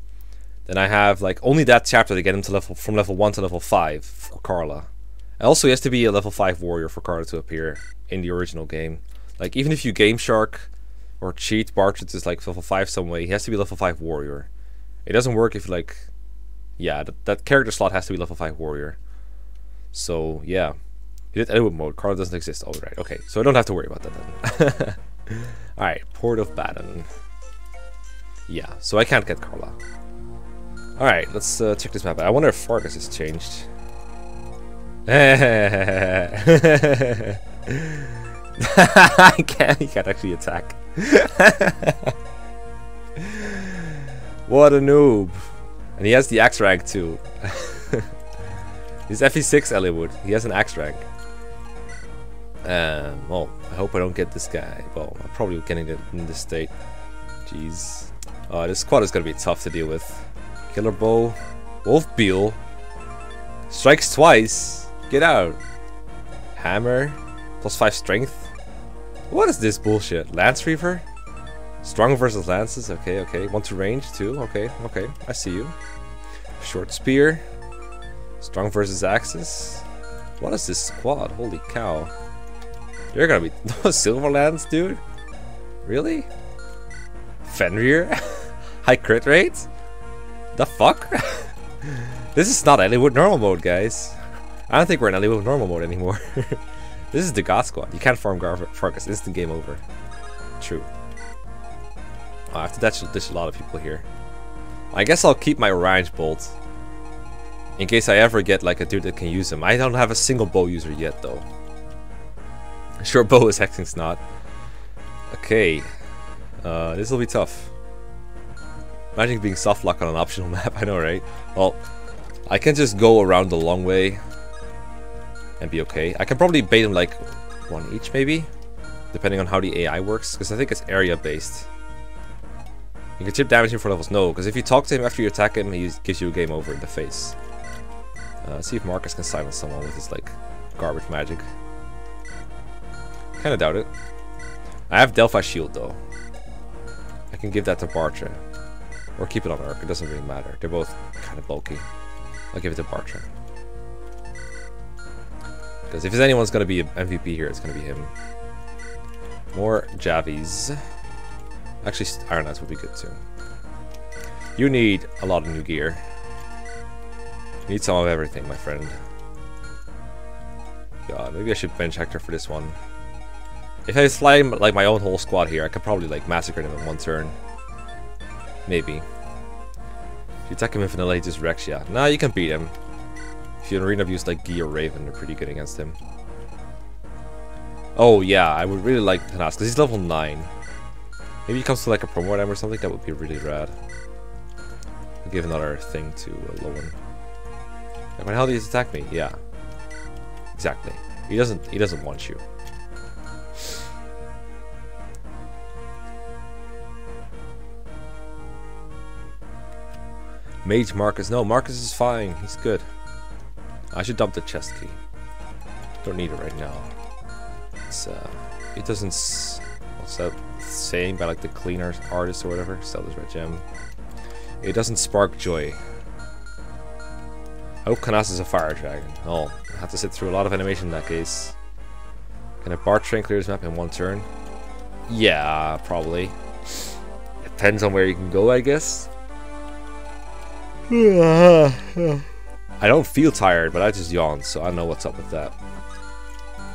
S1: then I have like only that chapter to get him to level from level one to level five for Karla. Also, he has to be a level 5 warrior for Karla to appear in the original game. Like, even if you game shark or cheat Bartre is like level 5 some way, he has to be level 5 warrior. It doesn't work if, like, yeah, that, that character slot has to be level 5 warrior. So, yeah. He did edit mode. Karla doesn't exist. All oh, right, Okay. So I don't have to worry about that then. All right. Port of Badon. Yeah. So I can't get Karla. All right. Let's uh, check this map out. I wonder if Fargus has changed. I can he can actually attack. what a noob. And he has the axe rank too. He's FE6 Eliwood. He has an axe rank. Um, well, I hope I don't get this guy. Well, I'm probably getting it in this state. Jeez. Uh, this squad is going to be tough to deal with. Killer Bow. Wolf Beil. Strikes twice. Get out. Hammer. Plus 5 strength. What is this bullshit? Lance Reaver? Strong versus lances. Okay, okay. One to range, too. Okay, okay. I see you. Short spear. Strong versus axes. What is this squad? Holy cow. You're gonna be silver lance, dude? Really? Fenrir? High crit rate? The fuck? this is not Eliwood normal mode, guys. I don't think we're in Eliwood normal mode anymore. this is the God Squad. You can't farm Fargus. Instant game over. True. Oh, I have to ditch, a lot of people here. I guess I'll keep my orange bolt. In case I ever get like a dude that can use him. I don't have a single bow user yet though. Sure, bow is hexing snot. Okay. Uh, this will be tough. Imagine being softlock on an optional map, I know right? Well, I can just go around the long way and be okay. I can probably bait them like one each maybe, depending on how the AI works, because I think it's area based. You can chip damage him for levels. No, because if you talk to him after you attack him, he gives you a game over in the face. Uh, see if Marcus can silence someone with his like garbage magic. Kinda doubt it. I have Delphi Shield though. I can give that to Bartre. Or keep it on Erk, it doesn't really matter. They're both kind of bulky. I'll give it to Bartre. Because if there's anyone's going to be MVP here, it's going to be him. More Javies. Actually, Iron Knights would be good too. You need a lot of new gear. You need some of everything, my friend. God, maybe I should bench Hector for this one. If I slime like my own whole squad here, I could probably like massacre them in one turn. Maybe. If you attack him infinitely, just wrecks Rexia. Nah, you can beat him. Florina used like Gear Raven, they are pretty good against him. Oh yeah, I would really like Canas because he's level 9. Maybe he comes to like a promo item or something, that would be really rad. I'll give another thing to uh, Lowen. Like, when hell do he attack me? Yeah. Exactly. He doesn't he doesn't want you. Mage Marcus. No, Marcus is fine. He's good. I should dump the chest key. Don't need it right now. It's, uh, it doesn't... What's that saying by like the cleaner artist or whatever? Sell this red gem. It doesn't spark joy. I hope Canas is a fire dragon. Oh, I have to sit through a lot of animation in that case. Can a bar train clear this map in one turn? Yeah, probably. Depends on where you can go, I guess. I don't feel tired, but I just yawn, so I know what's up with that.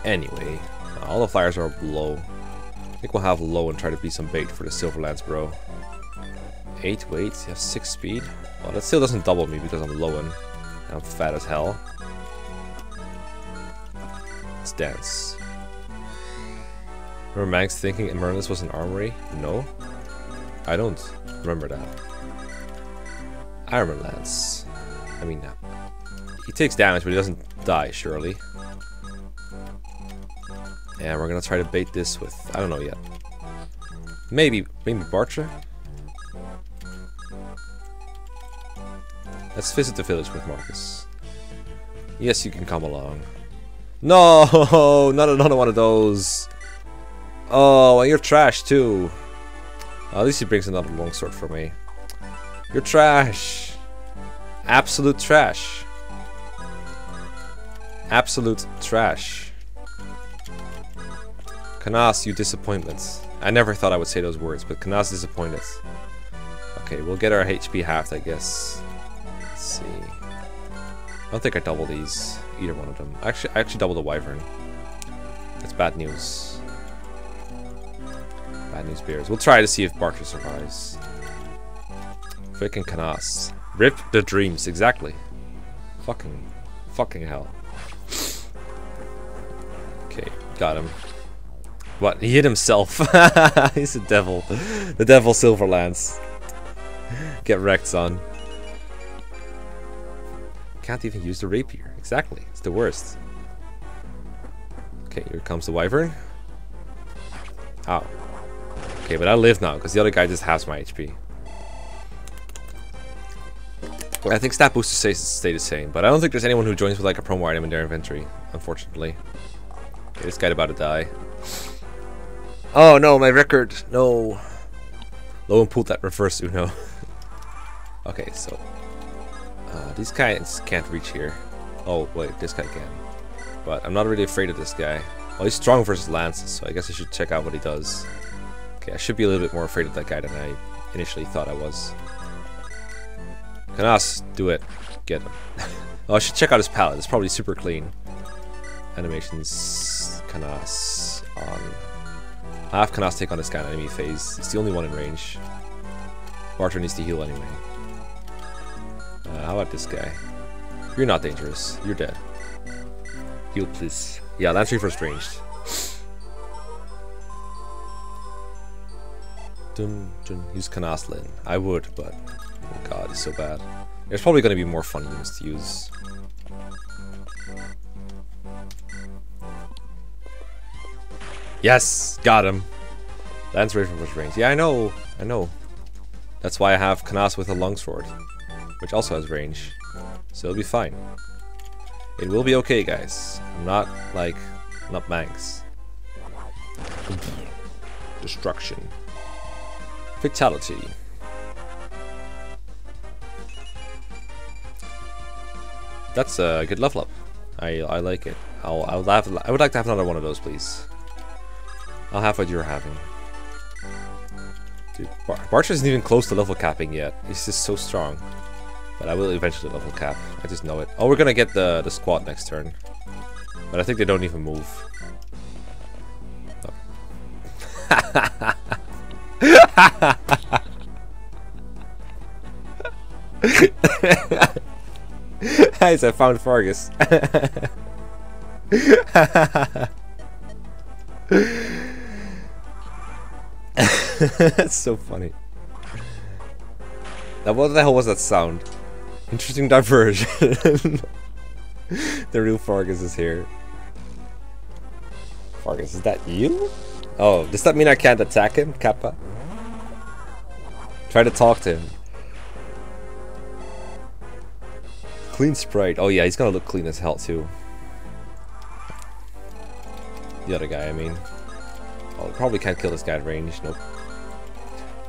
S1: Anyway, all the fires are low. I think we'll have Lowen try to be some bait for the Silver Lance, bro. 8 weights. you have 6 speed. Well, that still doesn't double me because I'm low and I'm fat as hell. Let's dance. Remember Mangs thinking Myrnus was an armory? No? I don't remember that. I Lance. I mean, that. He takes damage, but he doesn't die, surely. And we're gonna try to bait this with... I don't know yet. Maybe... Maybe Bartre. Let's visit the village with Marcus. Yes, you can come along. No! Not another one of those! Oh, and you're trash too! at least he brings another longsword for me. You're trash! Absolute trash! Absolute trash. Canas, you disappointments. I never thought I would say those words, but Canas disappointed. Okay, we'll get our HP halved, I guess. Let's see. I don't think I double these, either one of them. Actually, I actually double the Wyvern. That's bad news. Bad news bears. We'll try to see if Bartre survives. Freaking Canas. Rip the dreams, exactly. Fucking, fucking hell. Got him. What? He hit himself. He's a devil. The devil Silver Lance. Get wrecked, son. Can't even use the rapier. Exactly. It's the worst. Okay, here comes the wyvern. Ow. Okay, but I live now, because the other guy just has my HP. I think stat boosters stay, stay the same, but I don't think there's anyone who joins with like a promo item in their inventory, unfortunately. Okay, this guy's about to die. Oh no, my record. No. Lowen pull that reverse Uno. okay, so uh, these guys can't reach here. Oh wait, this guy can. But I'm not really afraid of this guy. Well, he's strong versus lances, so I guess I should check out what he does. Okay, I should be a little bit more afraid of that guy than I initially thought I was. Canas, do it. Get him. oh, I should check out his palette. It's probably super clean animations Canas on. I have Canas take on the scan enemy phase. It's the only one in range. Bartre needs to heal anyway. Uh, how about this guy? You're not dangerous. You're dead. Heal, please. Yeah, that's your first ranged. dun, dun. Use Kanaslin. I would, but... Oh god, it's so bad. There's probably going to be more fun ones to use. Yes, got him. The inspiration for rings. Yeah, I know. I know. That's why I have Canas with a longsword, which also has range. So it'll be fine. It will be okay, guys. I'm not, like, not Mangs. Destruction. Fatality. That's a good level up. I, I like it. I'll, I'll have, I would like to have another one of those, please. I'll have what you're having. Dude, Bar Bartre isn't even close to level capping yet. He's just so strong. But I will eventually level cap. I just know it. Oh, we're gonna get the, the squad next turn. But I think they don't even move. Oh. Guys, I found Fargus. That's so funny. Now, what the hell was that sound? Interesting diversion. the real Fargus is here. Fargus, is that you? Oh, does that mean I can't attack him, Kappa? Try to talk to him. Clean sprite. Oh yeah, he's gonna look clean as hell too. The other guy, I mean. Oh, probably can't kill this guy at range. Nope.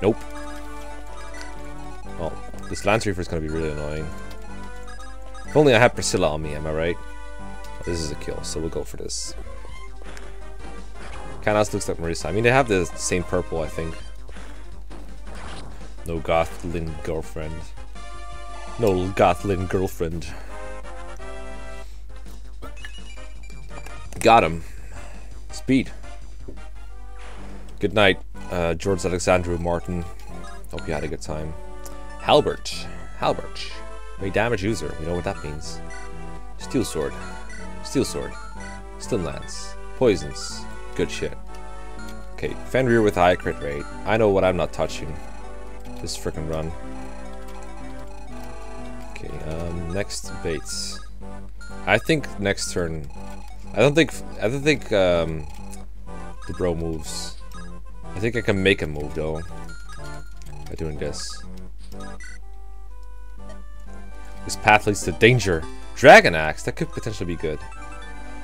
S1: Nope. Oh, this Lance Reaver is going to be really annoying. If only I had Priscilla on me, am I right? this is a kill, so we'll go for this. Canas looks like Marisa. I mean, they have the same purple, I think. No Gothlin girlfriend. No Gothlin girlfriend. Got him. Speed. Good night, uh, George Alexandru Martin. Hope you had a good time. Halberd. Halberd. May damage user. We know what that means. Steel sword. Steel sword. Stun lance. Poisons. Good shit. Okay, Fenrir with high crit rate. I know what I'm not touching. This freaking run. Okay, um, next Bates. I think next turn. I don't think. I don't think um, the bro moves. I think I can make a move though by doing this. This path leads to danger. Dragon Axe, that could potentially be good.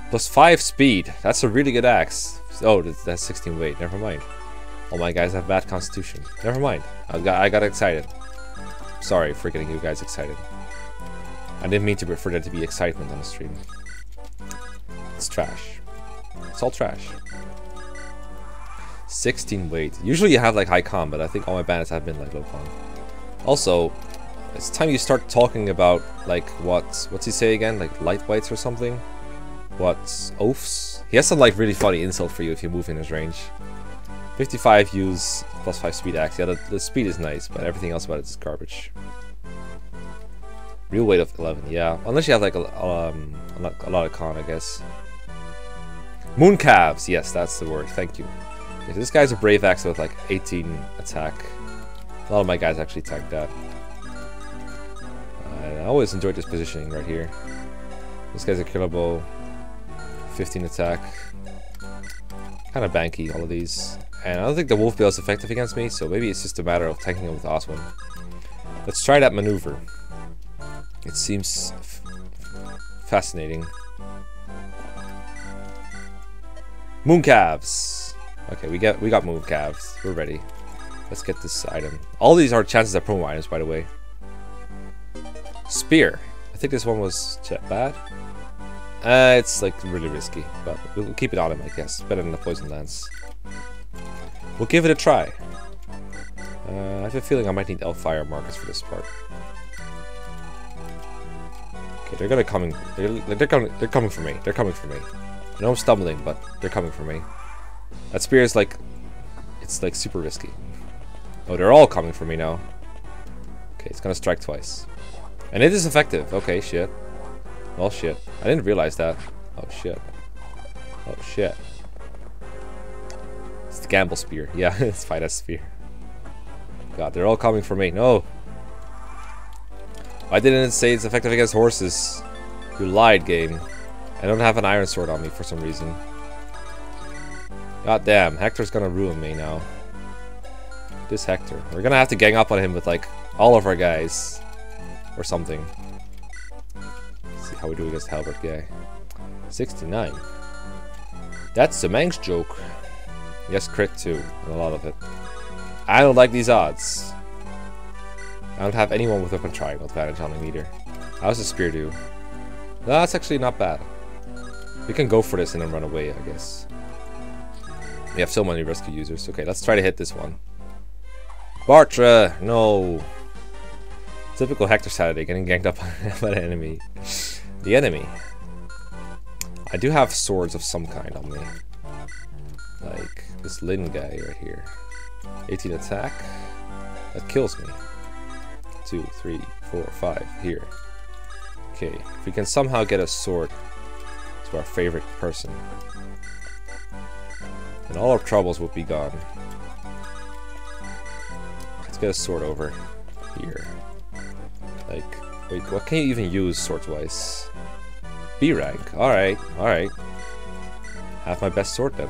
S1: Plus 5 speed, that's a really good axe. Oh, that's 16 weight, never mind. All oh, my guys have bad constitution. Never mind, I got, I got excited. Sorry for getting you guys excited. I didn't mean to for there to be excitement on the stream. It's trash. It's all trash. 16 weight. Usually you have like high con, but I think all my bandits have been like low con. Also, it's time you start talking about like what what's he say again? Like lightweights or something? What oafs? He has some like really funny insult for you if you move in his range. 55 use plus 5 speed axe. Yeah, the, the speed is nice, but everything else about it is garbage. Real weight of 11, yeah. Unless you have like a, um, a lot of con, I guess. Mooncalves, yes, that's the word. Thank you. Yeah, this guy's a Brave Axe with like 18 attack. A lot of my guys actually tag that. I always enjoyed this positioning right here. This guy's a killable. 15 attack. Kind of banky, all of these. And I don't think the Wolf Beil is effective against me, so maybe it's just a matter of tagging him with Oswin. Let's try that maneuver. It seems fascinating. Mooncalves! Okay, we got we got mooncalves. We're ready. Let's get this item. All these are chances at promo items, by the way. Spear. I think this one was bad. Uh, it's like really risky, but we'll keep it on him, I guess. Better than the poison lance. We'll give it a try. Uh, I have a feeling I might need elf fire markers for this part. Okay, they're gonna coming. They're, they're coming. They're coming for me. They're coming for me. I know I'm stumbling, but they're coming for me. That spear is like... It's like super risky. Oh, they're all coming for me now. Okay, it's gonna strike twice. And it is effective. Okay, shit. Oh, shit. I didn't realize that. Oh, shit. Oh, shit. It's the gamble spear. Yeah, it's fight spear. God, they're all coming for me. No! Why didn't it say it's effective against horses? You lied, game. I don't have an iron sword on me for some reason. God damn, Hector's gonna ruin me now. This Hector. We're gonna have to gang up on him with like all of our guys. Or something. Let's see how we do against Halberd guy. 69. That's the Mangs joke. Yes, crit too, and a lot of it. I don't like these odds. I don't have anyone with open triangle advantage on the meter. How's the spear do? that's actually not bad. We can go for this and then run away, I guess. We have so many rescue users. Okay, let's try to hit this one. Bartre! No! Typical Hector Saturday, getting ganked up by the enemy. The enemy. I do have swords of some kind on me. Like this Lin guy right here. 18 attack. That kills me. Two, three, four, five. Here. Okay, if we can somehow get a sword to our favorite person, and all our troubles will be gone. Let's get a sword over here. Like, wait, what can you even use sword-wise? B rank. Alright, alright. Have my best sword then.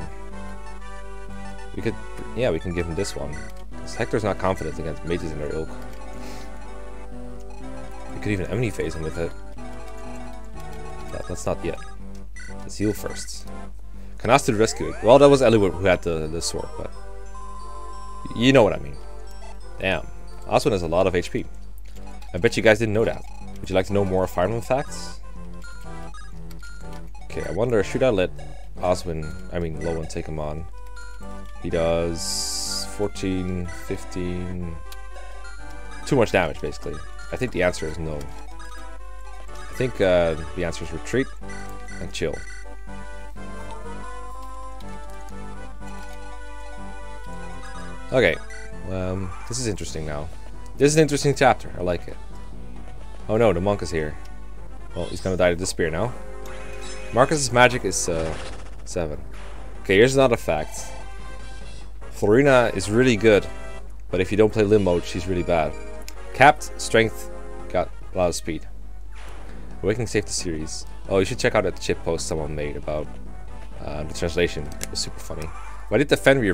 S1: We could, yeah, we can give him this one. Hector's not confident against mages in their ilk. We could even enemy phase him with it. No, that's not yet. Let's heal first. Canas to the rescue. Well, that was Eliwood who had the, the sword, but... You know what I mean. Damn. Oswin has a lot of HP. I bet you guys didn't know that. Would you like to know more Fire Emblem facts? Okay, I wonder, should I let Oswin, I mean Lowen, take him on? He does 14, 15... Too much damage, basically. I think the answer is no. I think uh, the answer is retreat and chill. Okay. Um, this is interesting now. This is an interesting chapter. I like it. Oh no, the monk is here. Well, he's gonna die to the spear now. Marcus's magic is uh, 7. Okay, here's another fact. Florina is really good, but if you don't play Lyn mode, she's really bad. Capped, strength, got a lot of speed. Awakening saved the series. Oh, you should check out that chip post someone made about uh, the translation. It was super funny. Why did the Fenrir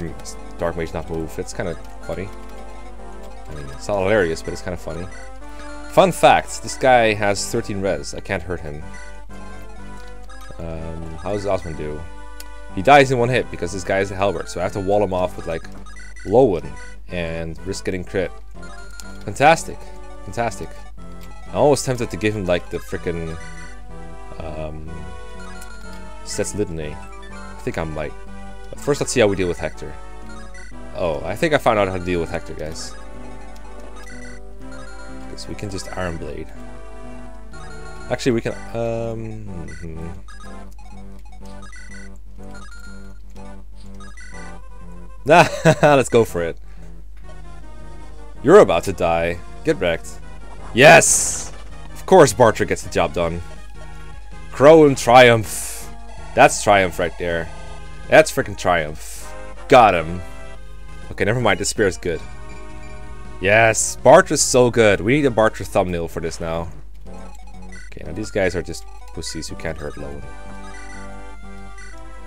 S1: Dark Mage not move? It's kind of funny. I mean, it's not hilarious, but it's kind of funny. Fun fact, this guy has 13 res. I can't hurt him. Um, how does Osman do? He dies in one hit because this guy is a halberd, so I have to wall him off with, like, Lowen and risk getting crit. Fantastic. Fantastic. I'm almost tempted to give him, like, the freaking um, Sets Litany. I think I might. First, let's see how we deal with Hector. Oh, I think I found out how to deal with Hector, guys. Because we can just Iron Blade. Actually, we can... Um, -hmm. Nah, let's go for it. You're about to die. Get wrecked. Yes! Of course Bartre gets the job done. Crow in triumph. That's triumph right there. That's freaking triumph. Got him. Okay, never mind. This spear is good. Yes, is so good. We need a Bartre thumbnail for this now. Okay, now these guys are just pussies who can't hurt Lowen.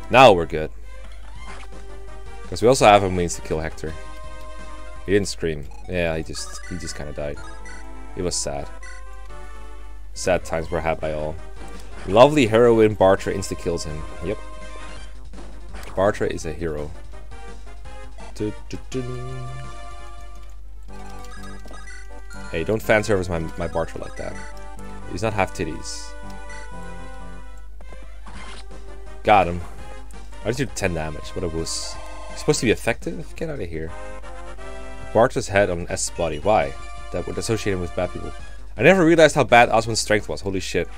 S1: Now we're good. Because we also have a means to kill Hector. He didn't scream. Yeah, he just he just kind of died. It was sad. Sad times were had by all. Lovely heroine Bartre insta-kills him. Yep. Bartre is a hero. Du, du, du. Hey, don't fan service my, my Bartre like that. He's not half titties. Got him. I just did 10 damage. What a wuss. He's supposed to be effective? Get out of here. Bartre's head on S's body. Why? That would associate him with bad people. I never realized how bad Osman's strength was. Holy shit.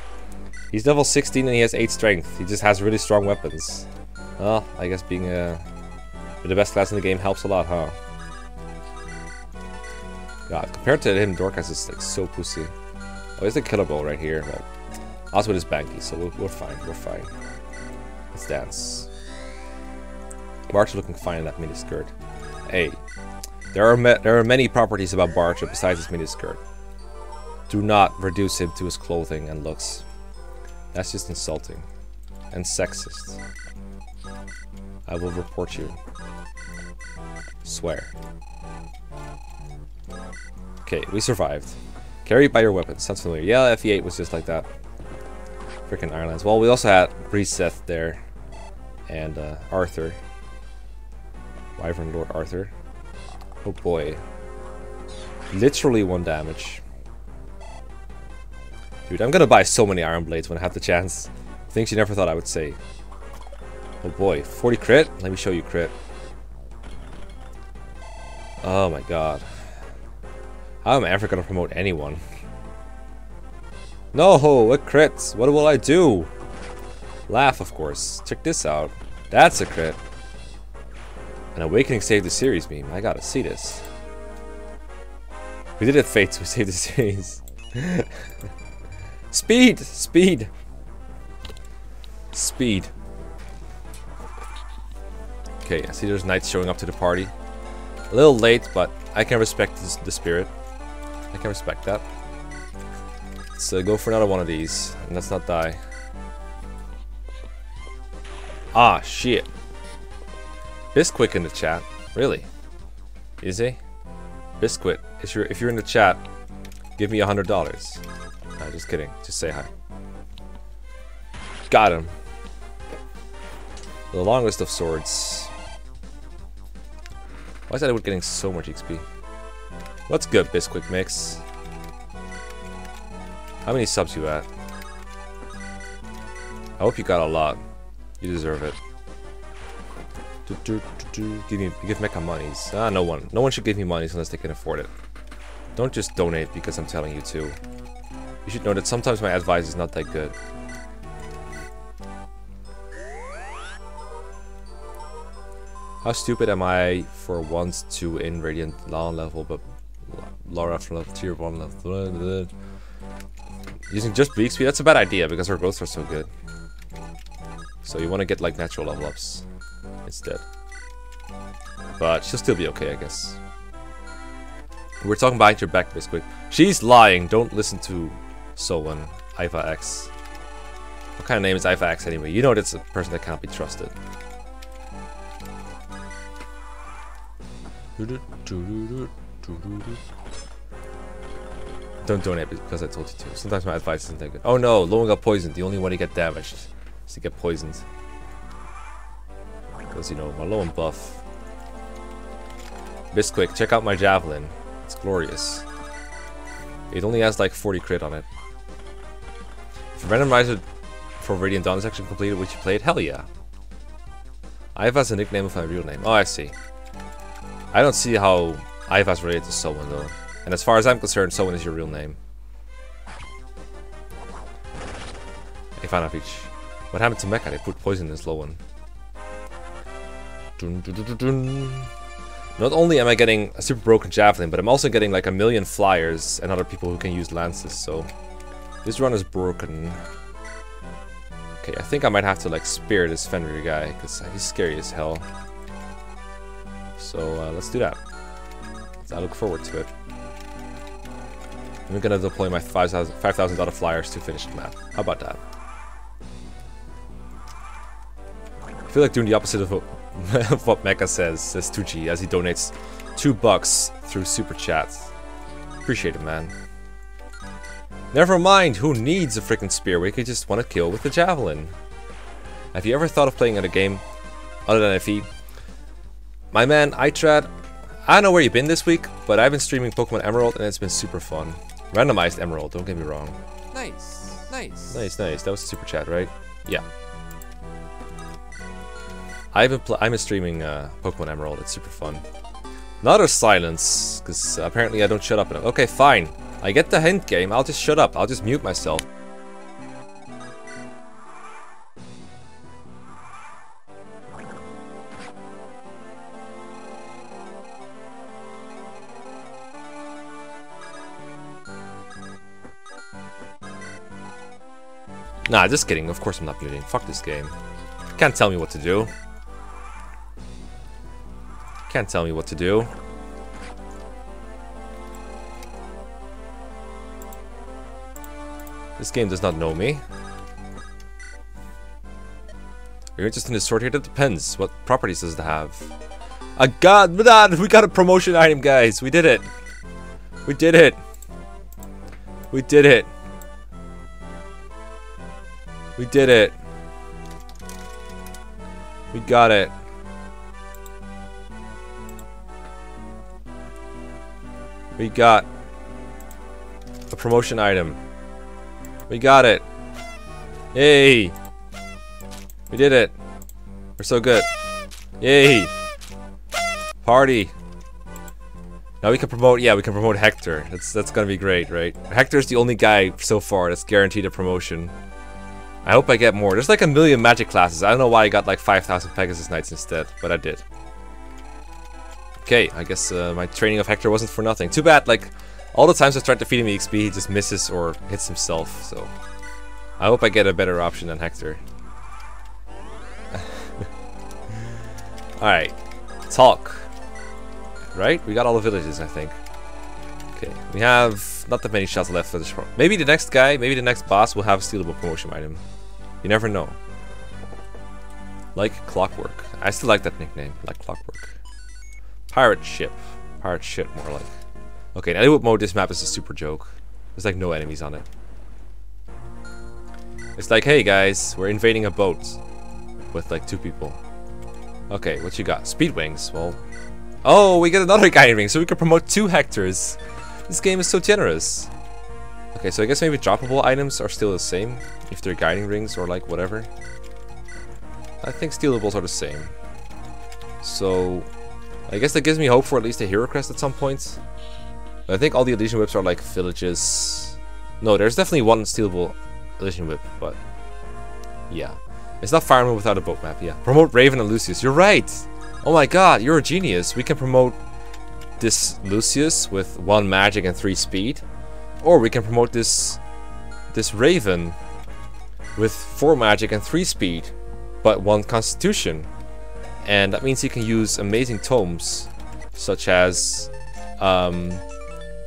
S1: He's level 16 and he has 8 strength. He just has really strong weapons. Well, I guess being uh, the best class in the game helps a lot, huh? God, compared to him, Dorcas is like so pussy. Oh, he's a killer ball right here, but also with his banky, so we're, we're fine, we're fine. Let's dance. Bart's looking fine in that miniskirt. Hey, there are there are many properties about Bart besides his miniskirt. Do not reduce him to his clothing and looks. That's just insulting and sexist. I will report you. Swear. Okay, we survived. Carry by your weapons. Sounds familiar. Yeah, FE8 was just like that. Freaking Ireland. Well, we also had Briseth there. And uh, Arthur. Wyvern Lord Arthur. Oh boy. Literally one damage. Dude, I'm gonna buy so many Iron Blades when I have the chance. Things you never thought I would say. Oh boy, 40 crit? Let me show you crit. Oh my god. How am I ever gonna promote anyone? No, what crits? What will I do? Laugh, of course. Check this out. That's a crit. An Awakening saved the series meme. I gotta see this. We did it, Fates. We saved the series. speed! Speed! Speed. Okay, I see there's knights showing up to the party. A little late, but I can respect this, the spirit. I can respect that. So go for another one of these, and let's not die. Ah, shit. Bisquick in the chat. Really? Easy? Biscuit, if you're, if you're in the chat, give me a hundred dollars. No, just kidding. Just say hi. Got him. The longest of swords. Why is that we're getting so much XP? What's good, Bisquick Mix? How many subs you at? I hope you got a lot. You deserve it. Do, do, do, give me, give Mekkah monies. Ah, no one. No one should give me monies unless they can afford it. Don't just donate because I'm telling you to. You should know that sometimes my advice is not that good. How stupid am I for once to in Radiant Dawn level, but Laura from level tier 1 level. Blah, blah, blah. Using just Bleak Speed, that's a bad idea because her growths are so good. So you want to get like natural level ups instead. But she'll still be okay, I guess. We're talking behind your back, basically. She's lying. Don't listen to Solon, Iva X. What kind of name is Iva X anyway? You know that's a person that can't be trusted. Don't donate because I told you to. Sometimes my advice isn't that good. Oh no, Lowen got poisoned. The only way to get damaged is to get poisoned. Because, you know, my Lowen buff. Bisquick, check out my Javelin. It's glorious. It only has like 40 crit on it. If randomizer for Radiant Dawn section completed, which you played, hell yeah. I have as a nickname of my real name. Oh, I see. I don't see how Ivas related to someone though. And as far as I'm concerned, someone is your real name. Ivanovich. What happened to Mekkah? They put poison in his Lowen. Dun, dun, dun, Not only am I getting a super broken javelin, but I'm also getting like a million flyers and other people who can use lances, so... This run is broken. Okay, I think I might have to like spear this Fenrir guy, because he's scary as hell. So uh, let's do that. I look forward to it. I'm gonna deploy my 5,000 dollars flyers to finish the map. How about that? I feel like doing the opposite of what Mekkah says, says 2G, as he donates 2 bucks through Super Chat. Appreciate it, man. Never mind, who needs a freaking spear? We could just want to kill with the javelin. Have you ever thought of playing at a game other than FE my man, Itrad, I don't know where you've been this week, but I've been streaming Pokemon Emerald and it's been super fun. Randomized Emerald, don't get me wrong. Nice, nice. Nice, nice. That was a super chat, right? Yeah. I've been, I've been streaming uh, Pokemon Emerald, it's super fun. Another silence, because apparently I don't shut up enough. Okay, fine. I get the hint game, I'll just shut up, I'll just mute myself. Nah, just kidding. Of course I'm not muting. Fuck this game. Can't tell me what to do. Can't tell me what to do. This game does not know me. Are you interested in the sword here? That depends. What properties does it have? A god! Uh, we got a promotion item, guys! We did it! We did it! We did it! We did it. We got it. We got a promotion item. We got it. Yay! We did it. We're so good. Yay! Party. Now we can promote, yeah, we can promote Hector. That's that's gonna be great, right? Hector's the only guy so far that's guaranteed a promotion. I hope I get more. There's like a million magic classes. I don't know why I got like 5,000 Pegasus Knights instead, but I did. Okay, I guess uh, my training of Hector wasn't for nothing. Too bad, like, all the times I tried to feed him EXP, he just misses or hits himself, so... I hope I get a better option than Hector. Alright. Talk. Right? We got all the villages, I think. Okay, we have not that many shots left for this one. Maybe the next guy, maybe the next boss will have a stealable promotion item. You never know. Like Clockwork. I still like that nickname, like Clockwork. Pirate ship. Pirate ship, more like. Okay, now Eliwood mode, this map is a super joke. There's like no enemies on it. It's like, hey guys, we're invading a boat. With like two people. Okay, what you got? Speed wings, well... Oh, we get another guy ring, so we can promote two hectares. This game is so generous. Okay, so I guess maybe droppable items are still the same, if they're guiding rings or like whatever. I think stealables are the same. So, I guess that gives me hope for at least a hero crest at some point. I think all the Elysian Whips are like villages. No, there's definitely one stealable Elysian Whip, but yeah. It's not Fire Emblem without a boat map, yeah. Promote Raven and Lucius. You're right! Oh my god, you're a genius. We can promote this Lucius with one magic and three speed. Or we can promote this this Raven with 4 magic and 3 speed, but 1 constitution. And that means he can use amazing tomes, such as um,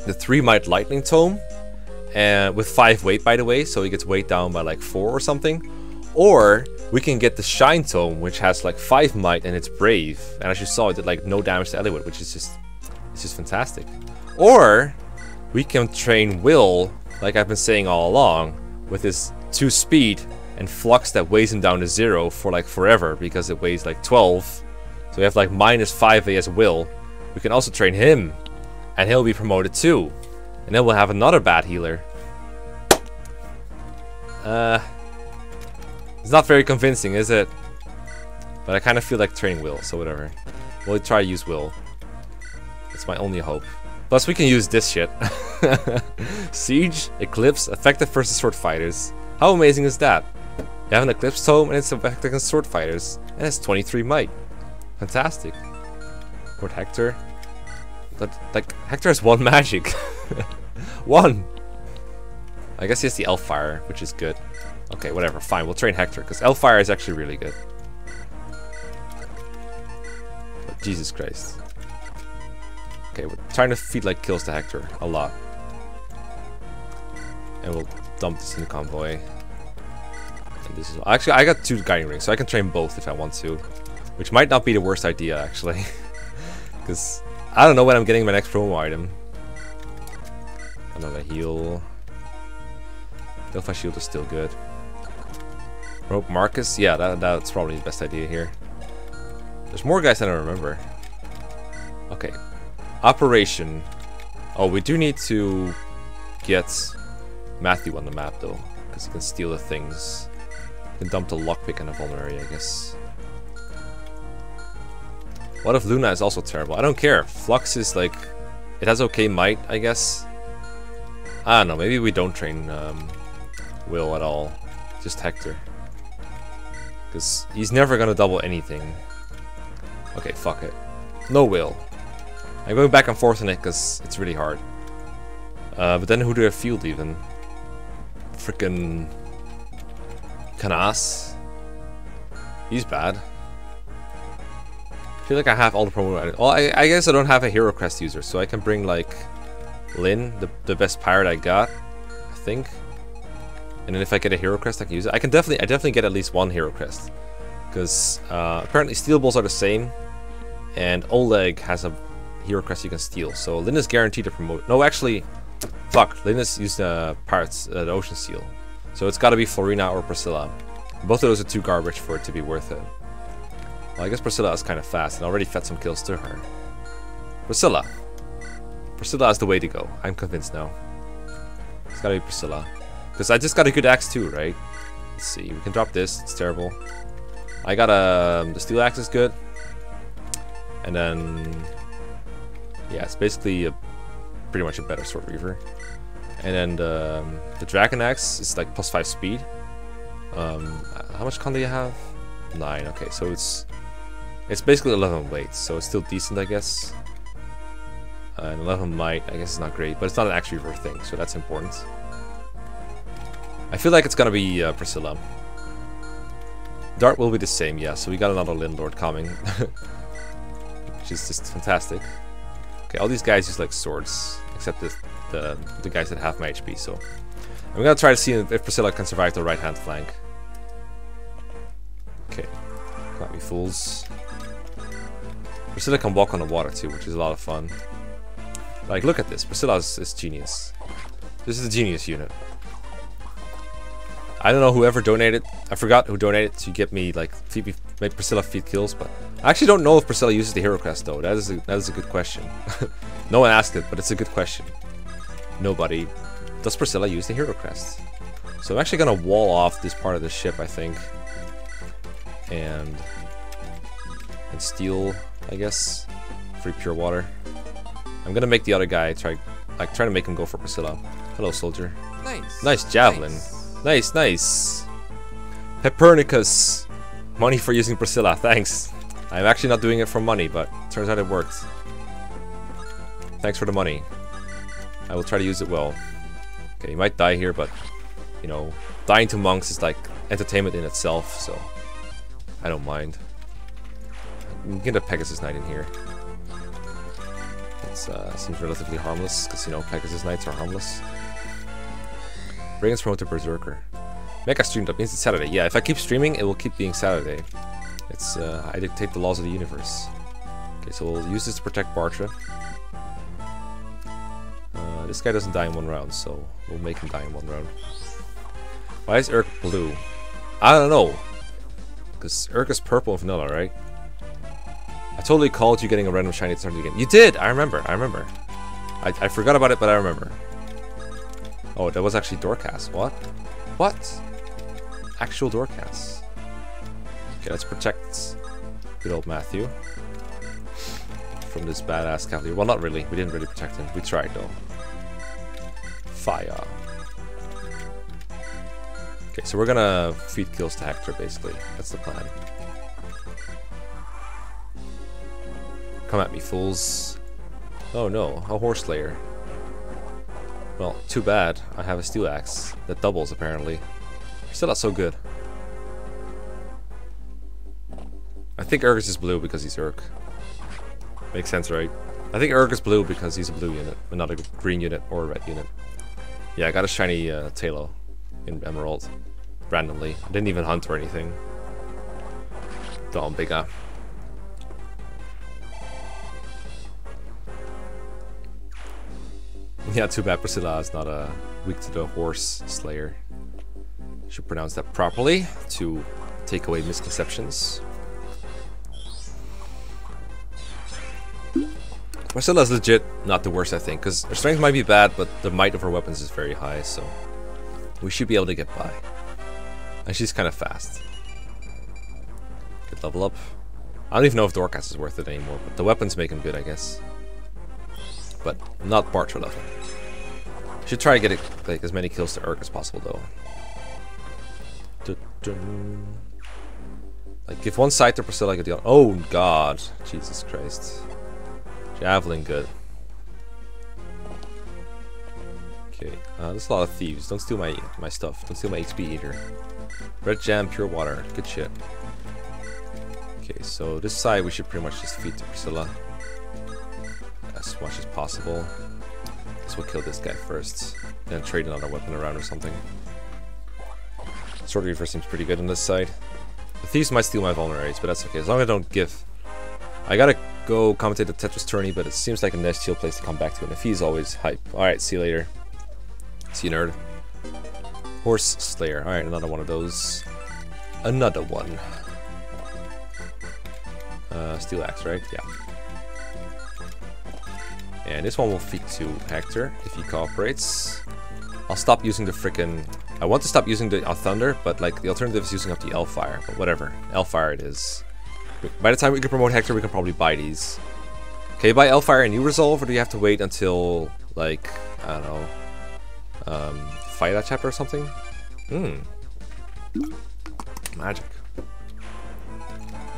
S1: the 3 Might Lightning Tome, and with 5 weight by the way, so he gets weight down by like 4 or something. Or we can get the Shine Tome, which has like 5 might and it's brave. And as you saw, it did like no damage to Eliwood, which is just it's just fantastic. Or we can train Will, like I've been saying all along, with his 2 speed and flux that weighs him down to 0 for like forever because it weighs like 12. So we have like minus 5 as Will. We can also train him and he'll be promoted too. And then we'll have another bad healer. Uh, It's not very convincing, is it? But I kind of feel like training Will, so whatever. We'll try to use Will. It's my only hope. Plus we can use this shit. Siege, Eclipse, effective versus sword fighters. How amazing is that? You have an Eclipse Tome and it's effective against sword fighters, and it's 23 might. Fantastic. Lord Hector. But, like, Hector has one magic. one! I guess he has the Elfire, which is good. Okay, whatever, fine, we'll train Hector, because Elfire is actually really good. But Jesus Christ. Okay, we're trying to feed like kills to Hector a lot. And we'll dump this in the convoy. And this is actually I got two guiding rings, so I can train both if I want to. Which might not be the worst idea actually. Cause I don't know when I'm getting my next promo item. Another heal. Delphi shield is still good. Rope Marcus? Yeah, that, that's probably the best idea here. There's more guys than I remember. Okay, Operation. Oh, we do need to get Matthew on the map, though. Because he can steal the things. He can dump the lockpick in a vulnerary, I guess. What if Luna is also terrible? I don't care. Flux is like... It has okay might, I guess. I don't know, maybe we don't train um, Will at all. Just Hector. Because he's never gonna double anything. Okay, fuck it. No Will. I'm going back and forth on it because it's really hard. Uh, but then who do I field even? Freaking Canas. He's bad. I feel like I have all the promo. Well, I, I, guess I don't have a hero crest user, so I can bring like Lyn, the, the best pirate I got, I think. And then if I get a hero crest, I can use it. I can definitely, I definitely get at least one hero crest because uh, apparently stealables are the same, and Oleg has a hero crest you can steal. So Lyn is guaranteed to promote. No, actually, fuck. Lyn is used uh, parts, uh, the ocean seal. So it's got to be Florina or Priscilla. Both of those are too garbage for it to be worth it. Well, I guess Priscilla is kind of fast and already fed some kills to her. Priscilla. Priscilla is the way to go. I'm convinced now. It's gotta be Priscilla. Because I just got a good axe too, right? Let's see. We can drop this. It's terrible. I got a... Um, the steel axe is good. And then yeah, it's basically a, pretty much a better Sword Reaver. And then the, um, the Dragon Axe is like plus 5 speed. Um, how much con do you have? 9, okay, so it's it's basically 11 weight, so it's still decent, I guess. Uh, and 11 might, I guess it's not great, but it's not an Axe Reaver thing, so that's important. I feel like it's gonna be uh, Priscilla. Dart will be the same, yeah, so we got another Lindlord coming. Which is just fantastic. Okay, all these guys use like swords, except the, the, the guys that have my HP, so... I'm gonna try to see if Priscilla can survive the right-hand flank. Okay. Can't be fools. Priscilla can walk on the water too, which is a lot of fun. Like, look at this. Priscilla is genius. This is a genius unit. I don't know whoever donated. I forgot who donated to get me like me, make Priscilla feed kills, but I actually don't know if Priscilla uses the hero crest though. That is a, that is a good question. no one asked it, but it's a good question. Nobody. Does Priscilla use the hero crest? So I'm actually gonna wall off this part of the ship, I think, and and steal, I guess, free pure water. I'm gonna make the other guy try, like, try to make him go for Priscilla. Hello, soldier. Nice. Nice javelin. Nice. Nice, nice. Peppernicus. Money for using Priscilla, thanks. I'm actually not doing it for money, but turns out it worked. Thanks for the money. I will try to use it well. Okay, you might die here, but, you know, dying to monks is like entertainment in itself, so I don't mind. Get a Pegasus Knight in here. It uh, seems relatively harmless, because, you know, Pegasus Knights are harmless from to Berserker. Mekkah stream. up means it's Saturday. Yeah, if I keep streaming, it will keep being Saturday. It's uh, I dictate the laws of the universe. Okay, so we'll use this to protect Bartre. Uh, this guy doesn't die in one round, so we'll make him die in one round. Why is Erk blue? I don't know. Because Erk is purple and vanilla, right? I totally called you getting a random shiny at the start of the game. You did! I remember, I remember. I, I forgot about it, but I remember. Oh, that was actually Dorcas. What? What? Actual Dorcas. Okay, let's protect good old Matthew from this badass cavalier. Well, not really. We didn't really protect him. We tried, though. Fire. Okay, so we're gonna feed kills to Hector, basically. That's the plan. Come at me, fools. Oh no, a Horseslayer. Well, too bad. I have a steel axe that doubles apparently. Still not so good. I think Urgus is blue because he's Erk. Makes sense, right? I think Erk is blue because he's a blue unit, but not a green unit or a red unit. Yeah, I got a shiny uh, Taillow in Emerald. Randomly. I didn't even hunt or anything. Don't big up. Yeah, too bad Priscilla is not a weak to the horse slayer. Should pronounce that properly to take away misconceptions. Priscilla's legit not the worst, I think, because her strength might be bad, but the might of her weapons is very high, so we should be able to get by. And she's kind of fast. Good level up. I don't even know if Dorcas is worth it anymore, but the weapons make him good, I guess. But not Bartre level. Should try to get it, like as many kills to Erk as possible though. Like give one sight to Priscilla, get the other. Oh god, Jesus Christ. Javelin good. Okay, uh, there's a lot of thieves. Don't steal my my stuff. Don't steal my XP either. Red jam, pure water. Good shit. Okay, so this side we should pretty much just feed to Priscilla as much as possible. So we'll kill this guy first. Then trade another weapon around or something. Sword Reaver seems pretty good on this side. The Thieves might steal my vulnerabilities, but that's okay. As long as I don't give. I gotta go commentate the Tetris tourney, but it seems like a nice chill place to come back to, and the fee's always hype. Alright, see you later. See you, nerd. Horse Slayer. Alright, another one of those. Another one. Uh, steel axe, right? Yeah. And this one will feed to Hector if he cooperates. I'll stop using the frickin'... I want to stop using the uh, Thunder, but like the alternative is using up the Elfire, but whatever. Elfire it is. By the time we can promote Hector, we can probably buy these. Can you buy Elfire and you Resolve, or do you have to wait until, like, I don't know, um, fight that chapter or something? Hmm. Magic.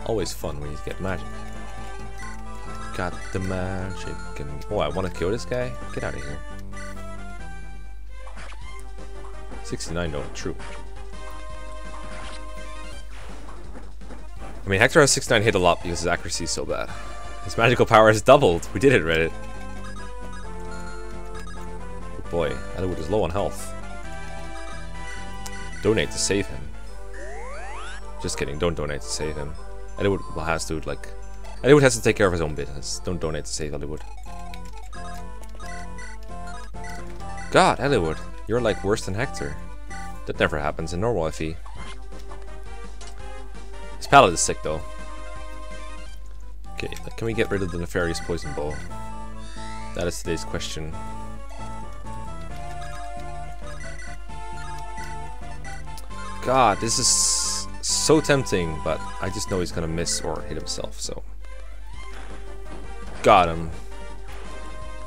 S1: Always fun when you get magic. Got the magic! Oh, I want to kill this guy? Get out of here. 69 though, true. I mean, Hector has 69 hit a lot because his accuracy is so bad. His magical power has doubled. We did it, Reddit. Good boy. Eliwood is low on health. Donate to save him. Just kidding, don't donate to save him. Eliwood has to, like, Eliwood has to take care of his own business. Don't donate to save Eliwood. God, Eliwood, you're like worse than Hector. That never happens in normal FE. His palette is sick though. Okay, can we get rid of the nefarious poison bowl? That is today's question. God, this is so tempting, but I just know he's gonna miss or hit himself, so. Got him.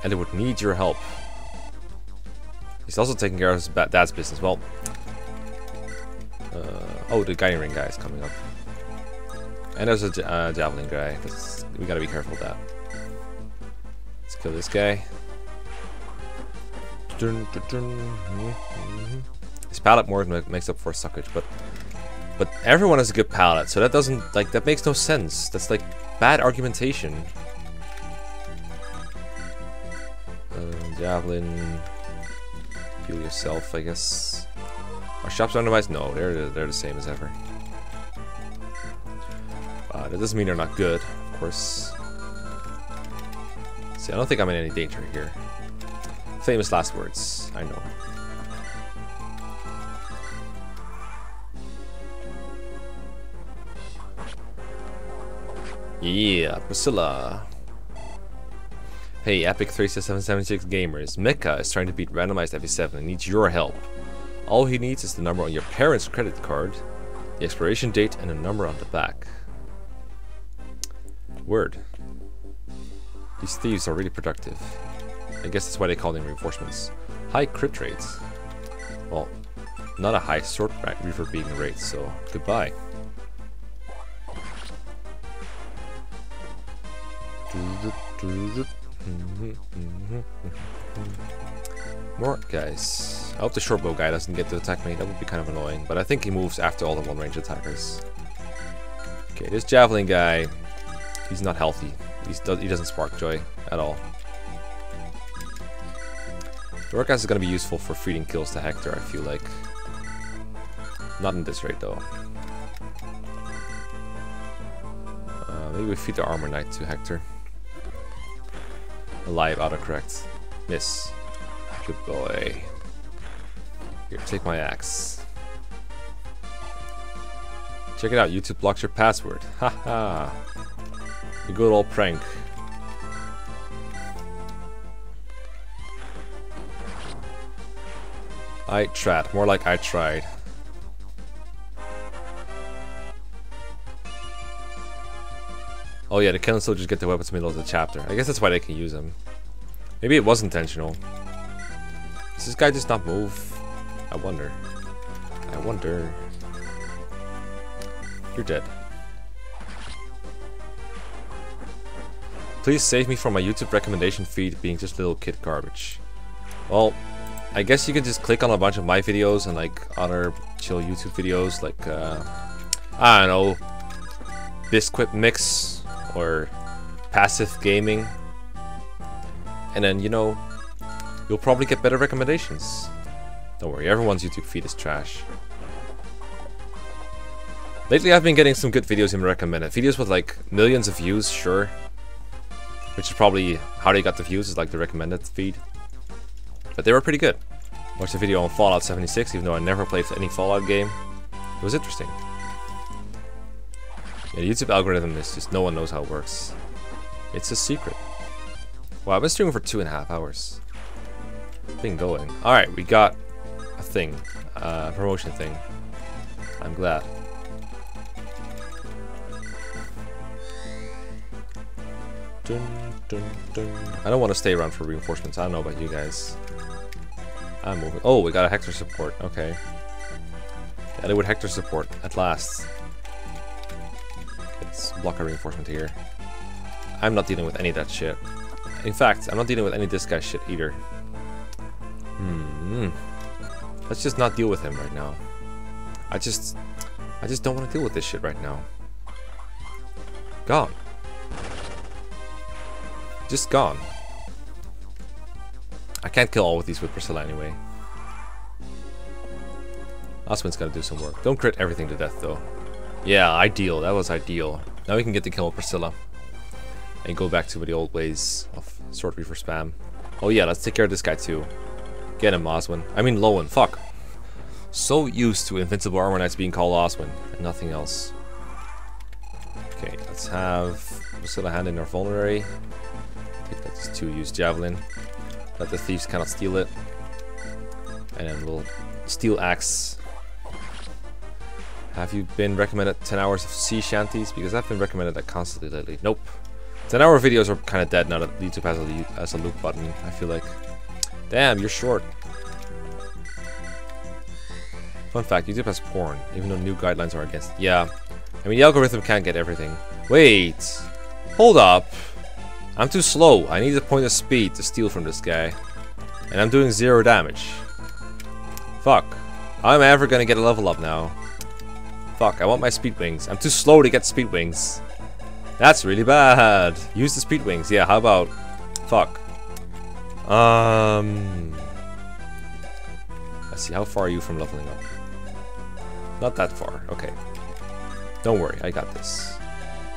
S1: And it would need your help. He's also taking care of his dad's business. Well, uh, oh, the guiding ring guy is coming up. And there's a uh, javelin guy. That's, we gotta be careful of that. Let's kill this guy. Mm-hmm. His palette more makes up for suckage, but but everyone has a good palette, so that doesn't like that makes no sense. That's like bad argumentation. Uh, javelin. heal yourself, I guess. Our shops randomized? No, they're, they're the same as ever. Uh, that doesn't mean they're not good, of course. See, I don't think I'm in any danger here. Famous last words, I know. Yeah, Priscilla. Hey, epic 3776 gamers, Mekkah is trying to beat randomized FE7 and needs your help. All he needs is the number on your parents' credit card, the expiration date, and a number on the back. Word. These thieves are really productive. I guess that's why they call them reinforcements. High crit rates. Well, not a high sword reaver being rate, so goodbye. Do, do, do, More guys. I hope the short bow guy doesn't get to attack me. That would be kind of annoying. But I think he moves after all the long range attackers. Okay, this javelin guy. He's not healthy. He's do he doesn't spark joy at all. The Rorkas is going to be useful for feeding kills to Hector, I feel like. Not in this rate though. Uh, maybe we feed the Armor Knight to Hector alive autocorrect. Miss. Good boy. Here, take my axe. Check it out, YouTube blocks your password. Haha. A good old prank. I tried, more like I tried. Oh yeah, the cannon soldiers get their weapons middle of the chapter. I guess that's why they can use them. Maybe it was intentional. Does this guy just not move? I wonder. I wonder. You're dead. Please save me from my YouTube recommendation feed being just little kid garbage. Well, I guess you can just click on a bunch of my videos and like other chill YouTube videos like, uh, I don't know, quick Mix or passive gaming. And then, you know, you'll probably get better recommendations. Don't worry, everyone's YouTube feed is trash. Lately I've been getting some good videos in recommended. Videos with like millions of views, sure. Which is probably how they got the views, is like the recommended feed. But they were pretty good. Watched a video on Fallout 76, even though I never played any Fallout game. It was interesting. The YouTube algorithm is just no one knows how it works. It's a secret. Well, I've been streaming for two and a half hours. Been going. Alright, we got a thing. Uh, promotion thing. I'm glad. Dun, dun, dun. I don't want to stay around for reinforcements. I don't know about you guys. I'm moving. Oh, we got a Hector support. Okay. Added with Hector support at last. Let's block a reinforcement here. I'm not dealing with any of that shit. In fact, I'm not dealing with any of this guy shit either. Hmm. Let's just not deal with him right now. I just... I just don't want to deal with this shit right now. Gone. Just gone. I can't kill all of these with Priscilla anyway. Osman's gonna do some work. Don't crit everything to death though. Yeah, ideal. That was ideal. Now we can get the kill Priscilla. And go back to the old ways of Sword Reaver spam. Oh yeah, let's take care of this guy too. Get him, Oswin. I mean Lowen, fuck. So used to Invincible Armor Knights being called Oswin, and nothing else. Okay, let's have Priscilla hand in our Vulnerary. Take that to use Javelin. Let the thieves kind of steal it. And then we'll steal Axe have you been recommended 10 hours of sea shanties? Because I've been recommended that constantly lately. Nope. 10 hour videos are kind of dead now that YouTube has a, a loop button, I feel like. Damn, you're short. Fun fact, YouTube has porn, even though new guidelines are against it. Yeah. I mean, the algorithm can't get everything. Wait. Hold up. I'm too slow. I need a point of speed to steal from this guy. And I'm doing zero damage. Fuck. How am I ever gonna get a level up now? Fuck, I want my speed wings. I'm too slow to get speed wings. That's really bad. Use the speed wings. Yeah, how about... Fuck. Um... Let's see, how far are you from leveling up? Not that far. Okay. Don't worry, I got this.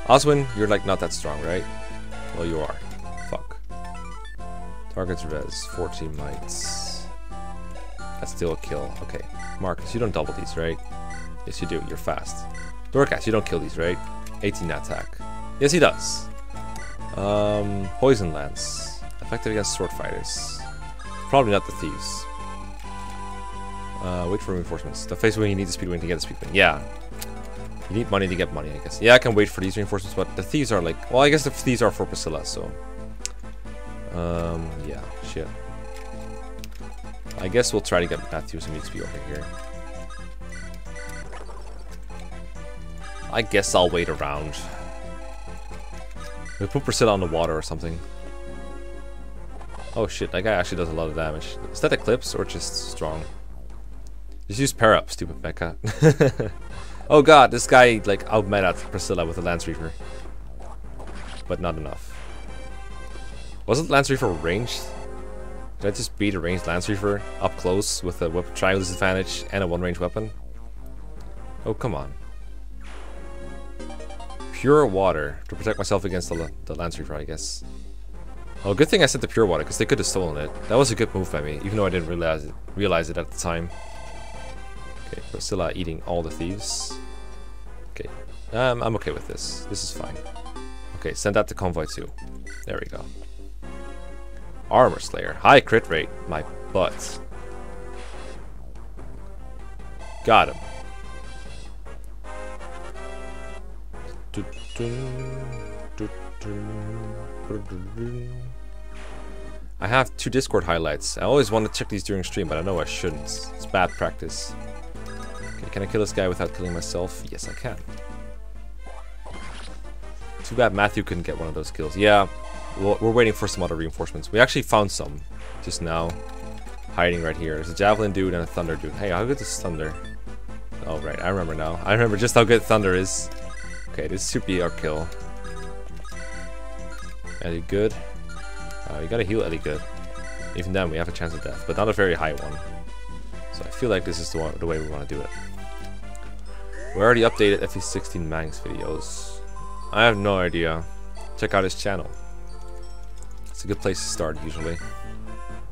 S1: Oswin, you're like not that strong, right? Well, you are. Fuck. Targets res. 14 mites. That's still a kill. Okay. Marcus, you don't double these, right? Yes, you do. You're fast. Dorcas, you don't kill these, right? 18 attack. Yes, he does. Um, Poison Lance. Effective against sword fighters. Probably not the thieves. Uh, wait for reinforcements. The face wing, you need the speed wing to get the speed wing. Yeah. You need money to get money, I guess. Yeah, I can wait for these reinforcements, but the thieves are like... Well, I guess the thieves are for Priscilla, so... Um, yeah, shit. I guess we'll try to get Matthews and XP over here. I guess I'll wait around. We put Priscilla on the water or something. Oh shit, that guy actually does a lot of damage. Is that Eclipse or just strong? Just use pair up, stupid Mekkah. oh god, this guy like outmatted Priscilla with a Lance Reaver. But not enough. Wasn't Lance Reaver ranged? Did I just beat a ranged Lance Reaver up close with a weapon triangle disadvantage and a one range weapon? Oh come on pure water to protect myself against the, the Lance Reaver, I guess. Oh, good thing I sent the pure water, because they could have stolen it. That was a good move by me, even though I didn't realize it, realize it at the time. Okay, Priscilla eating all the thieves. Okay, um, I'm okay with this. This is fine. Okay, send that to convoy Two. There we go. Armor Slayer. High crit rate. My butt. Got him. I have two Discord highlights. I always want to check these during stream, but I know I shouldn't. It's bad practice. Okay, can I kill this guy without killing myself? Yes, I can. Too bad Matthew couldn't get one of those kills. Yeah, we're waiting for some other reinforcements. We actually found some just now, hiding right here. There's a Javelin dude and a Thunder dude. Hey, how good is Thunder? Oh, right, I remember now. I remember just how good Thunder is. Okay, this should be our kill. Eliwood. Uh, you gotta heal Eliwood. Even then, we have a chance of death, but not a very high one. So I feel like this is the, one, the way we want to do it. We already updated FE16 Mangs videos. I have no idea. Check out his channel. It's a good place to start, usually.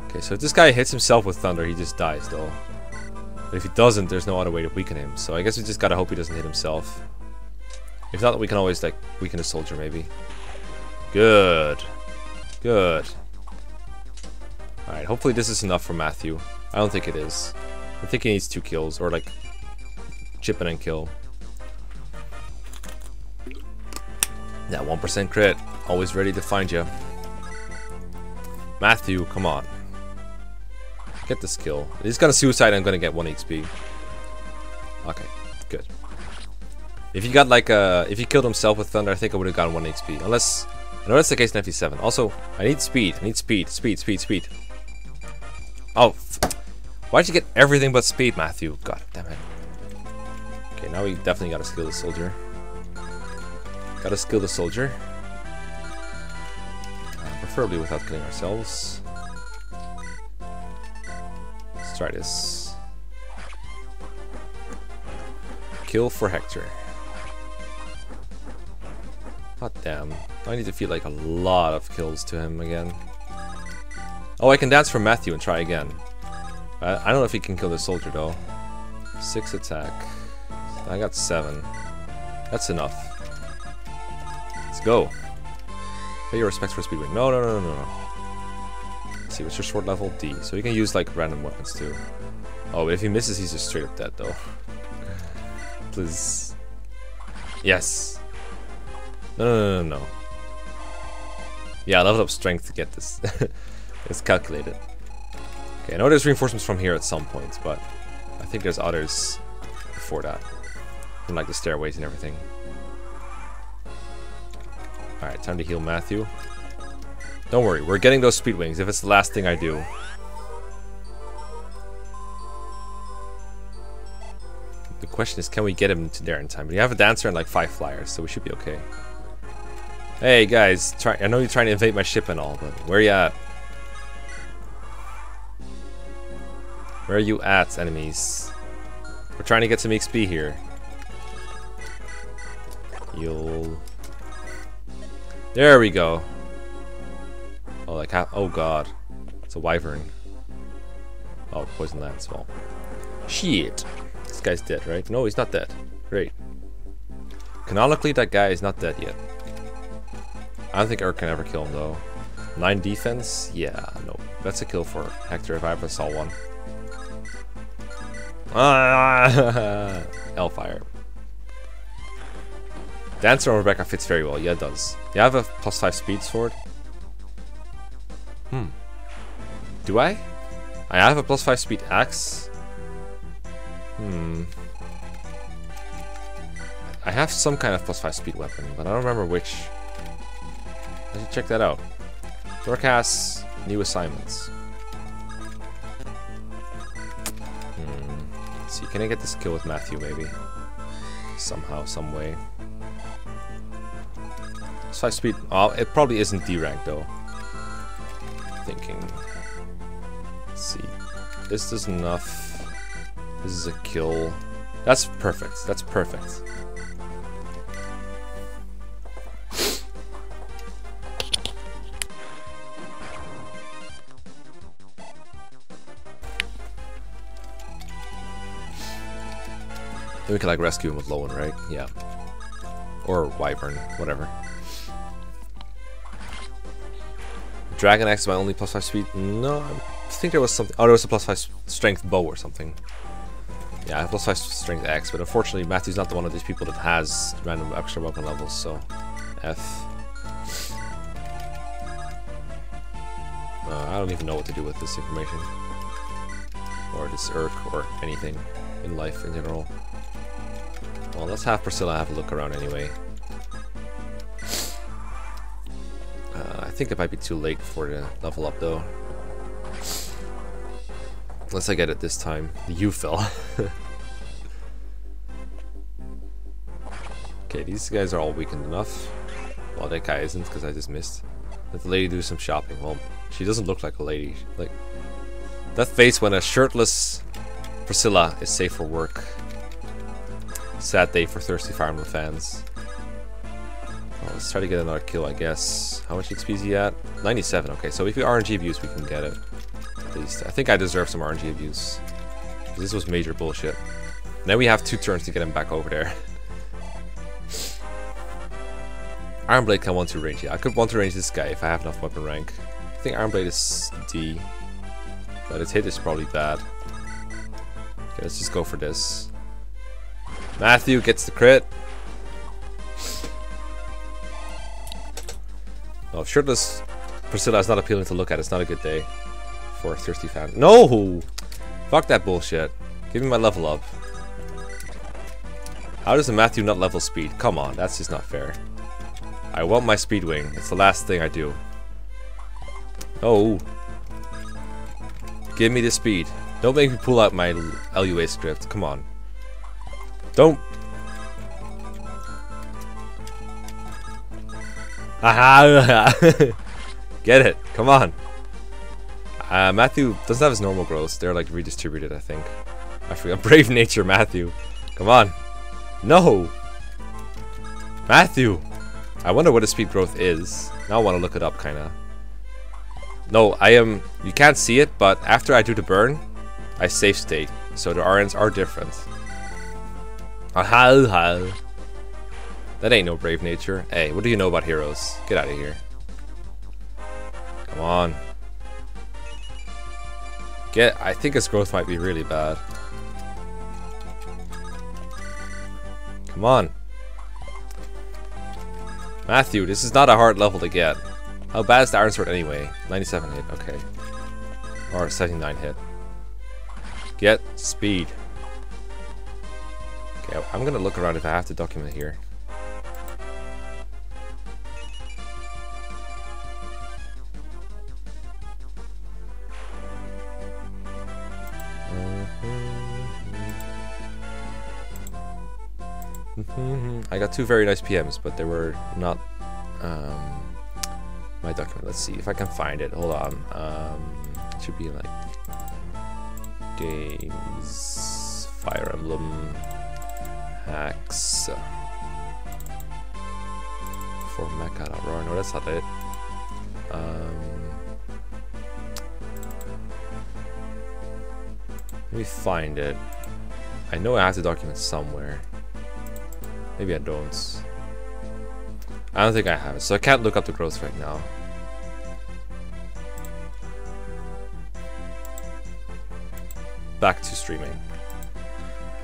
S1: Okay, so if this guy hits himself with thunder, he just dies, though. But if he doesn't, there's no other way to weaken him. So I guess we just gotta hope he doesn't hit himself. If not, we can always, like, weaken a soldier, maybe. Good. Good. Alright, hopefully this is enough for Matthew. I don't think it is. I think he needs two kills, or, like, chip in and kill. That 1% crit. Always ready to find you. Matthew, come on. Get this kill. If he's gonna suicide, I'm gonna get 1 XP. Okay. If he got like a, uh, if he killed himself with thunder, I think I would have gotten one XP. Unless, I know that's the case in FE7. Also, I need speed. I need speed. Speed. Speed. Speed. Oh, why'd you get everything but speed, Matthew? God damn it. Okay, now we definitely gotta skill the soldier. Gotta skill the soldier. Uh, preferably without killing ourselves. Let's try this. Kill for Hector. God damn. I need to feed like a lot of kills to him again. Oh, I can dance for Matthew and try again. I, I don't know if he can kill the soldier though. Six attack. I got seven. That's enough. Let's go. Pay your respects for speedway. No, no, no, no, no. Let's see, what's your sword level? D. So you can use like random weapons too. Oh, if he misses, he's just straight up dead though. Please. Yes. No, no, no, no. Yeah, I leveled up strength to get this. it's calculated. Okay, I know there's reinforcements from here at some points, but I think there's others before that. From like the stairways and everything. Alright, time to heal Matthew. Don't worry, we're getting those speed wings if it's the last thing I do. The question is, can we get him to there in time? We have a dancer and like five flyers, so we should be okay. Hey guys, try, I know you're trying to invade my ship and all, but where you at? Where are you at, enemies? We're trying to get some XP here. You'll... There we go. Oh, like how? Oh god. It's a wyvern. Oh, poison lance. Well, shit. This guy's dead, right? No, he's not dead. Great. Canonically, that guy is not dead yet. I don't think Erk can ever kill him though. 9 defense? Yeah, no. That's a kill for Hector if I ever saw one. Ah, Hellfire. Dancer on Rebecca fits very well. Yeah, it does. Yeah, I have a plus 5 speed sword. Hmm. Do I? I have a plus 5 speed axe. Hmm. I have some kind of plus 5 speed weapon, but I don't remember which. I should check that out. Dorcas's new assignments. Hmm. see, can I get this kill with Matthew, maybe? Somehow, some way. Side speed. Oh, it probably isn't D rank, though. Thinking. Let's see. This is enough. This is a kill. That's perfect. That's perfect. Then we can like rescue him with Lowen, right? Yeah. Or Wyvern, whatever. Dragon Axe is my only plus 5 speed. No, I think there was something. Oh, there was a plus 5 strength bow or something. Yeah, plus 5 strength X, but unfortunately Matthew's not the one of these people that has random extra weapon levels, so F. Uh, I don't even know what to do with this information. Or this Erk, or anything in life in general. Well, let's have Priscilla have a look around anyway. Uh, I think it might be too late for the level up though. Unless I get it this time. you fell. okay, these guys are all weakened enough. Well, that guy isn't because I just missed. Let the lady do some shopping. Well, she doesn't look like a lady. Like That face when a shirtless Priscilla is safe for work. Sad day for Thirsty Farmer fans. Well, let's try to get another kill, I guess. How much XP is he at? 97, okay, so if we RNG abuse, we can get it. At least. I think I deserve some RNG abuse. This was major bullshit. Now we have two turns to get him back over there. Iron Blade can one to range. Yeah, I could one to range this guy if I have enough weapon rank. I think Iron Blade is D, but its hit is probably bad. Okay, let's just go for this. Matthew gets the crit. Oh, shirtless Priscilla is not appealing to look at. It's not a good day for a thirsty fan. No! Fuck that bullshit. Give me my level up. How does the Matthew not level speed? Come on, that's just not fair. I want my speed wing. It's the last thing I do. Oh. Give me the speed. Don't make me pull out my LUA script. Come on. Don't. Aha! Get it. Come on. Uh, Matthew doesn't have his normal growths. They're like redistributed, I think. I forgot. Brave nature, Matthew. Come on. No! Matthew! I wonder what his speed growth is. Now I want to look it up, kinda. No, I am... You can't see it, but after I do the burn, I save state. So the RNs are different. Ahal, ahal. That ain't no brave nature. Hey, what do you know about heroes? Get out of here. Come on. Get, I think his growth might be really bad. Come on. Matthew, this is not a hard level to get. How bad is the Iron Sword anyway? 97 hit, okay. Or 79 hit. Get speed. Okay, I'm gonna look around if I have to document here. Mm-hmm. I got two very nice PMs, but they were not um, my document. Let's see if I can find it. Hold on. Um, it should be like games, Fire Emblem hacks for Mecha Aurora. Notice that's not it. Eh? Um, let me find it. I know I have the document somewhere. Maybe I don't. I don't think I have it, so I can't look up the growth right now. Back to streaming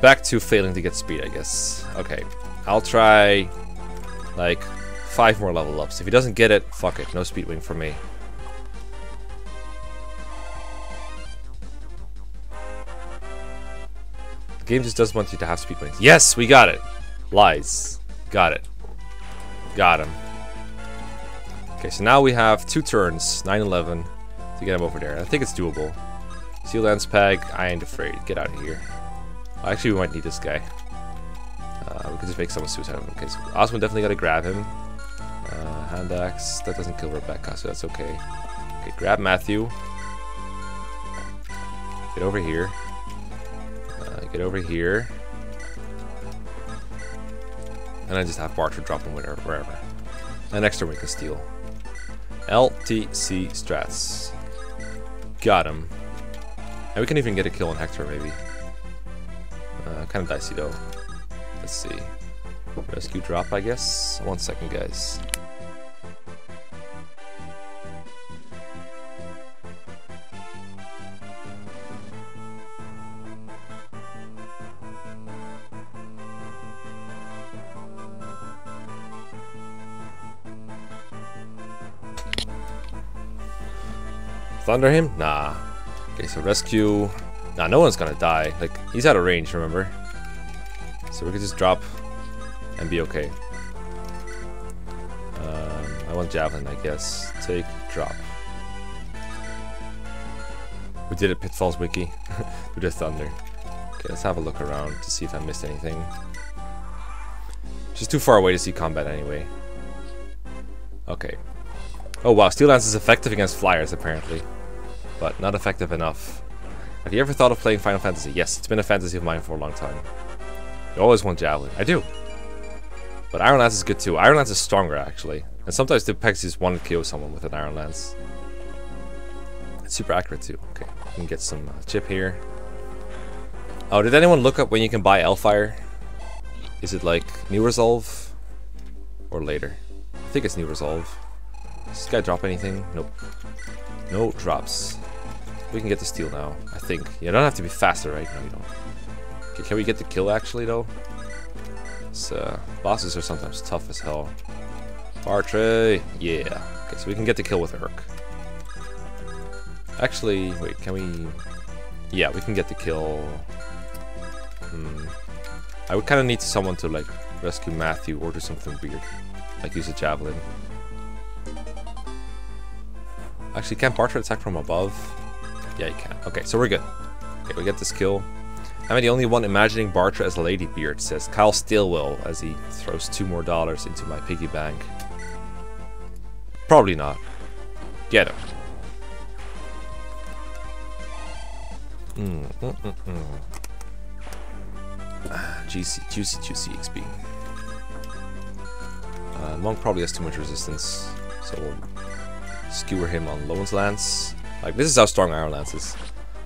S1: back to failing to get speed, I guess. Okay, I'll try like five more level ups. If he doesn't get it, fuck it, no speed wing for me. The game just doesn't want you to have speed wings. Yes, we got it. Lies. Got it. Got him. Okay, so now we have two turns, 9-11, to get him over there. I think it's doable. Sea Lance Peg, I ain't afraid. Get out of here. Actually, we might need this guy. Uh, we can just make someone suicide Okay, so definitely gotta grab him. Uh, hand axe. That doesn't kill Rebecca, so that's okay. Okay, grab Matthew. Get over here. Uh, get over here. And I just have Bartre drop him wherever. wherever. extra we can steal. LTC strats. Got him. And we can even get a kill on Hector, maybe. Uh, kind of dicey though. Let's see. Rescue drop, I guess? One second, guys. Thunder him? Nah. Okay, so rescue Nah, no one's gonna die. Like, he's out of range, remember? So we can just drop and be okay. Um, I want Javelin, I guess. Take, drop. We did a Pitfalls wiki. we did Thunder. Okay, let's have a look around to see if I missed anything. Just too far away to see combat anyway. Okay. Oh wow, Steel Lance is effective against flyers apparently. But not effective enough have you ever thought of playing Final Fantasy? Yes, it's been a fantasy of mine for a long time. You always want Javelin. I do. But Iron Lance is good too. Iron Lance is stronger, actually. And sometimes the Pegasus just one kill someone with an Iron Lance. It's super accurate too. Okay, we can get some uh, chip here. Oh, did anyone look up when you can buy Elfire? Is it like New Resolve? Or later? I think it's New Resolve. Does this guy drop anything? Nope. No drops. We can get the steal now, I think. You don't have to be faster, right? No, you don't. Okay, can we get the kill actually, though? Uh, bosses are sometimes tough as hell. Bartre, yeah. Okay, so we can get the kill with Erk. Actually, wait, can we... Yeah, we can get the kill... Hmm. I would kind of need someone to, like, rescue Matthew or do something weird. Like use a javelin. Actually, can't Bartre attack from above? Yeah, you can. Okay, so we're good. Okay, we get this kill. Am the only one imagining Bartre as Ladybeard, says Kyle Steelwell as he throws two more dollars into my piggy bank. Probably not. Get him. Mm, mm, mm, mm. Ah, juicy, juicy, juicy XP. Uh, Monk probably has too much resistance, so we'll skewer him on Lowen's Lance. Like, this is how strong Iron Lance is.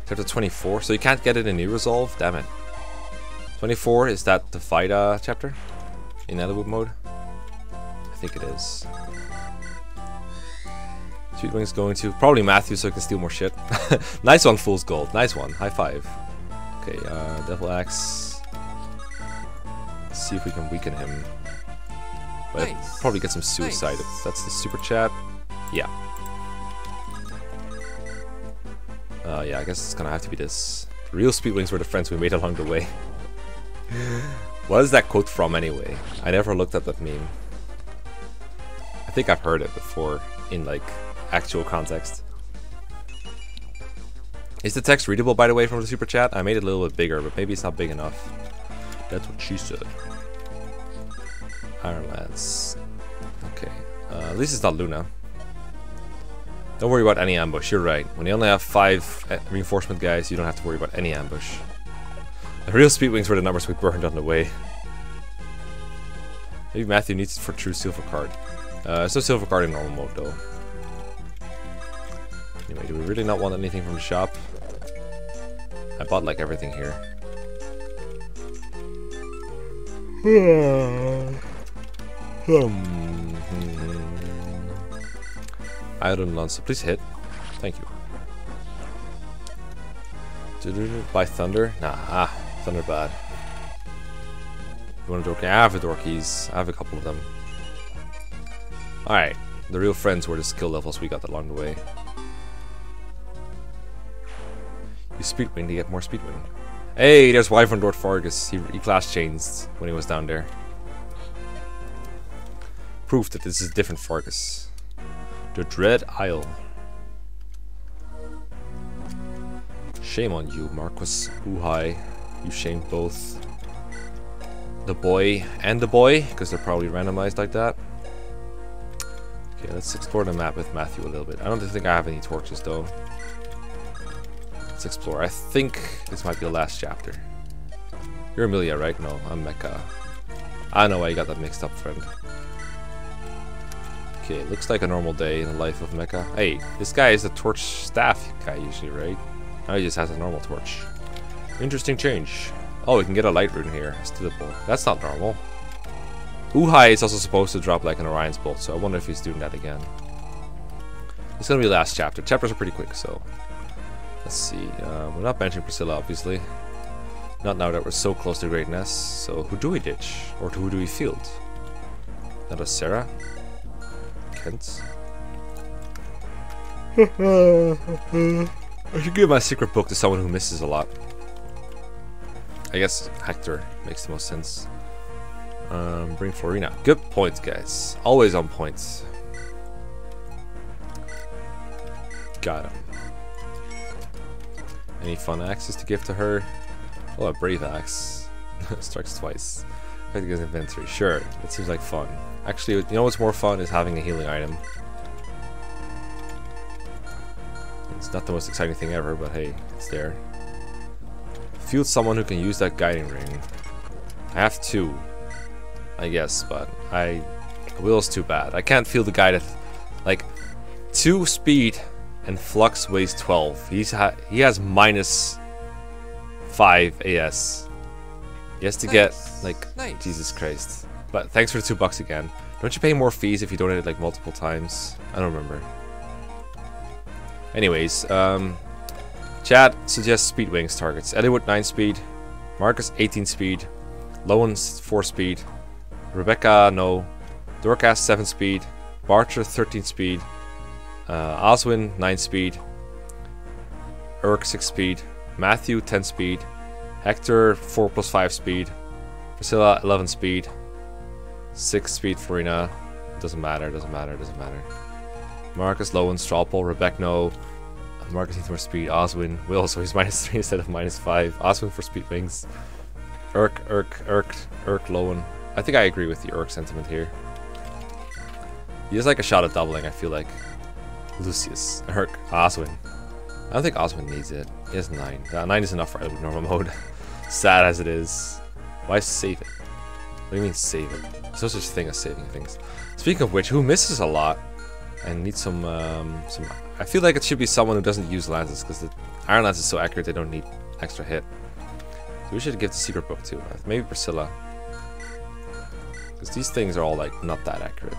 S1: Chapter 24, so you can't get it in new resolve? Damn it. 24, is that the fight uh, chapter? In Netherwood mode? I think it is. Sweetwing's going to. Probably Matthew so I can steal more shit. nice one, Fool's Gold. Nice one. High five. Okay, uh, Devil Axe. Let's see if we can weaken him. But nice. probably get some suicide. Nice. That's the super chat. Yeah. Uh, yeah, I guess it's gonna have to be this. The real Speedwings were the friends we made along the way. what is that quote from anyway? I never looked at that meme. I think I've heard it before in like actual context. Is the text readable by the way from the super chat? I made it a little bit bigger, but maybe it's not big enough. That's what she said. Iron Lance. Okay. Uh, at least it's not Luna. Don't worry about any ambush, you're right. When you only have 5 uh, reinforcement guys, you don't have to worry about any ambush. The real speedwings were the numbers we burned on the way. Maybe Matthew needs it for true silver card. Uh, it's no silver card in normal mode though. Anyway, do we really not want anything from the shop? I bought like everything here. Hmm. hmm, hmm, hmm. Iron Lancer. Please hit. Thank you. By Thunder? Nah, Thunder bad. You want a door key? I have a door keys. I have a couple of them. Alright. The real friends were the skill levels we got along the way. You speedwing to get more speedwing. Hey, there's Wyvern Fargus. He, he class changed when he was down there. Proof that this is different Fargus. The Dread Isle. Shame on you, Marquis Uhai. You shamed both the boy and the boy, because they're probably randomized like that. Okay, let's explore the map with Matthew a little bit. I don't think I have any torches, though. Let's explore. I think this might be the last chapter. You're Amelia, right? No, I'm Mekkah. I know why you got that mixed up, friend. Okay, looks like a normal day in the life of Mekkah. Hey, this guy is the torch staff guy usually, right? Now he just has a normal torch. Interesting change. Oh, we can get a light rune here. Stealable. That's not normal. Uhai is also supposed to drop like an Orion's Bolt, so I wonder if he's doing that again. It's gonna be the last chapter. Chapters are pretty quick, so... Let's see. Uh, we're not benching Priscilla, obviously. Not now that we're so close to greatness. So who do we ditch? Or who do we field? Not a Serra?
S3: I
S1: should give my secret book to someone who misses a lot. I guess Hector makes the most sense. Um, bring Florina. Good points, guys. Always on points. Got him. Any fun axes to give to her? Oh, a brave axe. Strikes twice. Put it in inventory. Sure, it seems like fun. Actually, you know what's more fun is having a healing item. It's not the most exciting thing ever, but hey, it's there. Field someone who can use that guiding ring. I have two, I guess, but I will's too bad. I can't feel the guided, like two speed and flux weighs 12. He's ha he has minus 5 AS. He has to get, like, nice. Jesus Christ. But thanks for the two bucks again. Don't you pay more fees if you donate like, multiple times? I don't remember. Anyways, um, Chad suggests Speedwings targets. Eliwood 9 speed, Marcus 18 speed, Lowen 4 speed, Rebecca no, Dorcas 7 speed, Bartre 13 speed, uh, Oswin 9 speed, Erk 6 speed, Matthew 10 speed, Hector, 4 plus 5 speed. Priscilla, 11 speed. 6 speed Farina. Doesn't matter, doesn't matter, doesn't matter. Marcus, Lowen, Stropel, Rebecno. Marcus needs more speed. Oswin will, so he's minus 3 instead of minus 5. Oswin for speed wings. Erk, Erk, Erk, Erk, Lowen. I think I agree with the Erk sentiment here. He has like a shot at doubling, I feel like. Lucius, Erk, Oswin. I don't think Oswin needs it. He has 9. Uh, 9 is enough for normal mode. Sad as it is. Why save it? What do you mean save it? There's no such thing as saving things. Speaking of which, who misses a lot? and needs some, um, some... I feel like it should be someone who doesn't use lances, because the iron lance is so accurate they don't need extra hit. So we should give the secret book to, maybe Priscilla. Because these things are all, like, not that accurate.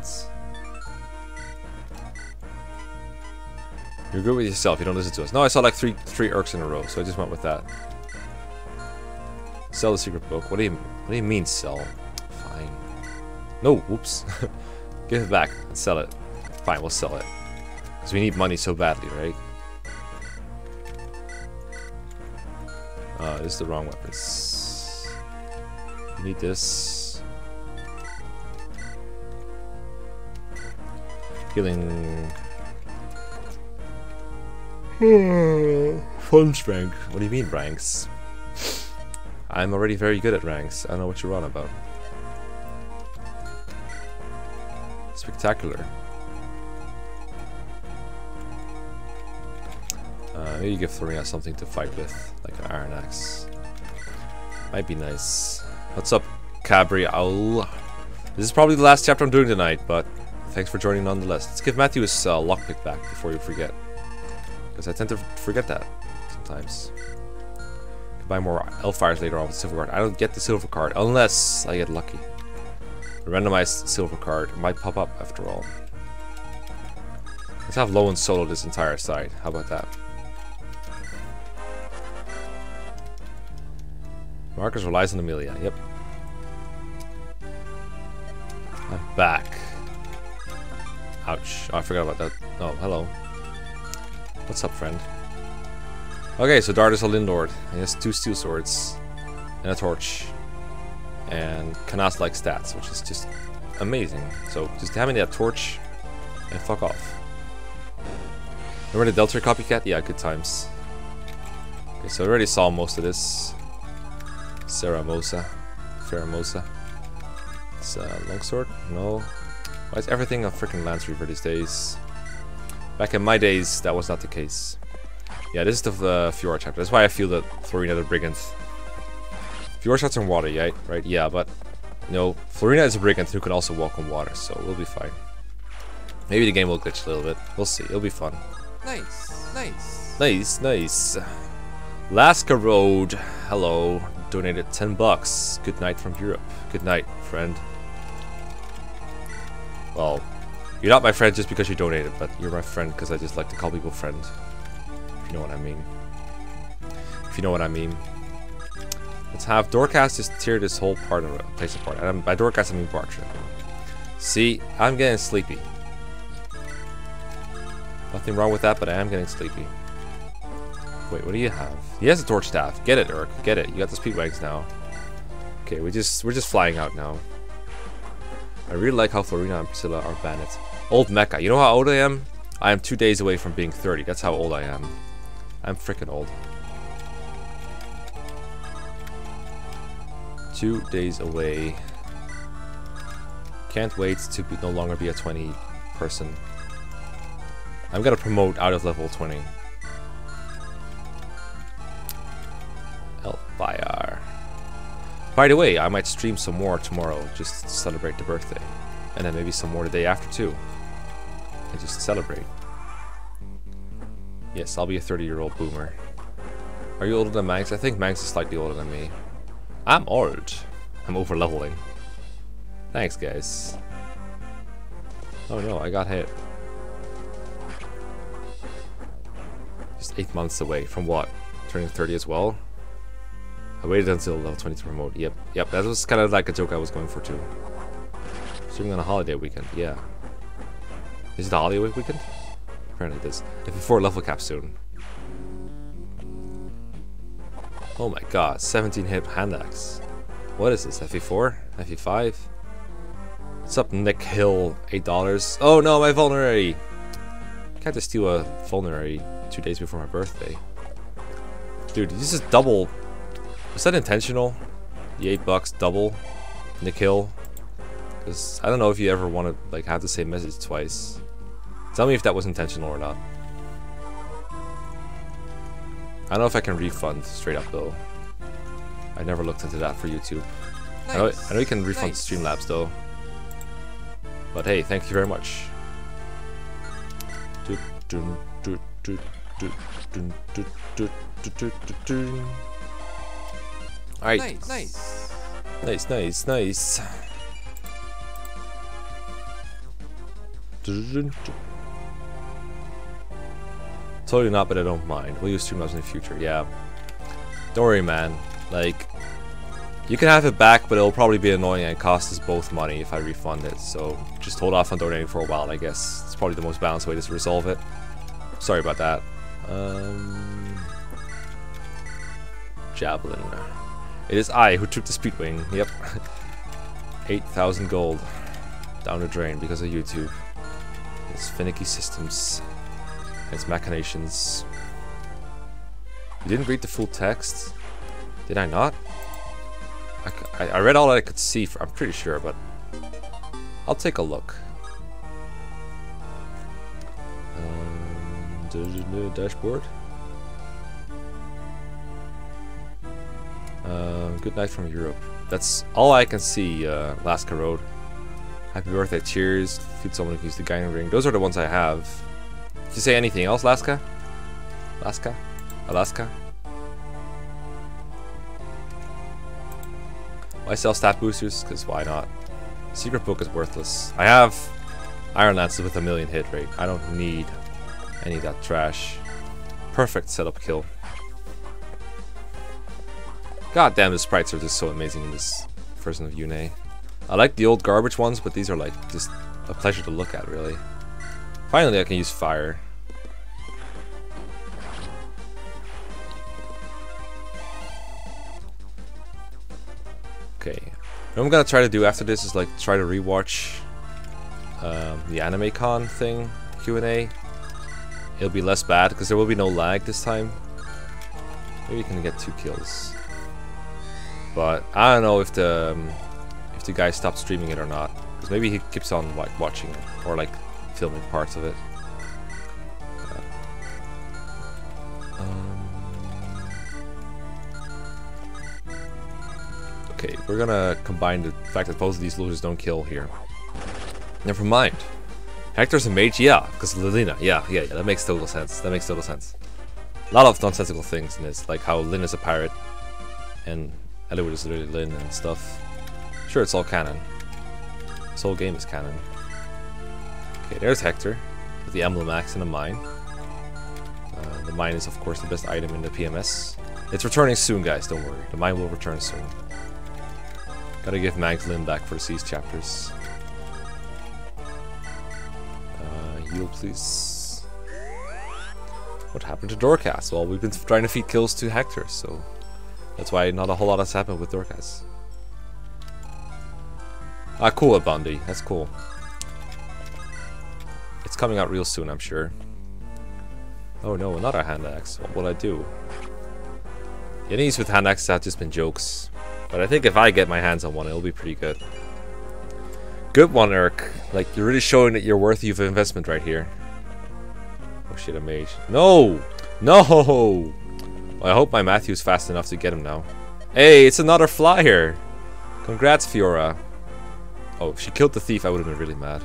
S1: You're good with yourself, you don't listen to us. No, I saw like three three Erks in a row, so I just went with that. Sell the secret book. What do you what do you mean sell? Fine. No, whoops. Give it back and sell it. Fine, we'll sell it. Because we need money so badly, right? Uh, this is the wrong weapons. We need this. Healing.
S3: Hmm.
S1: Fun strength. What do you mean, ranks? I'm already very good at ranks. I know what you're on about. Spectacular. Uh, maybe give Thoringa something to fight with, like an iron axe. Might be nice. What's up, Cabri Owl? This is probably the last chapter I'm doing tonight, but thanks for joining nonetheless. Let's give Matthew his uh, lockpick back before you forget. Because I tend to forget that sometimes buy more Elfires later on with Silver Card. I don't get the Silver Card unless I get lucky. A randomized Silver Card might pop up after all. Let's have low and solo this entire side. How about that? Marcus relies on Amelia. Yep. I'm back. Ouch. Oh, I forgot about that. Oh, hello. What's up, friend? Okay, so Dart is a Lindlord. He has two steel swords and a torch and Canas like stats, which is just amazing. So just having that torch and fuck off. Remember the Delta copycat? Yeah, good times. Okay, so I already saw most of this. Saramosa. Faramosa. It's a longsword? No. Why is everything a freaking Lance Reaver these days? Back in my days, that was not the case. Yeah, this is the, the Fiora chapter. That's why I feel that Florina the Brigand's... Fiora shots on water, yeah, right? Yeah, but... You know, Florina is a brigand who can also walk on water, so we'll be fine. Maybe the game will glitch a little bit. We'll see. It'll be fun. Nice, nice. Nice, nice. Laska Road. Hello. Donated 10 bucks. Good night from Europe. Good night, friend. Well, you're not my friend just because you donated, but you're my friend because I just like to call people friend if you know what I mean. If you know what I mean. Let's have Dorcas just tear this whole part of place apart. And by Dorcas, I mean Bartre. See, I'm getting sleepy. Nothing wrong with that, but I am getting sleepy. Wait, what do you have? He has a torch staff. Get it, Erk. Get it. You got the speed wags now. Okay, we just we're just flying out now. I really like how Florina and Priscilla are bandits. Old Mekkah. You know how old I am? I am two days away from being 30. That's how old I am. I'm freaking old. Two days away. Can't wait to be, no longer be a 20 person. I'm gonna promote out of level 20. Elfire. By the way, I might stream some more tomorrow just to celebrate the birthday. And then maybe some more the day after too. And just to celebrate. Yes, I'll be a 30-year-old boomer. Are you older than Max? I think Max is slightly older than me. I'm old. I'm over leveling. Thanks, guys. Oh no, I got hit. Just eight months away from what? Turning 30 as well? I waited until level 20 to promote. Yep, yep, that was kind of like a joke I was going for too. Streaming on a holiday weekend, yeah. Is it a holiday weekend? Apparently it is. Looking for level cap soon. Oh my god, 17 hit hand axe. What is this, FE4? FE5? What's up, Nick Hill? $8. Oh no, my vulnerary! Can't just steal a vulnerary two days before my birthday. Dude, this is double. Was that intentional? The 8 bucks double? Nick Hill? Because I don't know if you ever want to like have the same message twice. Tell me if that was intentional or not. I don't know if I can refund straight up though. I never looked into that for YouTube. Nice. I, know, I, know, you can refund nice. Streamlabs though. But hey, thank you very much. Alright. Nice, nice. Nice, nice, nice. Totally not, but I don't mind. We'll use two maps in the future, yeah. Don't worry, man. Like, you can have it back, but it'll probably be annoying and cost us both money if I refund it. So just hold off on donating for a while, I guess. It's probably the most balanced way to resolve it. Sorry about that. Um, javelin. It is I who took the Speedwing. Yep. 8,000 gold. Down the drain because of YouTube. It's finicky systems its machinations. You didn't read the full text? Did I not? I, I read all I could see, for, I'm pretty sure, but I'll take a look. Um, dashboard. Um, good night from Europe. That's all I can see, uh, Road. Happy birthday, cheers, Feed someone who used the guiding ring. Those are the ones I have you say anything else, Laska? Laska? Alaska? Why sell stat boosters? Because why not? Secret book is worthless. I have Iron Lances with a million hit rate. I don't need any of that trash. Perfect setup kill. God damn, the sprites are just so amazing in this version of Yune. I like the old garbage ones, but these are like just a pleasure to look at, really. Finally, I can use fire. Okay. What I'm gonna try to do after this is like try to rewatch um, the anime con thing Q&A. It'll be less bad because there will be no lag this time. Maybe you can get two kills. But I don't know if the um, if the guy stopped streaming it or not. Because maybe he keeps on like watching it or like filming parts of it. Uh, um, Okay, we're gonna combine the fact that both of these losers don't kill here. Never mind. Hector's a mage? Yeah, because Lilina. Yeah, yeah, yeah, that makes total sense. That makes total sense. A lot of nonsensical things in this, like how Lyn is a pirate, and Edward is really Lyn and stuff. Sure, it's all canon. This whole game is canon. Okay, there's Hector, with the emblem axe and a mine. Uh, the mine is, of course, the best item in the PMS. It's returning soon, guys, don't worry. The mine will return soon. Gotta give Magdalene back for these chapters. Uh, heal, please. What happened to Dorcas? Well, we've been trying to feed kills to Hector, so that's why not a whole lot has happened with Dorcas. Ah, cool, Bundy. That's cool. It's coming out real soon, I'm sure. Oh no, another hand axe. What will I do? Any use with hand axes have just been jokes. But I think if I get my hands on one, it'll be pretty good. Good one, Erk. Like, you're really showing that you're worthy of investment right here. Oh shit, a mage. No! No! I hope my Matthew's fast enough to get him now. Hey, it's another flyer! Congrats, Fiora. Oh, if she killed the thief, I would have been really mad.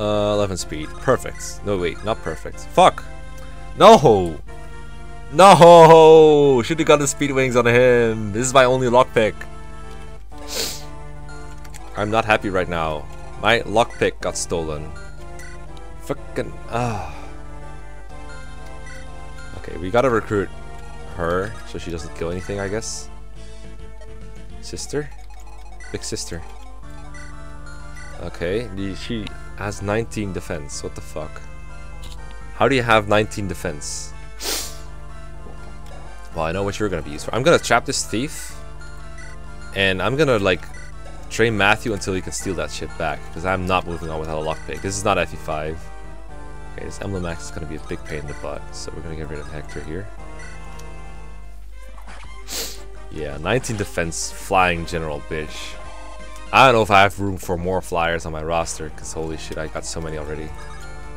S1: Uh, 11 speed. Perfect. No, wait, not perfect. Fuck! No! No! Should've got the speed wings on him. This is my only lockpick. I'm not happy right now. My lockpick got stolen. Fucking... Ah. Okay, we gotta recruit her so she doesn't kill anything, I guess. Sister? Big sister. Okay, she has 19 defense. What the fuck? How do you have 19 defense? Well, I know what you're gonna be used for. I'm gonna trap this thief, and I'm gonna like train Matthew until he can steal that shit back, because I'm not moving on without a lockpick. This is not FE5. Okay, this Emblem Axe is gonna be a big pain in the butt, so we're gonna get rid of Hector here. Yeah, 19 defense, flying general, bitch. I don't know if I have room for more flyers on my roster, because holy shit, I got so many already.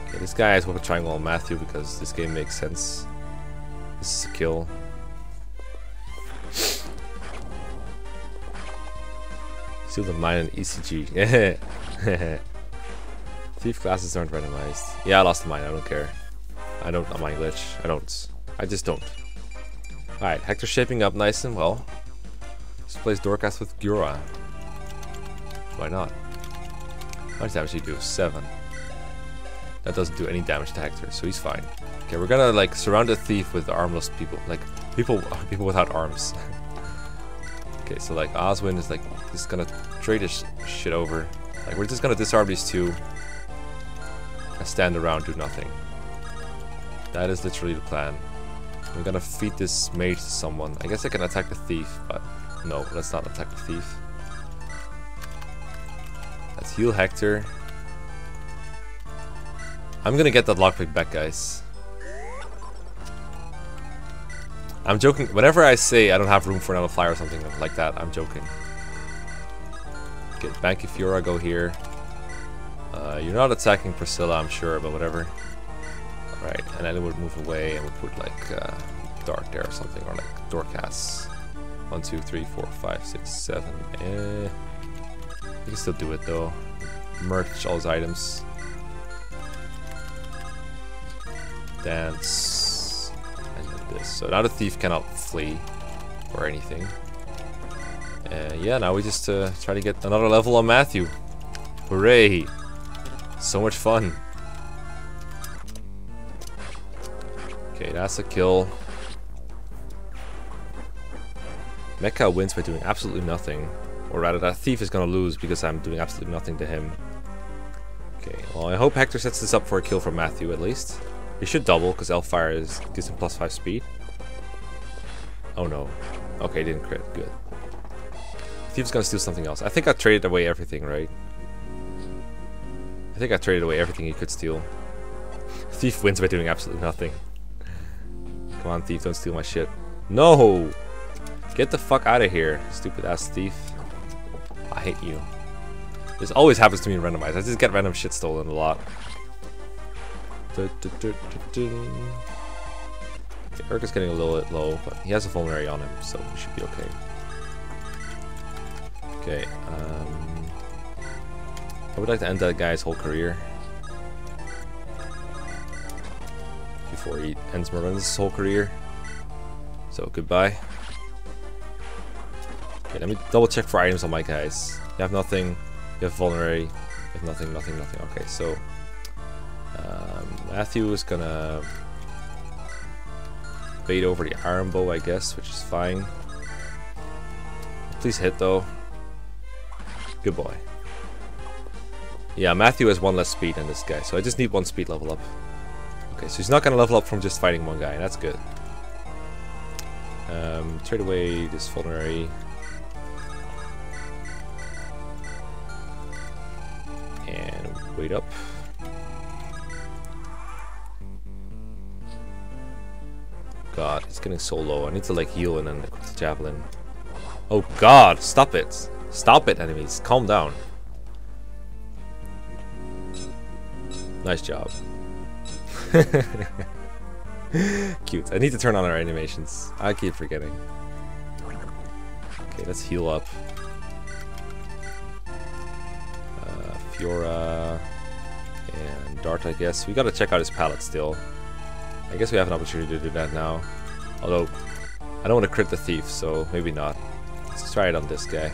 S1: Okay, this guy is with a triangle on Matthew because this game makes sense. This is a kill. Still the mine and ECG. Thief classes aren't randomized. Yeah, I lost the mine. I don't care. I don't on my glitch. I don't. I just don't. Alright, Hector's shaping up nice and well. Just plays Dorcas with Gura. Why not? How much damage do you do? Seven. That doesn't do any damage to Hector, so he's fine. Okay, we're gonna like surround the thief with armless people. Like People, people without arms. okay, so like Oswin is like just gonna trade his shit over. Like we're just gonna disarm these two and stand around do nothing. That is literally the plan. We're gonna feed this mage to someone. I guess I can attack the thief, but no, let's not attack the thief. Let's heal Hector. I'm gonna get that lockpick back, guys. I'm joking. Whenever I say I don't have room for another flyer or something like that, I'm joking. Get Banky Fiora, go here. Uh, you're not attacking Priscilla, I'm sure, but whatever. Alright, and then it would move away and we'll put like uh, Dart there or something, or like Dorcas. One, two, three, four, five, six, seven. Eh. You can still do it though. Merge all his items. Dance this. So now the thief cannot flee or anything. Uh, yeah, now we just uh, try to get another level on Matthew. Hooray! So much fun. Okay, that's a kill. Mekkah wins by doing absolutely nothing. Or rather, that thief is gonna lose because I'm doing absolutely nothing to him. Okay, well I hope Hector sets this up for a kill from Matthew at least. It should double because Elfire is, gives him plus 5 speed. Oh no. Okay, didn't crit. Good. Thief's gonna steal something else. I think I traded away everything, right? I think I traded away everything he could steal. Thief wins by doing absolutely nothing. Come on, Thief, don't steal my shit. No! Get the fuck out of here, stupid ass thief. I hate you. This always happens to me in randomized. I just get random shit stolen a lot. Du, okay, Erk is getting a little bit low, but he has a vulnerary on him, so he should be okay. Okay, um, I would like to end that guy's whole career. Before he ends Merlin's whole career. So goodbye. Okay, let me double check for items on my guys. You have nothing, you have vulnerary, you have nothing, nothing, nothing. Okay, so um, Matthew is gonna bait over the iron bow, I guess, which is fine. Please hit though. Good boy. Yeah, Matthew has one less speed than this guy, so I just need one speed level up. Okay, so he's not gonna level up from just fighting one guy, and that's good. Um, trade away this vulnerary. And wait up. god, he's getting so low. I need to like heal and then the javelin. Oh god, stop it. Stop it, enemies. Calm down. Nice job. Cute. I need to turn on our animations. I keep forgetting. Okay, let's heal up. Uh, Fiora and Dart, I guess. We gotta check out his palette still. I guess we have an opportunity to do that now. Although, I don't want to crit the thief, so maybe not. Let's try it on this guy.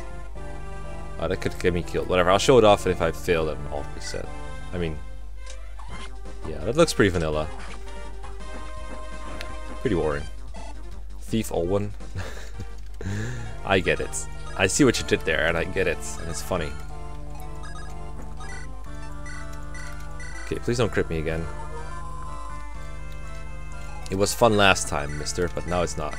S1: Oh, that could get me killed. Whatever, I'll show it off, and if I fail, then I'll reset. I mean, yeah, that looks pretty vanilla. Pretty boring. Thief Olwen. I get it. I see what you did there, and I get it, and it's funny. Okay, please don't crit me again. It was fun last time, mister, but now it's not.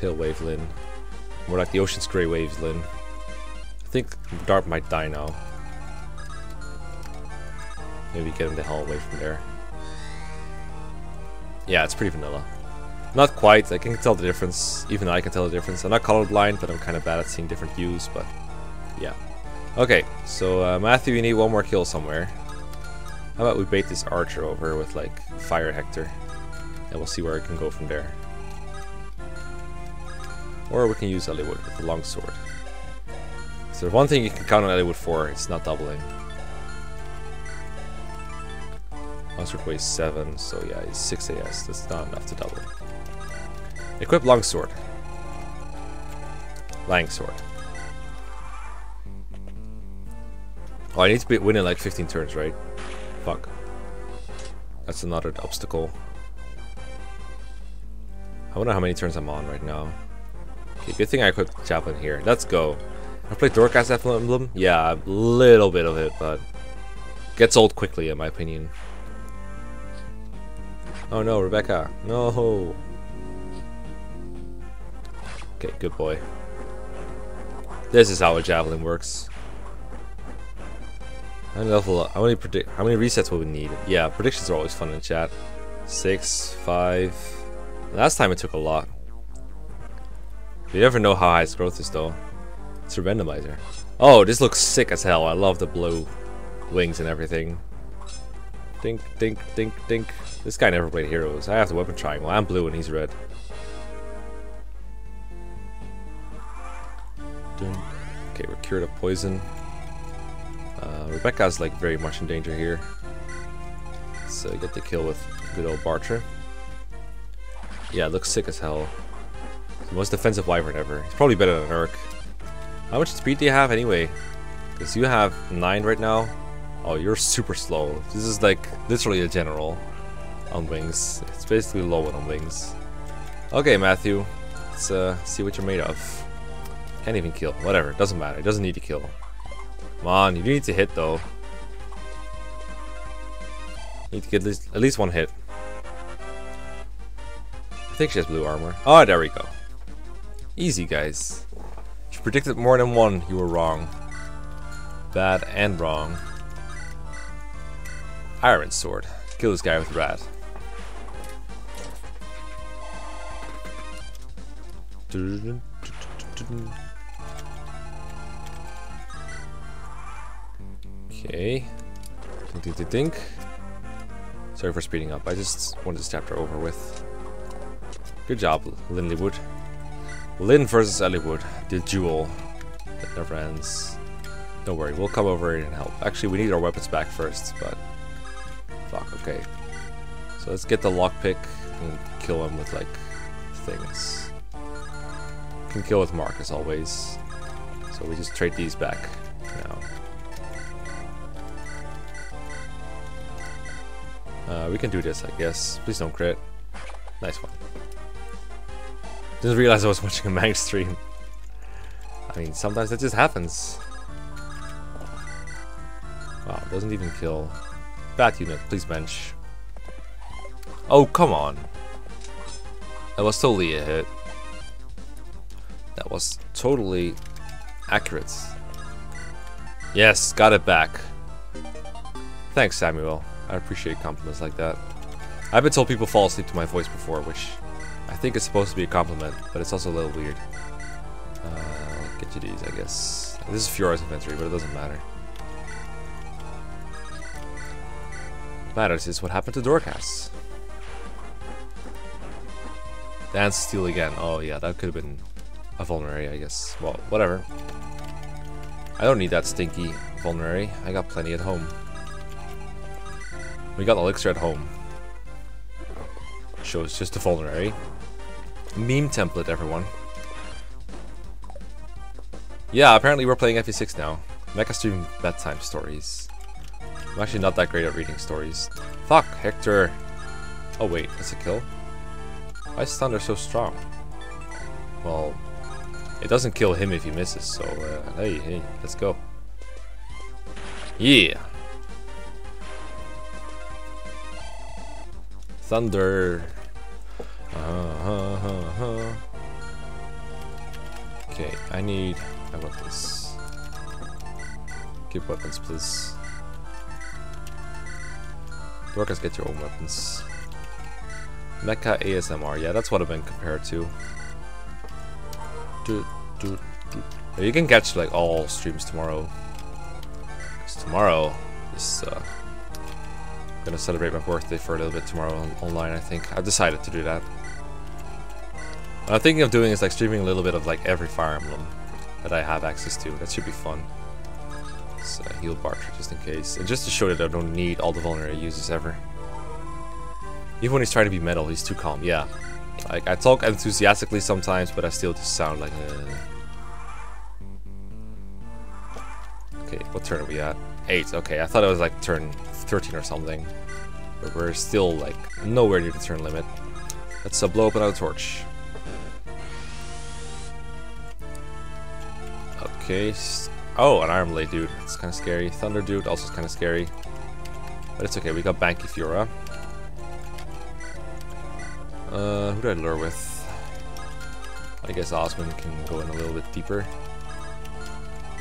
S1: Pale wave, More like the ocean's gray waves, I think Dart might die now. Maybe get him the hell away from there. Yeah, it's pretty vanilla. Not quite, I can tell the difference. Even I can tell the difference. I'm not colorblind, but I'm kind of bad at seeing different hues, but yeah. Okay, so uh, Matthew, you need one more kill somewhere. How about we bait this archer over with like Fire Hector and we'll see where it can go from there. Or we can use Eliwood with the longsword. So one thing you can count on Eliwood for, it's not doubling. Longsword weighs 7, so yeah, it's 6 AS. That's not enough to double. Equip Longsword. Langsword. Oh, I need to be winning like 15 turns, right? fuck. That's another obstacle. I wonder how many turns I'm on right now. Okay, good thing I equipped javelin here. Let's go. I play Dorcas Emblem? Yeah, a little bit of it, but gets old quickly in my opinion. Oh no, Rebecca. No. Okay, good boy. This is how a javelin works. How many level How many predict? How many resets will we need? Yeah, predictions are always fun in chat. Six, five. Last time it took a lot. You never know how high its growth is though. It's a randomizer. Oh, this looks sick as hell. I love the blue wings and everything. Think, think, think, think. This guy never played Heroes. I have the weapon triangle. I'm blue and he's red. Dun. Okay, we're cured of poison. Uh, Rebecca's like very much in danger here. So get the kill with good old Barcher. Yeah, looks sick as hell. The most defensive Wyvern ever. He's probably better than Erk. How much speed do you have anyway? Because you have 9 right now. Oh, you're super slow. This is like literally a general on wings. It's basically low on wings. Okay, Matthew. Let's uh, see what you're made of. Can't even kill. Whatever. Doesn't matter. It doesn't need to kill. Come on, you need to hit though. Need to get at least, at least one hit. I think she has blue armor. Oh, there we go. Easy, guys. She predicted more than one. You were wrong. Bad and wrong. Iron sword. Kill this guy with Rath. Okay. Ding, ding, ding, Sorry for speeding up. I just wanted this chapter over with. Good job, Linleywood. Lyn versus Eliwood. The duel that never ends. Don't worry, we'll come over and help. Actually, we need our weapons back first, but... Fuck, okay. So let's get the lockpick and kill him with, like, things. Can kill with Mark, as always. So we just trade these back now. Uh, we can do this, I guess. Please don't crit. Nice one. Didn't realize I was watching a mag stream. I mean, sometimes that just happens. Wow, doesn't even kill. Bad unit, please bench. Oh, come on. That was totally a hit. That was totally accurate. Yes, got it back. Thanks, Samuel. I appreciate compliments like that. I've been told people fall asleep to my voice before, which I think is supposed to be a compliment, but it's also a little weird. Uh, get you these, I guess. This is Fiora's inventory, but it doesn't matter. What matters is what happened to Dorcas. Dance steal again. Oh yeah, that could have been a vulnerary, I guess. Well, whatever. I don't need that stinky vulnerary. I got plenty at home. We got Elixir at home. Shows just a folder, right? Eh? Meme template, everyone. Yeah, apparently we're playing FE6 now. Mekkah stream bedtime stories. I'm actually not that great at reading stories. Fuck, Hector! Oh wait, that's a kill? Why is Thunder so strong? Well, it doesn't kill him if he misses, so uh, hey, hey, let's go. Yeah! Thunder. Uh uh Okay, I need... How about this? Give weapons, please. Workers, get your own weapons. Mekkah ASMR. Yeah, that's what I've been compared to. Do, do, do. You can catch like all streams tomorrow. Cause tomorrow is uh, gonna celebrate my birthday for a little bit tomorrow on online, I think. I've decided to do that. What I'm thinking of doing is like streaming a little bit of like every Fire Emblem that I have access to. That should be fun. So uh, heal Bartre just in case. And just to show that I don't need all the vulnerary uses ever. Even when he's trying to be metal, he's too calm. Yeah. Like, I talk enthusiastically sometimes, but I still just sound like uh... Okay, what turn are we at? Eight. Okay, I thought it was like turn 13 or something. But we're still, like, nowhere near the turn limit. Let's uh, blow up another torch. Okay. Oh, an arm lay dude. It's kind of scary. Thunder dude also kind of scary. But it's okay. We got Banky Fiora. Uh, who do I lure with? I guess Osmond can go in a little bit deeper.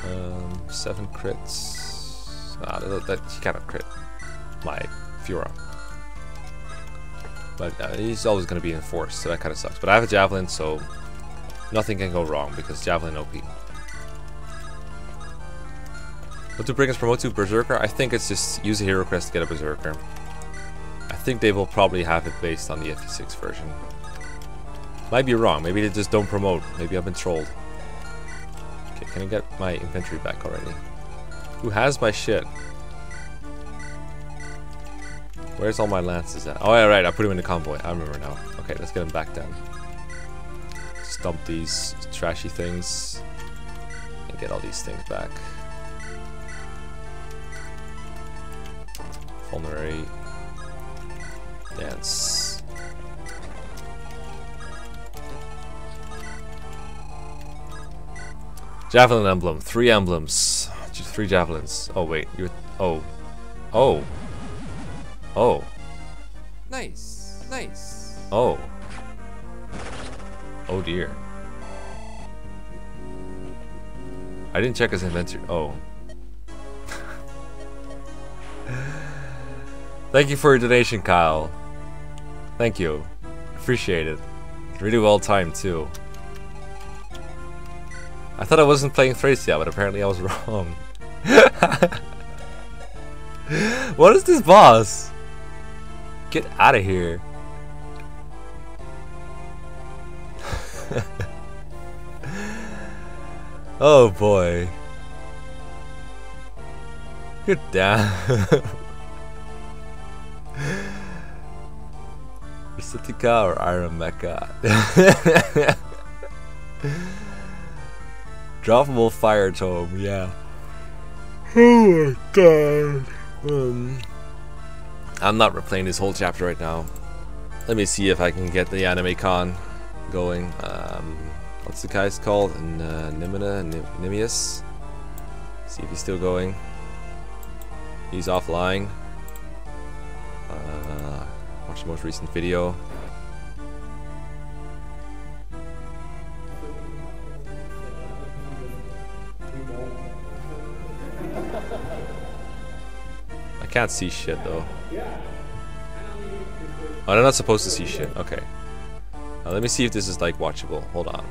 S1: Um, seven crits. Ah, that, that, he cannot crit my Fiora. But uh, he's always going to be in force, so that kind of sucks. But I have a Javelin, so nothing can go wrong because Javelin OP. What to bring us promote to Berserker? I think it's just use a hero crest to get a Berserker. I think they will probably have it based on the FE6 version. Might be wrong, maybe they just don't promote. Maybe I've been trolled. Okay, can I get my inventory back already? Who has my shit? Where's all my lances at? Oh, yeah, right. I put them in the convoy. I remember now. Okay, let's get them back down. Stump these trashy things. And get all these things back. Vulnerary. Dance. Javelin emblem. Three emblems. Three javelins. Oh, wait. You're... Oh. Oh. Oh. Nice. Nice. Oh. Oh dear. I didn't check his inventory. Oh. Thank you for your donation, Kyle. Thank you. Appreciate it. Really well timed, too. I thought I wasn't playing Thracia, but apparently I was wrong. what is this boss? Get out of here. oh boy. Get down. Resitica or Iron Mekkah? Droppable fire tome, yeah.
S3: Oh my god. Um.
S1: I'm not replaying this whole chapter right now. Let me see if I can get the anime con going. Um, what's the guy's called? N uh, Nimina? N Nimius? See if he's still going. He's offline. Uh, watch the most recent video. I can't see shit though. Oh, they're not supposed to see shit. Okay. Now, let me see if this is, like, watchable. Hold on.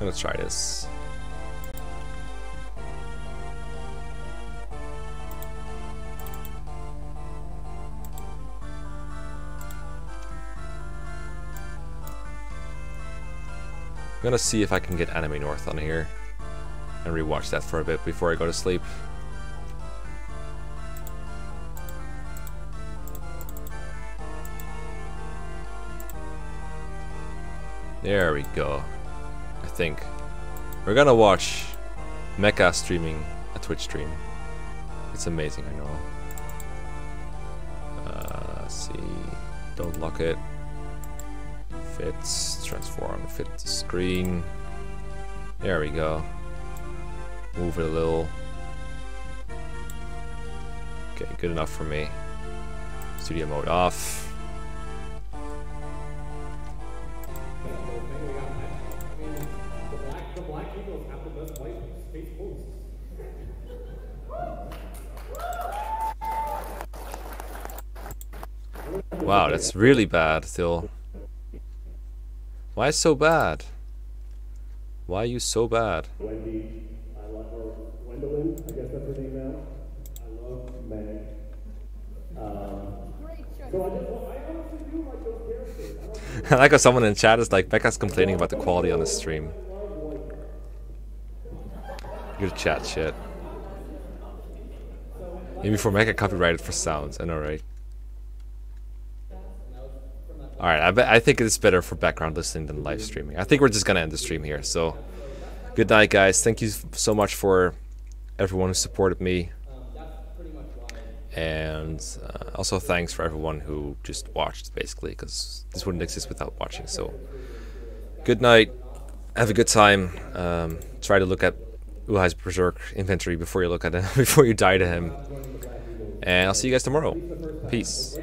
S1: Let's try this. I'm gonna see if I can get Anime North on here and rewatch that for a bit before I go to sleep. There we go. I think. We're gonna watch Mekkah streaming a Twitch stream. It's amazing, I know. Uh, see. Don't lock it. Fits. Transform. Fit the screen. There we go. Move it a little. Okay, good enough for me. Studio mode off. Wow, that's really bad still. Why so bad? Why are you so bad?
S2: Magdalene, I guess that's her name now. I love Meg. Um, so I, just,
S1: well, I honestly do like those characters. I like how someone in chat is like, Becca's complaining about the quality on the stream. Good chat shit. Maybe for Mekkah copyrighted for sounds, I know right. Alright, I, be- I think it's better for background listening than live streaming. I think we're just gonna end the stream here, so good night guys. Thank you so much for everyone who supported me. And uh, also thanks for everyone who just watched, basically, because this wouldn't exist without watching. So, good night. Have a good time. Um, try to look at Uhai's Berserk inventory before you look at him, before you die to him. And I'll see you guys tomorrow. Peace.